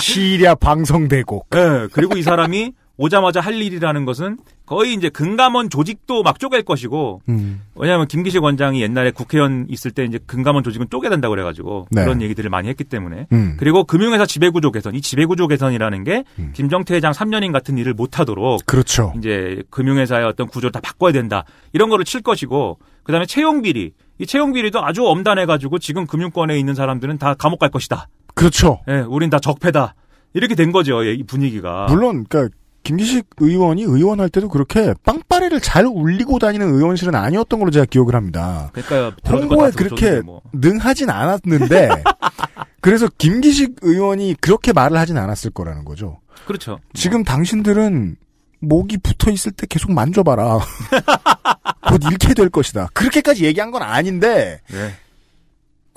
B: 시리아 방성대국.
J: 예, 그리고 이 사람이 [laughs] 오자마자 할 일이라는 것은 거의 이제 금감원 조직도 막 쪼갤 것이고
B: 음.
J: 왜냐하면 김기식 원장이 옛날에 국회의원 있을 때 이제 금감원 조직은 쪼개야 된다고 그래가지고
B: 네.
J: 그런 얘기들을 많이 했기 때문에
B: 음.
J: 그리고 금융회사 지배구조 개선 이 지배구조 개선이라는 게
B: 음.
J: 김정태 회장 3년인 같은 일을 못하도록
B: 그렇죠.
J: 이제 금융회사의 어떤 구조를 다 바꿔야 된다 이런 거를 칠 것이고 그다음에 채용 비리 이 채용 비리도 아주 엄단해가지고 지금 금융권에 있는 사람들은 다 감옥 갈 것이다.
B: 그렇죠.
J: 예, 우린 다 적폐다. 이렇게 된 거죠, 예, 이 분위기가.
B: 물론, 그니까, 김기식 의원이 의원할 때도 그렇게 빵빠레를 잘 울리고 다니는 의원실은 아니었던 걸로 제가 기억을 합니다.
J: 그러니까
B: 홍보에 그렇게
J: 뭐.
B: 능하진 않았는데, [laughs] 그래서 김기식 의원이 그렇게 말을 하진 않았을 거라는 거죠.
J: 그렇죠.
B: 지금 당신들은 목이 붙어 있을 때 계속 만져봐라. [laughs] 곧 잃게 될 것이다. 그렇게까지 얘기한 건 아닌데,
J: 네.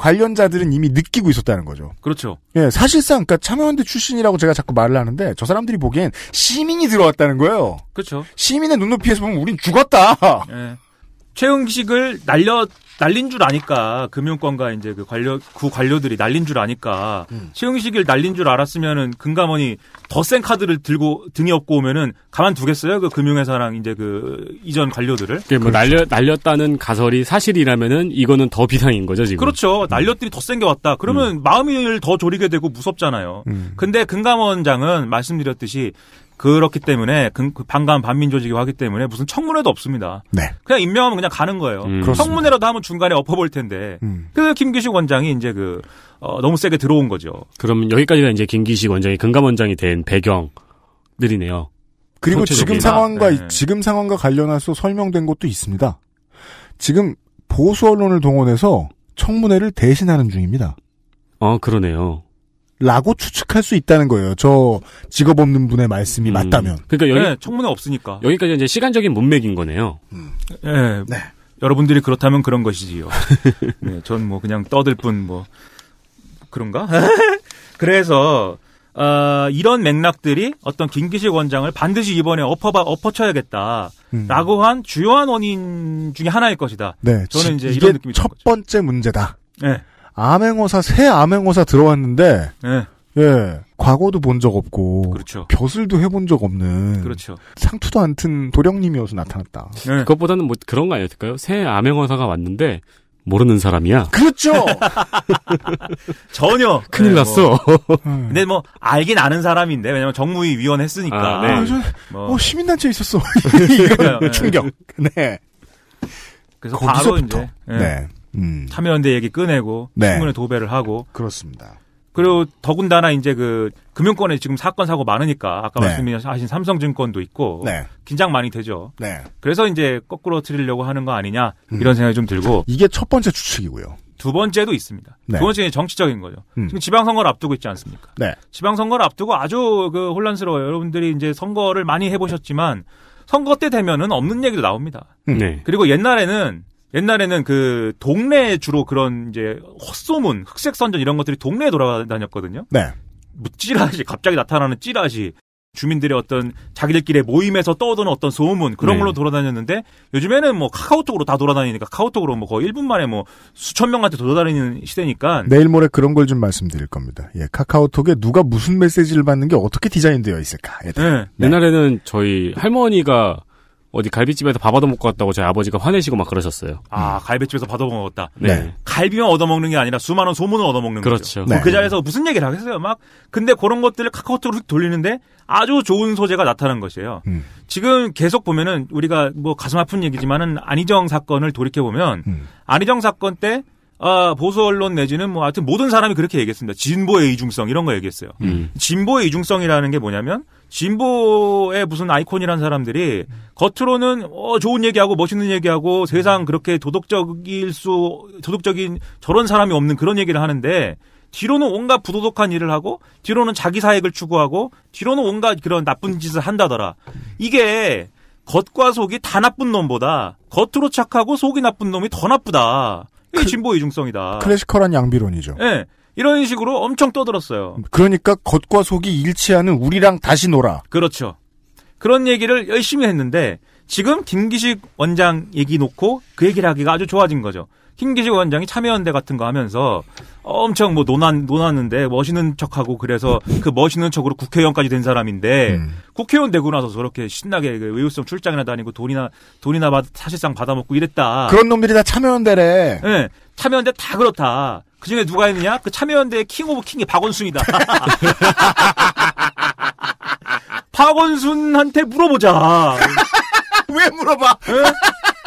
B: 관련자들은 이미 느끼고 있었다는 거죠.
J: 그렇죠.
B: 예, 사실상, 그니까 참여연대 출신이라고 제가 자꾸 말을 하는데, 저 사람들이 보기엔 시민이 들어왔다는 거예요.
J: 그렇죠.
B: 시민의 눈높이에서 보면 우린 죽었다!
J: 예. 최응식을 날려 날린 줄 아니까 금융권과 이제 그 관료 구 관료들이 날린 줄 아니까
B: 음.
J: 최응식을 날린 줄 알았으면은 금감원이 더 센 카드를 들고 등에 업고 오면은 가만 두겠어요? 그 금융회사랑 이제 그 이전 관료들을?
C: 그게 뭐 날려 날렸다는 가설이 사실이라면은 이거는 더 비상인 거죠 지금.
J: 그렇죠. 날렸더니 더 센 게 왔다. 그러면 마음을 더 졸이게 되고 무섭잖아요.
B: 음.
J: 근데 금감원장은 말씀드렸듯이 그렇기 때문에 그, 그 반감 반민 조직이 하기 때문에 무슨 청문회도 없습니다.
B: 네.
J: 그냥 임명하면 그냥 가는 거예요.
C: 음.
B: 그렇습니다.
J: 청문회라도 하면 중간에 엎어볼 텐데.
B: 음.
J: 그 김기식 원장이 이제 그 어, 너무 세게 들어온 거죠.
C: 그럼 여기까지가 이제 김기식 원장이 금감원장이 된 배경들이네요.
B: 그리고
C: 전체적인.
B: 지금 상황과
J: 네.
B: 지금 상황과 관련해서 설명된 것도 있습니다. 지금 보수 언론을 동원해서 청문회를 대신하는 중입니다.
C: 어, 그러네요.
B: 라고 추측할 수 있다는 거예요. 저 직업 없는 분의 말씀이
C: 음.
B: 맞다면.
C: 그러니까 여기
J: 네, 청문회 없으니까.
C: 여기까지 이제 시간적인 문맥인 거네요.
J: 예.
B: 네.
J: 여러분들이 그렇다면 그런 것이지요. [laughs] 네, 전 뭐 그냥 떠들 뿐 뭐 그런가? [laughs] 그래서 어, 이런 맥락들이 어떤 김기식 원장을 반드시 이번에 엎어봐 엎어쳐야겠다라고
B: 음.
J: 한 주요한 원인 중에 하나일 것이다.
B: 네.
J: 저는
B: 지-
J: 이제 이런 느낌이
B: 첫 번째 문제다.
J: 네.
B: 암행어사 새 암행어사 들어왔는데
J: 네.
B: 예 과거도 본 적 없고
J: 그렇죠.
B: 벼슬도 해본 적 없는
J: 그렇죠.
B: 상투도 안 튼 도령님이어서 나타났다.
J: 네.
C: 그것보다는 뭐 그런 거 아니었을까요? 새 암행어사가 왔는데 모르는 사람이야.
B: 그렇죠. [laughs]
J: 전혀
C: 큰일
J: 네,
C: 났어.
J: 뭐. 근데 뭐 알긴 아는 사람인데 왜냐면 정무위 위원 했으니까.
C: 아, 네.
B: 아, 저,
J: 뭐.
B: 어 시민단체 있었어. [laughs] 이런 충격. 네.
J: 그래서
B: 거기서부터.
J: 이제 예,
B: 네. 음.
J: 참여연대 얘기 꺼내고
B: 네.
J: 신문에 도배를 하고
B: 그렇습니다.
J: 그리고 더군다나 이제 그 금융권에 지금 사건 사고 많으니까 아까
B: 네.
J: 말씀하신 삼성증권도 있고
B: 네.
J: 긴장 많이 되죠.
B: 네.
J: 그래서 이제 거꾸로 트리려고 하는 거 아니냐
B: 음.
J: 이런 생각이 좀 들고
B: 이게 첫 번째 추측이고요.
J: 두 번째도 있습니다.
B: 네.
J: 두 번째는 정치적인 거죠.
B: 음.
J: 지금 지방선거를 앞두고 있지 않습니까?
B: 네.
J: 지방선거를 앞두고 아주 그 혼란스러워요. 여러분들이 이제 선거를 많이 해보셨지만 선거 때 되면은 없는 얘기도 나옵니다.
B: 음.
C: 네.
J: 그리고 옛날에는 옛날에는 그 동네에 주로 그런 이제 헛소문, 흑색 선전 이런 것들이 동네에 돌아다녔거든요.
B: 네.
J: 뭐 찌라시 갑자기 나타나는 찌라시 주민들의 어떤 자기들끼리 모임에서 떠오르는 어떤 소문 그런
C: 네.
J: 걸로 돌아다녔는데 요즘에는 뭐 카카오톡으로 다 돌아다니니까 카카오톡으로 뭐 거의 1분 만에 뭐 수천 명한테 돌아다니는 시대니까
B: 내일 모레 그런 걸 좀 말씀드릴 겁니다. 예, 카카오톡에 누가 무슨 메시지를 받는 게 어떻게 디자인되어 있을까? 에 대해.
J: 네.
C: 옛날에는 저희 할머니가 어디 갈비집에서 밥 얻어 먹고 왔다고 저희 아버지가 화내시고 막 그러셨어요.
J: 아 갈비집에서 받아먹었다.
C: 네.
J: 갈비만 얻어 먹는 게 아니라 수많은 소문을 얻어 먹는
C: 그렇죠.
J: 거죠.
B: 네.
J: 그 자리에서 무슨 얘기를 하겠어요, 막. 근데 그런 것들을 카카오톡으로 휙 돌리는데 아주 좋은 소재가 나타난 것이에요.
B: 음.
J: 지금 계속 보면은 우리가 뭐 가슴 아픈 얘기지만은 안희정 사건을 돌이켜 보면
B: 음.
J: 안희정 사건 때 아, 보수 언론 내지는 뭐 하여튼 모든 사람이 그렇게 얘기했습니다. 진보의 이중성 이런 거 얘기했어요.
C: 음.
J: 진보의 이중성이라는 게 뭐냐면 진보의 무슨 아이콘이란 사람들이 겉으로는 어 좋은 얘기하고 멋있는 얘기하고 세상 그렇게 도덕적일 수 도덕적인 저런 사람이 없는 그런 얘기를 하는데 뒤로는 온갖 부도덕한 일을 하고 뒤로는 자기 사익을 추구하고 뒤로는 온갖 그런 나쁜 짓을 한다더라. 이게 겉과 속이 다 나쁜 놈보다 겉으로 착하고 속이 나쁜 놈이 더 나쁘다. 이게 진보 이중성이다.
B: 클래시컬한 양비론이죠.
J: 예. 이런 식으로 엄청 떠들었어요.
B: 그러니까 겉과 속이 일치하는 우리랑 다시 놀아.
J: 그렇죠. 그런 얘기를 열심히 했는데 지금 김기식 원장 얘기 놓고 그 얘기를 하기가 아주 좋아진 거죠. 김기식 원장이 참여연대 같은 거 하면서 엄청 뭐 논한 논하는데 멋있는 척하고 그래서 그 멋있는 척으로 국회의원까지 된 사람인데
B: 음.
J: 국회의원 되고 나서 저렇게 신나게 그 외유성 출장이나 다니고 돈이나 돈이나 받, 사실상 받아먹고 이랬다.
B: 그런 놈들이 다 참여연대래.
J: 예, 참여연대 다 그렇다. 그 중에 누가 있느냐? 그 참여연대의 King of King이 박원순이다. [laughs] 박원순한테 물어보자. [laughs]
B: 왜 물어봐?
J: 예?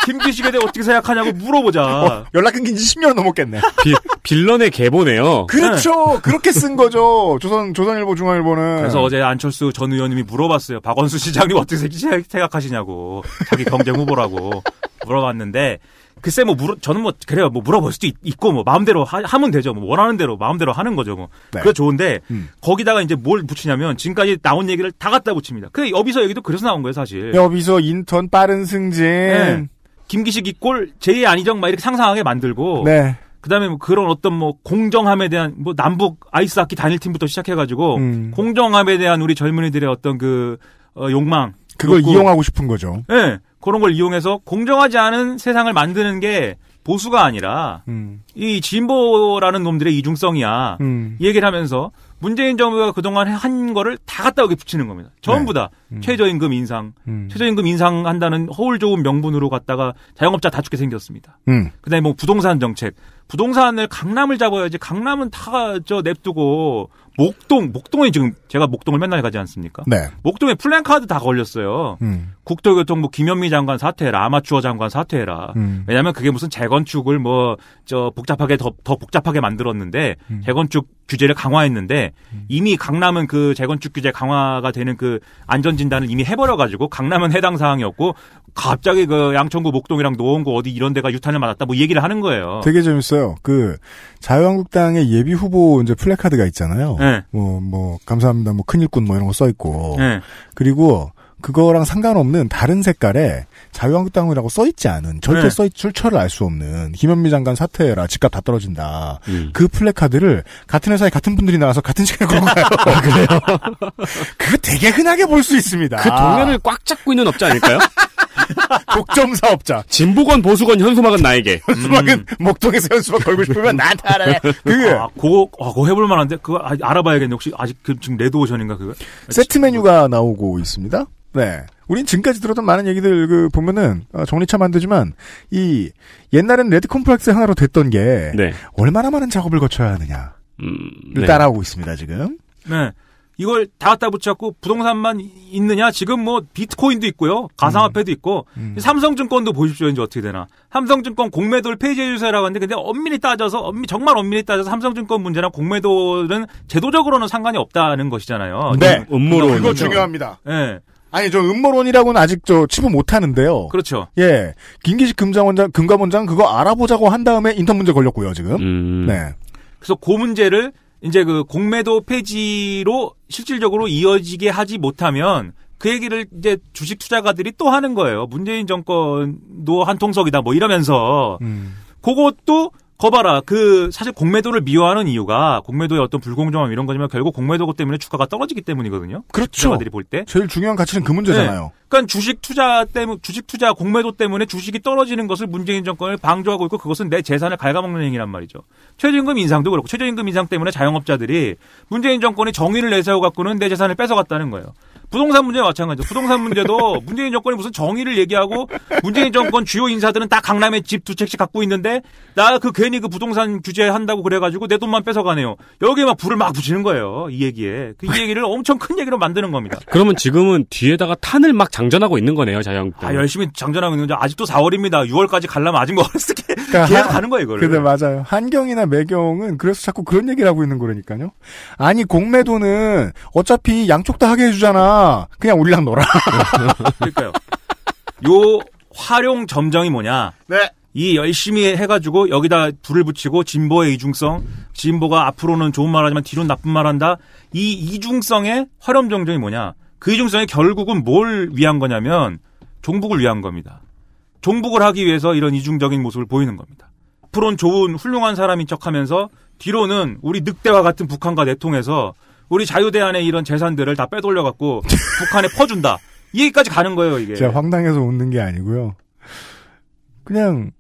J: 김기식에 대해 어떻게 생각하냐고 물어보자.
B: 어, 연락 끊긴 지 10년 넘었겠네.
C: 비, 빌런의 계보네요.
B: 그렇죠. 그렇게 쓴 거죠. 조선, 조선일보, 중앙일보는.
J: 그래서 어제 안철수 전 의원님이 물어봤어요. 박원순 시장님 어떻게 생- 생각하시냐고. 자기 경쟁 후보라고 물어봤는데 글쎄 뭐 물어 저는 뭐 그래요. 뭐 물어볼 수도 있, 고뭐 마음대로 하, 면 되죠. 뭐 원하는 대로 마음대로 하는 거죠. 뭐.
B: 네.
J: 그거 좋은데
B: 음.
J: 거기다가 이제 뭘 붙이냐면 지금까지 나온 얘기를 다 갖다 붙입니다. 그 여비서 얘기도 그래서 나온 거예요, 사실.
B: 여기서 인턴 빠른 승진.
J: 네. 김기식 이꼴 제2 안희정 막 이렇게 상상하게 만들고
B: 네.
J: 그다음에 뭐 그런 어떤 뭐 공정함에 대한 뭐 남북 아이스하키 단일팀부터 시작해가지고
B: 음.
J: 공정함에 대한 우리 젊은이들의 어떤 그 어, 욕망
B: 그걸
J: 욕구,
B: 이용하고 싶은 거죠.
J: 예 그런 걸 이용해서 공정하지 않은 세상을 만드는 게 보수가 아니라
B: 음.
J: 이 진보라는 놈들의 이중성이야
B: 음.
J: 이 얘기를 하면서 문재인 정부가 그동안 한 거를 다 갖다 여기 붙이는 겁니다. 전부 다
B: 음.
J: 최저임금 인상,
B: 음.
J: 최저임금 인상한다는 허울 좋은 명분으로 갖다가 자영업자 다 죽게 생겼습니다.
B: 음.
J: 그다음에 뭐 부동산 정책, 부동산을 강남을 잡아야지 강남은 다 저 냅두고 목동 목동에 지금 제가 목동을 맨날 가지 않습니까?
B: 네.
J: 목동에 플랜카드 다 걸렸어요.
B: 음.
J: 국토교통부 김현미 장관 사퇴해라, 아마추어 장관 사퇴해라.
B: 음.
J: 왜냐하면 그게 무슨 재건축을 뭐 저 복잡하게 더, 더 복잡하게 만들었는데
B: 음.
J: 재건축 규제를 강화했는데 이미 강남은 그 재건축 규제 강화가 되는 그 안전 진단을 이미 해버려가지고 강남은 해당 사항이었고 갑자기 그 양천구 목동이랑 노원구 어디 이런 데가 유탄을 맞았다 뭐이 얘기를 하는 거예요.
B: 되게 재밌어요. 그 자유한국당의 예비 후보 이제 플래카드가 있잖아요.
J: 네.
B: 뭐, 뭐, 감사합니다. 뭐, 큰일꾼 뭐 이런 거 써 있고.
J: 네.
B: 그리고 그거랑 상관없는 다른 색깔에 자유한국당이라고 써 있지 않은 절대
J: 네.
B: 써 있, 출처를 알 수 없는 김현미 장관 사퇴해라 집값 다 떨어진다.
C: 음.
B: 그 플래카드를 같은 회사에 같은 분들이 나와서 같은 시간에 걸고 가요. 그래요? [laughs] 그거 되게 흔하게 볼 수 있습니다.
C: 그 동네를 꽉 잡고 있는 업자 아닐까요? [laughs]
B: 독점 사업자.
C: 진보건 보수건 현수막은 나에게. [laughs]
B: 현수막은 목동에서 현수막 걸고 싶으면 나한테 하래. 그게
J: 아, 그거, 아, 그거 해볼 만한데? 그거 아- 알아봐야겠네. 혹시 아직 그, 지금 레드오션인가 그거?
B: 세트 메뉴가 나오고 있습니다. 네. 우린 지금까지 들었던 많은 얘기들 그 보면은 어, 정리 참 안 되지만 이 옛날에는 레드 콤플렉스 하나로 됐던 게
C: 네.
B: 얼마나 많은 작업을 거쳐야 하느냐를
C: 음, 네.
B: 따라오고 있습니다 지금.
J: 네. 이걸 다 갖다 붙였고 부동산만 있느냐? 지금 뭐 비트코인도 있고요. 가상화폐도 있고 삼성증권도 보십시오. 이제 어떻게 되나. 삼성증권 공매도를 폐지해 주세요라고 하는데 근데 엄밀히 따져서 엄밀히 정말 엄밀히 따져서 삼성증권 문제랑 공매도는 제도적으로는 상관이 없다는 것이잖아요.
B: 네.
C: 음모론.
B: 그거 중요합니다.
J: 네.
B: 아니 저 음모론이라고는 아직 저 치부 못 하는데요.
J: 그렇죠.
B: 예. 김기식 금감원장 금감원장 그거 알아보자고 한 다음에 인턴 문제 걸렸고요 지금.
C: 음.
B: 네.
J: 그래서 그 문제를 이제 그 공매도 폐지로 실질적으로 이어지게 하지 못하면 그 얘기를 이제 주식 투자가들이 또 하는 거예요. 문재인 정권도 한 통속이다 뭐 이러면서
B: 음.
J: 그것도 거봐라. 그 사실 공매도를 미워하는 이유가 공매도의 어떤 불공정함 이런 거지만 결국 공매도 때문에 주가가 떨어지기 때문이거든요.
B: 그렇죠.
J: 투자가들이 볼 때.
B: 제일 중요한 가치는 그 문제잖아요.
J: 네. 그러니까 주식 투자 때문에 주식 투자 공매도 때문에 주식이 떨어지는 것을 문재인 정권을 방조하고 있고 그것은 내 재산을 갉아먹는 행위란 말이죠. 최저임금 인상도 그렇고 최저임금 인상 때문에 자영업자들이 문재인 정권이 정의를 내세워 갖고는 내 재산을 뺏어갔다는 거예요. 부동산 문제와 마찬가지죠. 부동산 문제도 [laughs] 문재인 정권이 무슨 정의를 얘기하고 문재인 정권 주요 인사들은 다 강남에 집 두 채씩 갖고 있는데 나 그 괜히 그 부동산 규제한다고 그래가지고 내 돈만 뺏어가네요. 여기에 막 불을 막 붙이는 거예요. 이 얘기에. 그 이 얘기를 엄청 큰 얘기로 만드는 겁니다.
C: 그러면 지금은 뒤에다가 탄을 막 장전하고 있는 거네요, 자유한국당.
J: 아, 열심히 장전하고 있는데 아직도 4월입니다. 6월까지 갈라면 아직 멀었을 게 계속 가는 거예요, 이거를.
B: 근데 맞아요. 한경이나 매경은 그래서 자꾸 그런 얘기를 하고 있는 거라니까요. 아니 공매도는 어차피 양쪽 다 하게 해주잖아. 그냥 우리랑 놀아. [laughs]
J: 그러니까요. 요 활용 점정이 뭐냐?
B: 네.
J: 이 열심히 해가지고 여기다 불을 붙이고 진보의 이중성, 진보가 앞으로는 좋은 말하지만 뒤로는 나쁜 말한다. 이 이중성의 활용 점정이 뭐냐? 그 이중성이 결국은 뭘 위한 거냐면 종북을 위한 겁니다. 종북을 하기 위해서 이런 이중적인 모습을 보이는 겁니다. 앞으로는 좋은 훌륭한 사람인 척하면서 뒤로는 우리 늑대와 같은 북한과 내통해서 우리 자유대안의 이런 재산들을 다 빼돌려갖고 [laughs] 북한에 퍼준다. 이 얘기까지 가는 거예요, 이게.
B: 제가 황당해서 웃는 게 아니고요. 그냥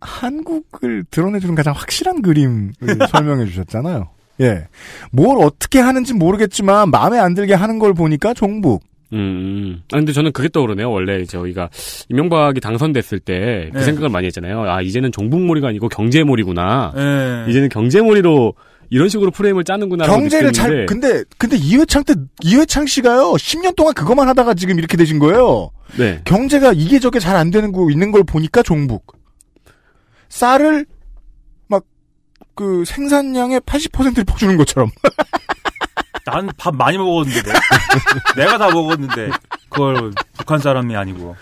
B: 한국을 드러내주는 가장 확실한 그림을 [laughs] 설명해 주셨잖아요. 예. 뭘 어떻게 하는지 모르겠지만 마음에 안 들게 하는 걸 보니까 종북.
C: 음, 음. 아, 근데 저는 그게 떠오르네요. 원래 저희가 이명박이 당선됐을 때그
J: 네.
C: 생각을 많이 했잖아요. 아, 이제는 종북몰이가 아니고 경제몰이구나.
J: 네.
C: 이제는 경제몰이로 이런 식으로 프레임을 짜는구나.
B: 경제를 잘 근데 근데 이회창 때 이회창 씨가요 10년 동안 그것만 하다가 지금 이렇게 되신 거예요.
C: 네.
B: 경제가 이게 저게 잘 안 되는 거 있는 걸 보니까 종북. 쌀을 막 그 생산량의 80%를 퍼주는 것처럼. [laughs]
J: 난 밥 많이 먹었는데. 내가 다 먹었는데. 그걸 북한 사람이 아니고.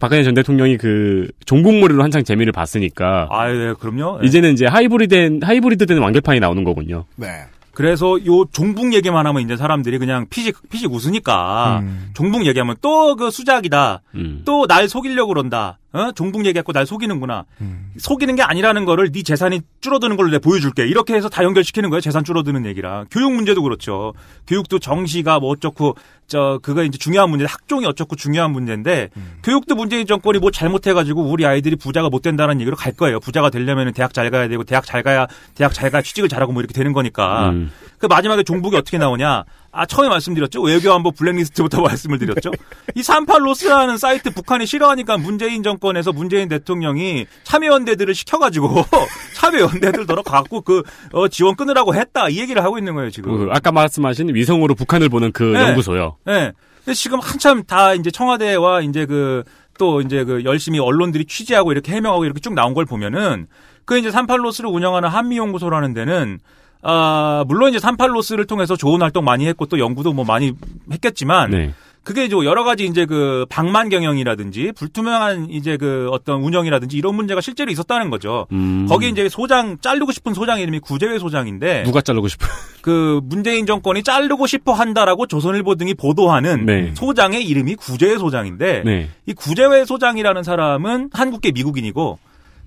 C: 박근혜 전 대통령이 그 종북몰이로 한창 재미를 봤으니까
J: 아, 예, 그럼요. 예.
C: 이제는 이제 하이브리드된 하이브리드된 완결판이 나오는 거군요.
B: 네.
J: 그래서 요 종북 얘기만 하면 이제 사람들이 그냥 피식 피식 웃으니까
B: 음.
J: 종북 얘기하면 또 그 수작이다.
C: 음.
J: 또날 속이려고 그런다. 어? 종북 얘기했고 날 속이는구나.
B: 음.
J: 속이는 게 아니라는 거를 네 재산이 줄어드는 걸로 내가 보여줄게. 이렇게 해서 다 연결시키는 거예요. 재산 줄어드는 얘기랑. 교육 문제도 그렇죠. 교육도 정시가 뭐 어쩌고 저 그거 이제 중요한 문제. 학종이 어쩌고 중요한 문제인데
B: 음.
J: 교육도 문재인 정권이 뭐 잘못해가지고 우리 아이들이 부자가 못 된다는 얘기로 갈 거예요. 부자가 되려면 대학 잘 가야 되고 대학 잘 가야 대학 잘 가야 취직을 잘하고 뭐 이렇게 되는 거니까.
C: 음.
J: 그 마지막에 종북이 어떻게 나오냐? 아, 처음에 말씀드렸죠. 외교안보 블랙리스트부터 [laughs] 말씀을 드렸죠. 이 삼팔로스라는 사이트 북한이 싫어하니까 문재인 정권에서 문재인 대통령이 참여연대들을 시켜가지고 [laughs] 참여연대들 들어 갖고 그 어, 지원 끊으라고 했다 이 얘기를 하고 있는 거예요 지금.
C: 그 아까 말씀하신 위성으로 북한을 보는 그
J: 네.
C: 연구소요.
J: 네. 근데 지금 한참 다 이제 청와대와 이제 그 또 이제 그 열심히 언론들이 취재하고 이렇게 해명하고 이렇게 쭉 나온 걸 보면은 그 이제 삼팔로스를 운영하는 한미연구소라는 데는 아 물론 이제 삼팔로스를 통해서 좋은 활동 많이 했고 또 연구도 뭐 많이 했겠지만
C: 네.
J: 그게 이제 여러 가지 이제 그 방만 경영이라든지 불투명한 이제 그 어떤 운영이라든지 이런 문제가 실제로 있었다는 거죠.
C: 음.
J: 거기 이제 소장 자르고 싶은 소장 이름이 구재회 소장인데
C: 누가 자르고 싶어? [laughs]
J: 그 문재인 정권이 자르고 싶어 한다라고 조선일보 등이 보도하는
C: 네.
J: 소장의 이름이 구재회 소장인데
C: 네.
J: 이 구재회 소장이라는 사람은 한국계 미국인이고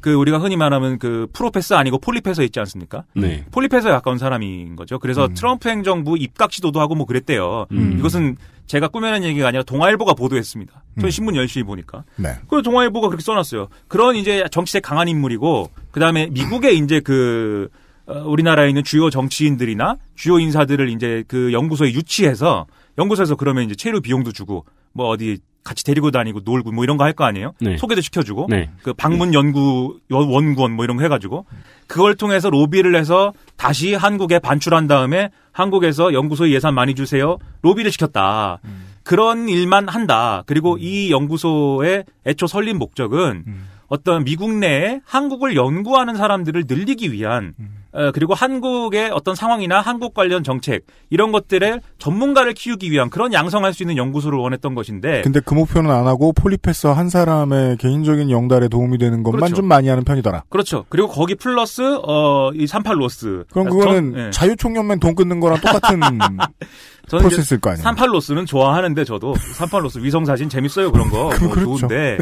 J: 그 우리가 흔히 말하면 그 프로페서 아니고 폴리페서 있지 않습니까?
C: 네.
J: 폴리페서에 가까운 사람인 거죠. 그래서
C: 음.
J: 트럼프 행정부 입각 시도도 하고 뭐 그랬대요.
B: 음.
J: 이것은 제가 꾸며낸 얘기가 아니라 동아일보가 보도했습니다. 저희
B: 음.
J: 신문 열심히 보니까.
B: 네.
J: 그 동아일보가 그렇게 써놨어요. 그런 이제 정치적 강한 인물이고 그다음에 미국의 이제 그 어, 우리나라에 있는 주요 정치인들이나 주요 인사들을 이제 그 연구소에 유치해서 연구소에서 그러면 이제 체류 비용도 주고 뭐 어디 같이 데리고 다니고 놀고 뭐 이런 거 할 거 아니에요?
C: 네.
J: 소개도 시켜주고.
C: 네.
J: 그 방문 연구 연- 원구원 뭐 이런 거 해가지고. 그걸 통해서 로비를 해서 다시 한국에 반출한 다음에 한국에서 연구소에 예산 많이 주세요. 로비를 시켰다. 그런 일만 한다. 그리고 이 연구소의 애초 설립 목적은 어떤 미국 내에 한국을 연구하는 사람들을 늘리기 위한 어, 그리고 한국의 어떤 상황이나 한국 관련 정책 이런 것들의 전문가를 키우기 위한 그런 양성할 수 있는 연구소를 원했던 것인데
B: 근데 그 목표는 안 하고 폴리패서 한 사람의 개인적인 영달에 도움이 되는 것만
J: 그렇죠.
B: 좀 많이 하는 편이더라.
J: 그렇죠. 그리고 거기 플러스 어이 삼팔로스.
B: 그럼
J: 전-
B: 그거는
J: 예.
B: 자유총연맹 돈 끊는 거랑 똑같은 [laughs] [laughs] 프로세스일 거 아니에요.
J: 삼팔로스는 좋아하는데 저도 삼팔로스 위성 사진 재밌어요 그런 거 [laughs] 뭐
B: 그렇죠.
J: 좋은데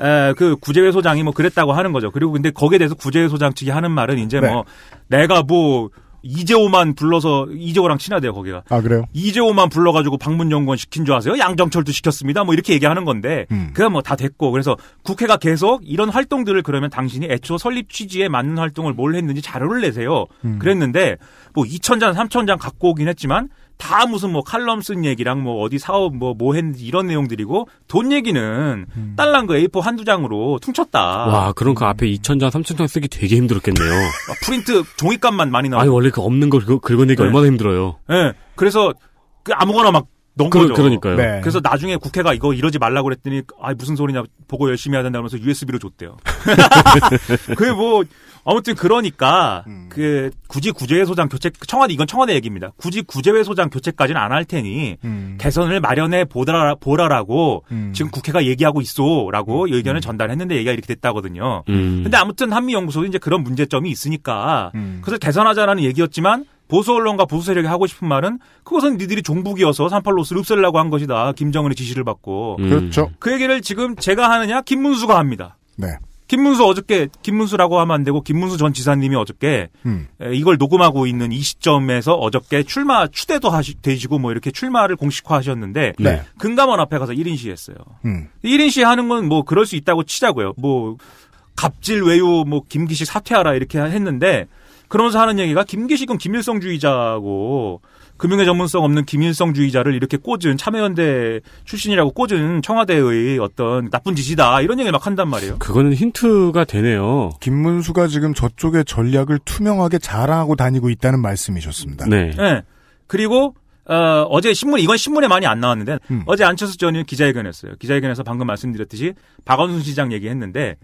J: 에, 그 구제회 소장이 뭐 그랬다고 하는 거죠. 그리고 근데 거기에 대해서 구제회 소장 측이 하는 말은 이제
B: 네.
J: 뭐 내가 뭐 이재호만 불러서 이재호랑 친하대요 거기가.
B: 아 그래요?
J: 이재호만 불러가지고 방문연구원 시킨 줄 아세요? 양정철도 시켰습니다. 뭐 이렇게 얘기하는 건데
B: 음.
J: 그냥 뭐다 됐고 그래서 국회가 계속 이런 활동들을 그러면 당신이 애초 설립 취지에 맞는 활동을 뭘 했는지 자료를 내세요.
B: 음.
J: 그랬는데 뭐 2천 장, 3천 장 갖고 오긴 했지만 다 무슨 뭐 칼럼 쓴 얘기랑 뭐 어디 사업 뭐뭐 했는지 이런 내용들이고 돈 얘기는 딸랑 그 A4 한두 장으로 퉁쳤다.
C: 와, 그럼 그 앞에 2,000장, 3,000장 쓰기 되게 힘들었겠네요. [laughs]
J: 아, 프린트 종이값만 많이 나오고.
C: 아니, 원래 그 없는 걸 긁- 긁어내기
J: 네.
C: 얼마나 힘들어요.
J: 예. 그래서 그 아무거나 막 넣은
C: 그-
J: 거죠.
C: 그러니까요.
B: 네.
J: 그래서 나중에 국회가 이거 이러지 말라고 그랬더니 아 무슨 소리냐 보고 열심히 해야 된다 그러면서 USB로 줬대요. [laughs] 그게 뭐 아무튼 그러니까
B: 음.
J: 그 굳이 구제회 소장 교체 청와대 이건 청와대 얘기입니다. 굳이 구제회 소장 교체까지는 안 할 테니
B: 음.
J: 개선을 마련해 보라 보라라고
B: 음.
J: 지금 국회가 얘기하고 있어라고 의견을 전달했는데 얘기가 이렇게 됐다거든요.
C: 음.
J: 근데 아무튼 한미 연구소도 이제 그런 문제점이 있으니까
B: 음.
J: 그래서 개선하자라는 얘기였지만 보수 언론과 보수 세력이 하고 싶은 말은 그것은 니들이 종북이어서 38로스를 없애려고 한 것이다. 김정은의 지시를 받고.
C: 음.
B: 그렇죠.
J: 그 얘기를 지금 제가 하느냐 김문수가 합니다.
B: 네.
J: 김문수 어저께 김문수라고 하면 안 되고 김문수 전 지사님이 어저께
B: 음.
J: 에, 이걸 녹음하고 있는 이 시점에서 어저께 출마 추대도 하시, 되시고 뭐 이렇게 출마를 공식화하셨는데
B: 네.
J: 금감원 앞에 가서 1인 시했어요.
B: 음.
J: 1인 시 하는 건 뭐 그럴 수 있다고 치자고요. 뭐 갑질 외유 뭐 김기식 사퇴하라 이렇게 했는데 그러면서 하는 얘기가 김기식은 김일성주의자고 금융의 전문성 없는 김일성주의자를 이렇게 꽂은 참여연대 출신이라고 꽂은 청와대의 어떤 나쁜 짓이다 이런 얘기를 막 한단 말이에요.
C: 그거는 힌트가 되네요.
B: 김문수가 지금 저쪽의 전략을 투명하게 자랑하고 다니고 있다는 말씀이셨습니다.
C: 네.
J: 예. 그리고 어, 어제 신문 이건 신문에 많이 안 나왔는데
B: 음.
J: 어제 안철수 전 의원 기자회견했어요. 기자회견에서 방금 말씀드렸듯이 박원순 시장 얘기했는데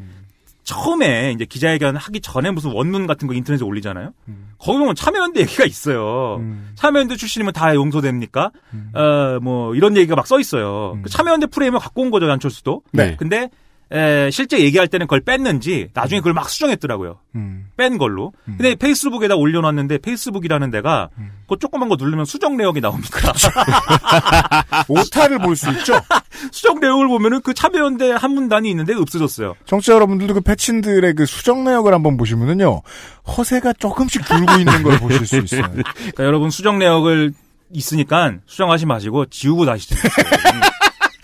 J: 처음에 이제 기자회견 하기 전에 무슨 원문 같은 거 인터넷에 올리잖아요. 거기 보면 참여연대 얘기가 있어요.
B: 음.
J: 참여연대 출신이면 다 용서됩니까? 어, 뭐 이런 얘기가 막 써 있어요. 그 참여연대 프레임을 갖고 온 거죠 안철수도.
C: 네.
J: 근데 에, 실제 얘기할 때는 그걸 뺐는지 나중에 그걸 막 수정했더라고요.
B: 음.
J: 뺀 걸로. 근데 페이스북에다 올려놨는데 페이스북이라는 데가 그 조그만 거 누르면 수정 내역이 나옵니다. [laughs]
B: 오타를 볼 수 있죠. [laughs]
J: 수정 내역을 보면은 그 참여연대 한 문단이 있는데 없어졌어요.
B: 청취자 여러분들도 그 패친들의 그 수정 내역을 한번 보시면은요 허세가 조금씩 줄고 있는 걸 보실 수 있어요. [laughs]
J: 그러니까 여러분 수정 내역을 있으니까 수정하지 마시고 지우고 다시. 음.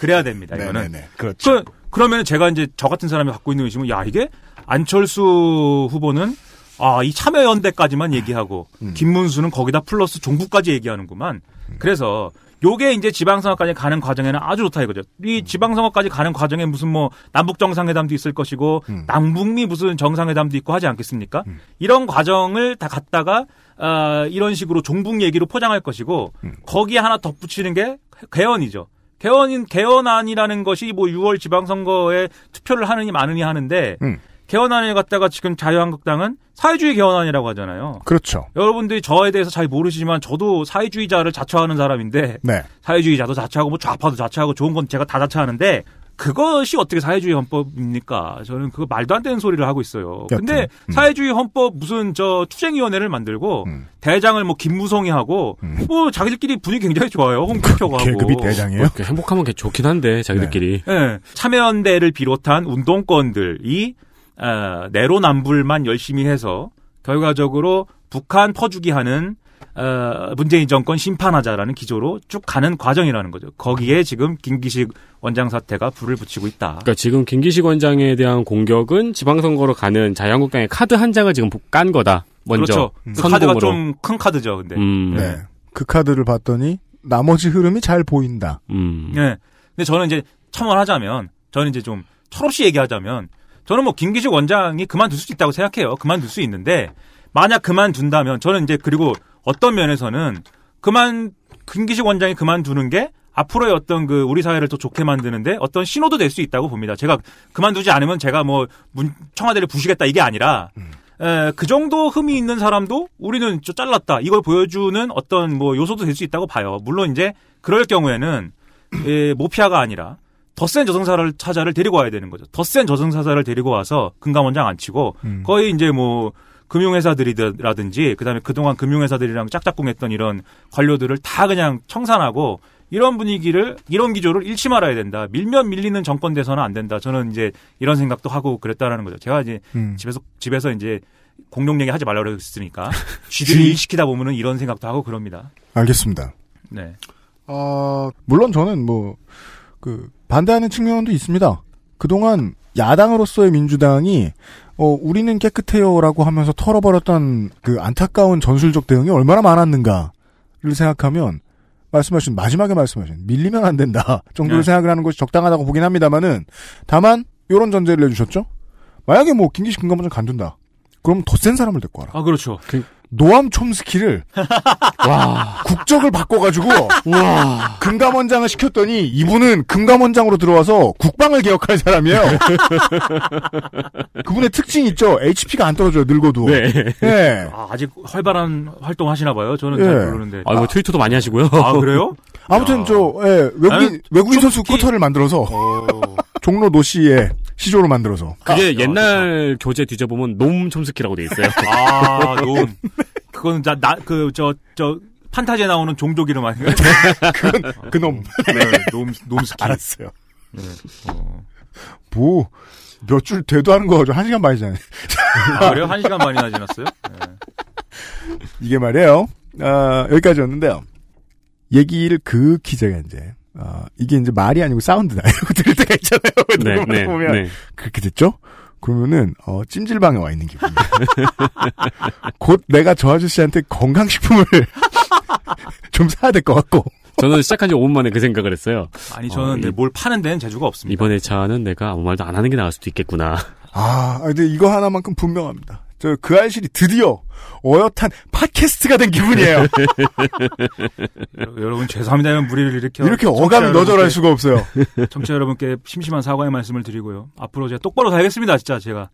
J: 그래야 됩니다. 이거는.
B: 네네네. 그렇죠.
J: 그, 그러면 제가 이제 저 같은 사람이 갖고 있는 의심은 야 이게 안철수 후보는 아, 이 참여연대까지만 얘기하고
B: 음.
J: 김문수는 거기다 플러스 종부까지 얘기하는구만. 그래서 요게 이제 지방선거까지 가는 과정에는 아주 좋다 이거죠.
B: 음.
J: 이 지방선거까지 가는 과정에 무슨 뭐 남북 정상회담도 있을 것이고
B: 음.
J: 남북미 무슨 정상회담도 있고 하지 않겠습니까? 이런 과정을 다 갔다가 아, 이런 식으로 종북 얘기로 포장할 것이고
B: 음.
J: 거기에 하나 덧붙이는 게 개헌이죠. 개헌인 개헌안이라는 것이 뭐 6월 지방선거에 투표를 하느니 마느니 하는데
B: 음.
J: 개헌안을 갖다가 지금 자유한국당은 사회주의 개헌안이라고 하잖아요.
B: 그렇죠.
J: 여러분들이 저에 대해서 잘 모르시지만 저도 사회주의자를 자처하는 사람인데
B: 네.
J: 사회주의자도 자처하고 뭐 좌파도 자처하고 좋은 건 제가 다 자처하는데 그것이 어떻게 사회주의 헌법입니까? 저는 그거 말도 안 되는 소리를 하고 있어요. 근데
B: 음.
J: 사회주의 헌법 무슨 저 투쟁위원회를 만들고 대장을 뭐 김무성이 하고 뭐 자기들끼리 분위기 굉장히 좋아요. 홍준표가 하고
B: 음. 계급이 대장이에요?
C: 뭐 행복하면 게 좋긴 한데 자기들끼리.
J: 예, 참여연대를 비롯한 운동권들이 어, 내로남불만 열심히 해서 결과적으로 북한 퍼주기 하는 어, 문재인 정권 심판하자라는 기조로 쭉 가는 과정이라는 거죠. 거기에 지금 김기식 원장 사태가 불을 붙이고 있다.
C: 그러니까 지금 김기식 원장에 대한 공격은 지방선거로 가는 자유한국당의 카드 한 장을 지금 깐 거다. 먼저
J: 그렇죠. 그. 카드가 좀 큰 카드죠. 근데.
C: 음.
B: 네. 그 카드를 봤더니 나머지 흐름이 잘 보인다.
C: 음.
J: 네. 근데 저는 이제 첨언하자면 저는 이제 좀 철없이 얘기하자면 저는 뭐 김기식 원장이 그만둘 수 있다고 생각해요. 그만둘 수 있는데 만약 그만둔다면 저는 이제 그리고 어떤 면에서는 그만 김기식 원장이 그만두는 게 앞으로의 어떤 그 우리 사회를 더 좋게 만드는데 어떤 신호도 될 수 있다고 봅니다. 제가 그만두지 않으면 제가 뭐 문, 청와대를 부시겠다 이게 아니라 에, 그 정도 흠이 있는 사람도 우리는 저 잘랐다 이걸 보여주는 어떤 뭐 요소도 될 수 있다고 봐요. 물론 이제 그럴 경우에는 예, 모피아가 아니라 더 센 저승사를 차자를 데리고 와야 되는 거죠. 더 센 저승사자를 데리고 와서 금감원장 안 치고
B: 음.
J: 거의 이제 뭐 금융회사들이라든지 그다음에 그동안 금융회사들이랑 짝짝꿍했던 이런 관료들을 다 그냥 청산하고 이런 분위기를 이런 기조를 잃지 말아야 된다. 밀면 밀리는 정권 돼서는 안 된다. 저는 이제 이런 생각도 하고 그랬다라는 거죠. 제가 이제
B: 음.
J: 집에서 집에서 이제 공룡 얘기 하지 말라고 그랬으니까 [laughs] 쥐들이 일 시키다 보면은 이런 생각도 하고 그럽니다.
B: 알겠습니다.
J: 네.
B: 어, 물론 저는 뭐, 그, 반대하는 측면도 있습니다. 그동안 야당으로서의 민주당이, 어, 우리는 깨끗해요라고 하면서 털어버렸던 그 안타까운 전술적 대응이 얼마나 많았는가를 생각하면, 말씀하신, 마지막에 말씀하신, 밀리면 안 된다 [laughs] 정도로
J: 네.
B: 생각을 하는 것이 적당하다고 보긴 합니다만은, 다만, 요런 전제를 내주셨죠? 만약에 뭐, 김기식 금감원장 간둔다. 그럼 더 센 사람을 데리고 와라.
J: 아 그렇죠.
B: 노암 촘스키를 [laughs]
C: 와
B: 국적을 바꿔가지고
C: 와
B: 금감원장을 시켰더니 이분은 금감원장으로 들어와서 국방을 개혁할 사람이에요. [laughs] 그분의 특징이 있죠. HP가 안 떨어져요. 늙어도.
C: 네.
B: 예.
J: 아, 아직 활발한 활동 하시나 봐요. 저는
B: 예.
J: 잘 모르는데.
C: 아, 뭐 트위터도 많이 하시고요.
J: 아, 그래요?
B: 아무튼 저 예, 외국인 외국인 선수 쿼터를 만들어서
J: 어. [laughs]
B: 종로 노시의 시조로 만들어서
C: 그게 옛날 교재 뒤져보면 놈 촘스키라고 돼 있어요. [laughs]
J: 아, 논. 그거는 나, 나, 그, 저, 저, 판타지에 나오는 종족 이름 아닌가요? [laughs]
B: 그건 그놈
J: 네, 놈, 놈스키.
B: 알았어요.
J: 네. 어.
B: 뭐 몇줄 대도 하는 거죠. 한 시간 반이잖아요.
J: 아, 그래요? 한 시간 반이나 지났어요? 네.
B: 이게 말이에요. 아, 여기까지였는데요. 얘기를 극히 제가 이제 아, 이게 이제 말이 아니고 사운드다 이러고 [laughs] 들을 때가 있잖아요.
C: 네, 네,
B: 보면
C: 네.
B: 그렇게 됐죠? 그러면은 어, 찜질방에 와 있는 기분이에요. [laughs] 곧 내가 저 아저씨한테 건강식품을 [laughs] 좀 사야 될 것 같고
C: 저는 시작한 지 5분 만에 그 생각을 했어요.
J: 아니, 저는
C: 어, 이-
J: 뭘 파는 데는 재주가 없습니다.
C: 이번 회차는 내가 아무 말도 안 하는 게 나을 수도 있겠구나.
B: 아 근데 이거 하나만큼 분명합니다. 저 그 알실이 드디어 어엿한 팟캐스트가 된 기분이에요.
J: 여- [laughs] 여러분, 죄송합니다. 이런 무리를 일으켜.
B: 이렇게
J: 여러분께-
B: 너절할 수가 없어요.
J: 청취자 여러분께 심심한 사과의 말씀을 드리고요. 앞으로 제가 똑바로 살겠습니다. 진짜 제가.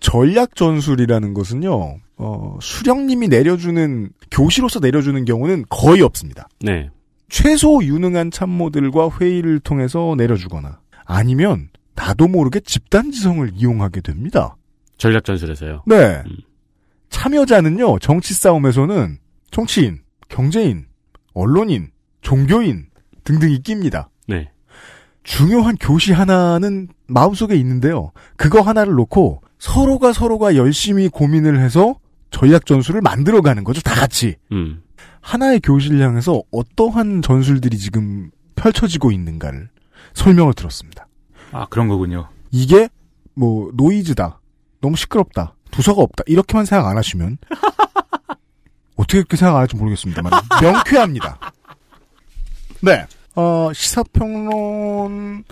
B: 전략 전술이라는 것은요, 어, 수령님이 내려주는, 교시로서 내려주는 경우는 거의 없습니다.
C: 네.
B: 최소 유능한 참모들과 회의를 통해서 내려주거나, 아니면, 나도 모르게 집단지성을 이용하게 됩니다.
C: 전략 전술에서요.
B: 네. 참여자는요, 정치 싸움에서는 정치인, 경제인, 언론인, 종교인 등등이 낍니다.
C: 네.
B: 중요한 교시 하나는 마음속에 있는데요. 그거 하나를 놓고 서로가 서로가 열심히 고민을 해서 전략 전술을 만들어가는 거죠. 다 같이.
C: 음.
B: 하나의 교실을 향해서 어떠한 전술들이 지금 펼쳐지고 있는가를 설명을 들었습니다.
J: 아, 그런 거군요.
B: 이게 뭐 노이즈다. 너무 시끄럽다. 부서가 없다. 이렇게만 생각 안 하시면 [laughs] 어떻게 그렇게 생각 안 할지 모르겠습니다만 명쾌합니다. 네. 어, 시사평론을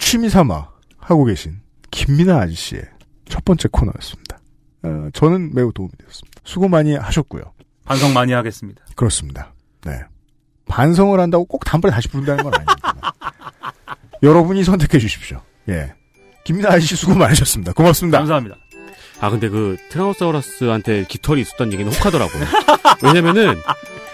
B: 취미 삼아 하고 계신 김민아 아저씨의 첫 번째 코너였습니다. 어, 저는 매우 도움이 되었습니다. 수고 많이 하셨고요.
J: 반성 많이 하겠습니다.
B: 그렇습니다. 네. 반성을 한다고 꼭 단번에 다시 부른다는 건 아닙니다. 여러분이 선택해 주십시오. 예. 김민아 아저씨 수고 많으셨습니다. 고맙습니다.
J: 감사합니다.
C: 아 근데 그 티라노사우루스한테 깃털이 있었다는 얘기는 혹하더라고요. 왜냐면은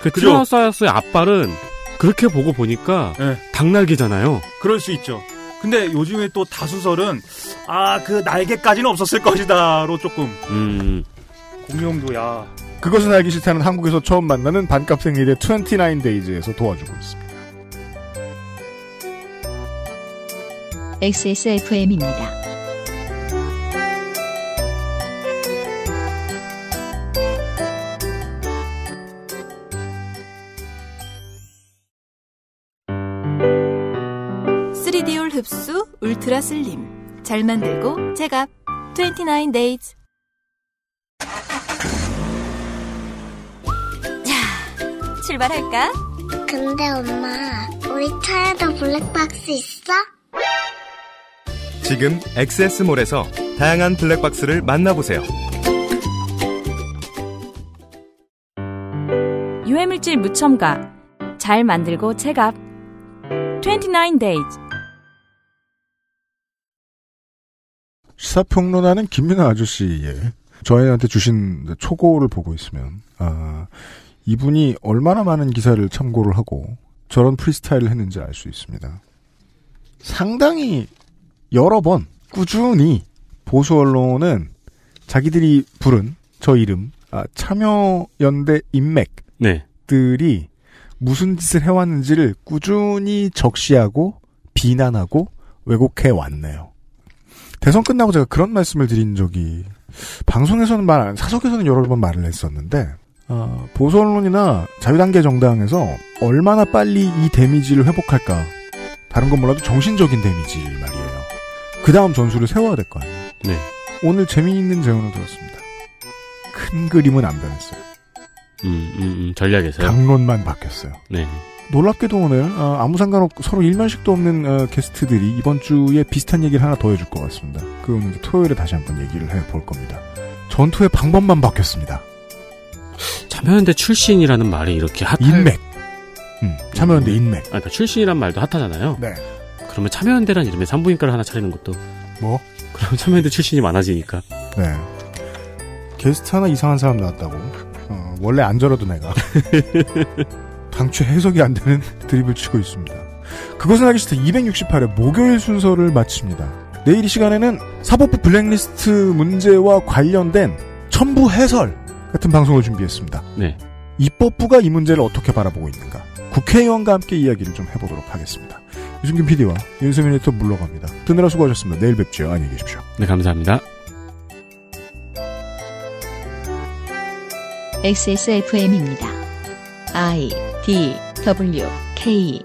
C: 그
J: 그죠?
C: 티라노사우루스의 앞발은 그렇게 보고 보니까
J: 네.
C: 닭날개잖아요.
J: 그럴 수 있죠. 근데 요즘에 또 다수설은 아 그 날개까지는 없었을 것이다로 조금
C: 음.
J: 공룡도 야
B: 그것은 알기 싫다는 한국에서 처음 만나는 반값 생리대 29데이즈에서 도와주고 있습니다.
A: XSFM입니다.
N: 쓰리 d 올 흡수 울트라 슬림 잘 만들고 제갑 29 days
D: 출발할까?
E: 근데 엄마, 우리 차에도 블랙박스 있어?
F: 지금 엑세스몰에서 다양한 블랙박스를 만나보세요.
D: 유해물질 무첨가. 잘 만들고 체갑. 29 days.
B: 시사평론하는 김민아 아저씨의 저희한테 주신 초고를 보고 있으면 아, 이분이 얼마나 많은 기사를 참고를 하고 저런 프리스타일을 했는지 알 수 있습니다. 상당히 여러 번 꾸준히 보수 언론은 자기들이 부른 저 이름 아, 참여연대 인맥들이
C: 네.
B: 무슨 짓을 해왔는지를 꾸준히 적시하고 비난하고 왜곡해 왔네요. 대선 끝나고 제가 그런 말씀을 드린 적이 방송에서는 말 안, 사석에서는 여러 번 말을 했었는데 어, 보수 언론이나 자유단계 정당에서 얼마나 빨리 이 데미지를 회복할까 다른 건 몰라도 정신적인 데미지 말이에요. 그 다음 전술을 세워야 될 거 아니에요.
C: 네.
B: 오늘 재미있는 재원을 들었습니다. 큰 그림은 안 변했어요.
C: 음, 음, 음, 전략에서요.
B: 강론만 바뀌었어요.
C: 네.
B: 놀랍게도 오늘 어, 아무 상관없 서로 일면식도 없는 어, 게스트들이 이번 주에 비슷한 얘기를 하나 더 해줄 것 같습니다. 그건 이제 토요일에 다시 한번 얘기를 해볼 겁니다. 전투의 방법만 바뀌었습니다.
C: 참여연대 출신이라는 말이 이렇게 핫할
B: 인맥. 음, 참여연대 인맥.
C: 아, 그러니까 출신이란 말도 핫하잖아요.
B: 네.
C: 그러면 참여연대란 이름의 산부인과를 하나 차리는 것도
B: 뭐?
C: 그러면 참여연대 출신이 많아지니까.
B: 네. 게스트 하나 이상한 사람 나왔다고. 어, 원래 안 저러도 내가. [laughs] 당최 해석이 안 되는 [laughs] 드립을 치고 있습니다. 그것은 알기 싫다 268회 목요일 순서를 마칩니다. 내일 이 시간에는 사법부 블랙리스트 문제와 관련된 첨부 해설 같은 방송을 준비했습니다.
C: 네.
B: 입법부가 이 문제를 어떻게 바라보고 있는가. 국회의원과 함께 이야기를 좀 해보도록 하겠습니다. 유승균 PD와 윤세민 에디터 물러갑니다. 드느라 수고하셨습니다. 내일 뵙죠. 안녕히 계십시오.
C: 네, 감사합니다.
A: XSFM입니다. I D W K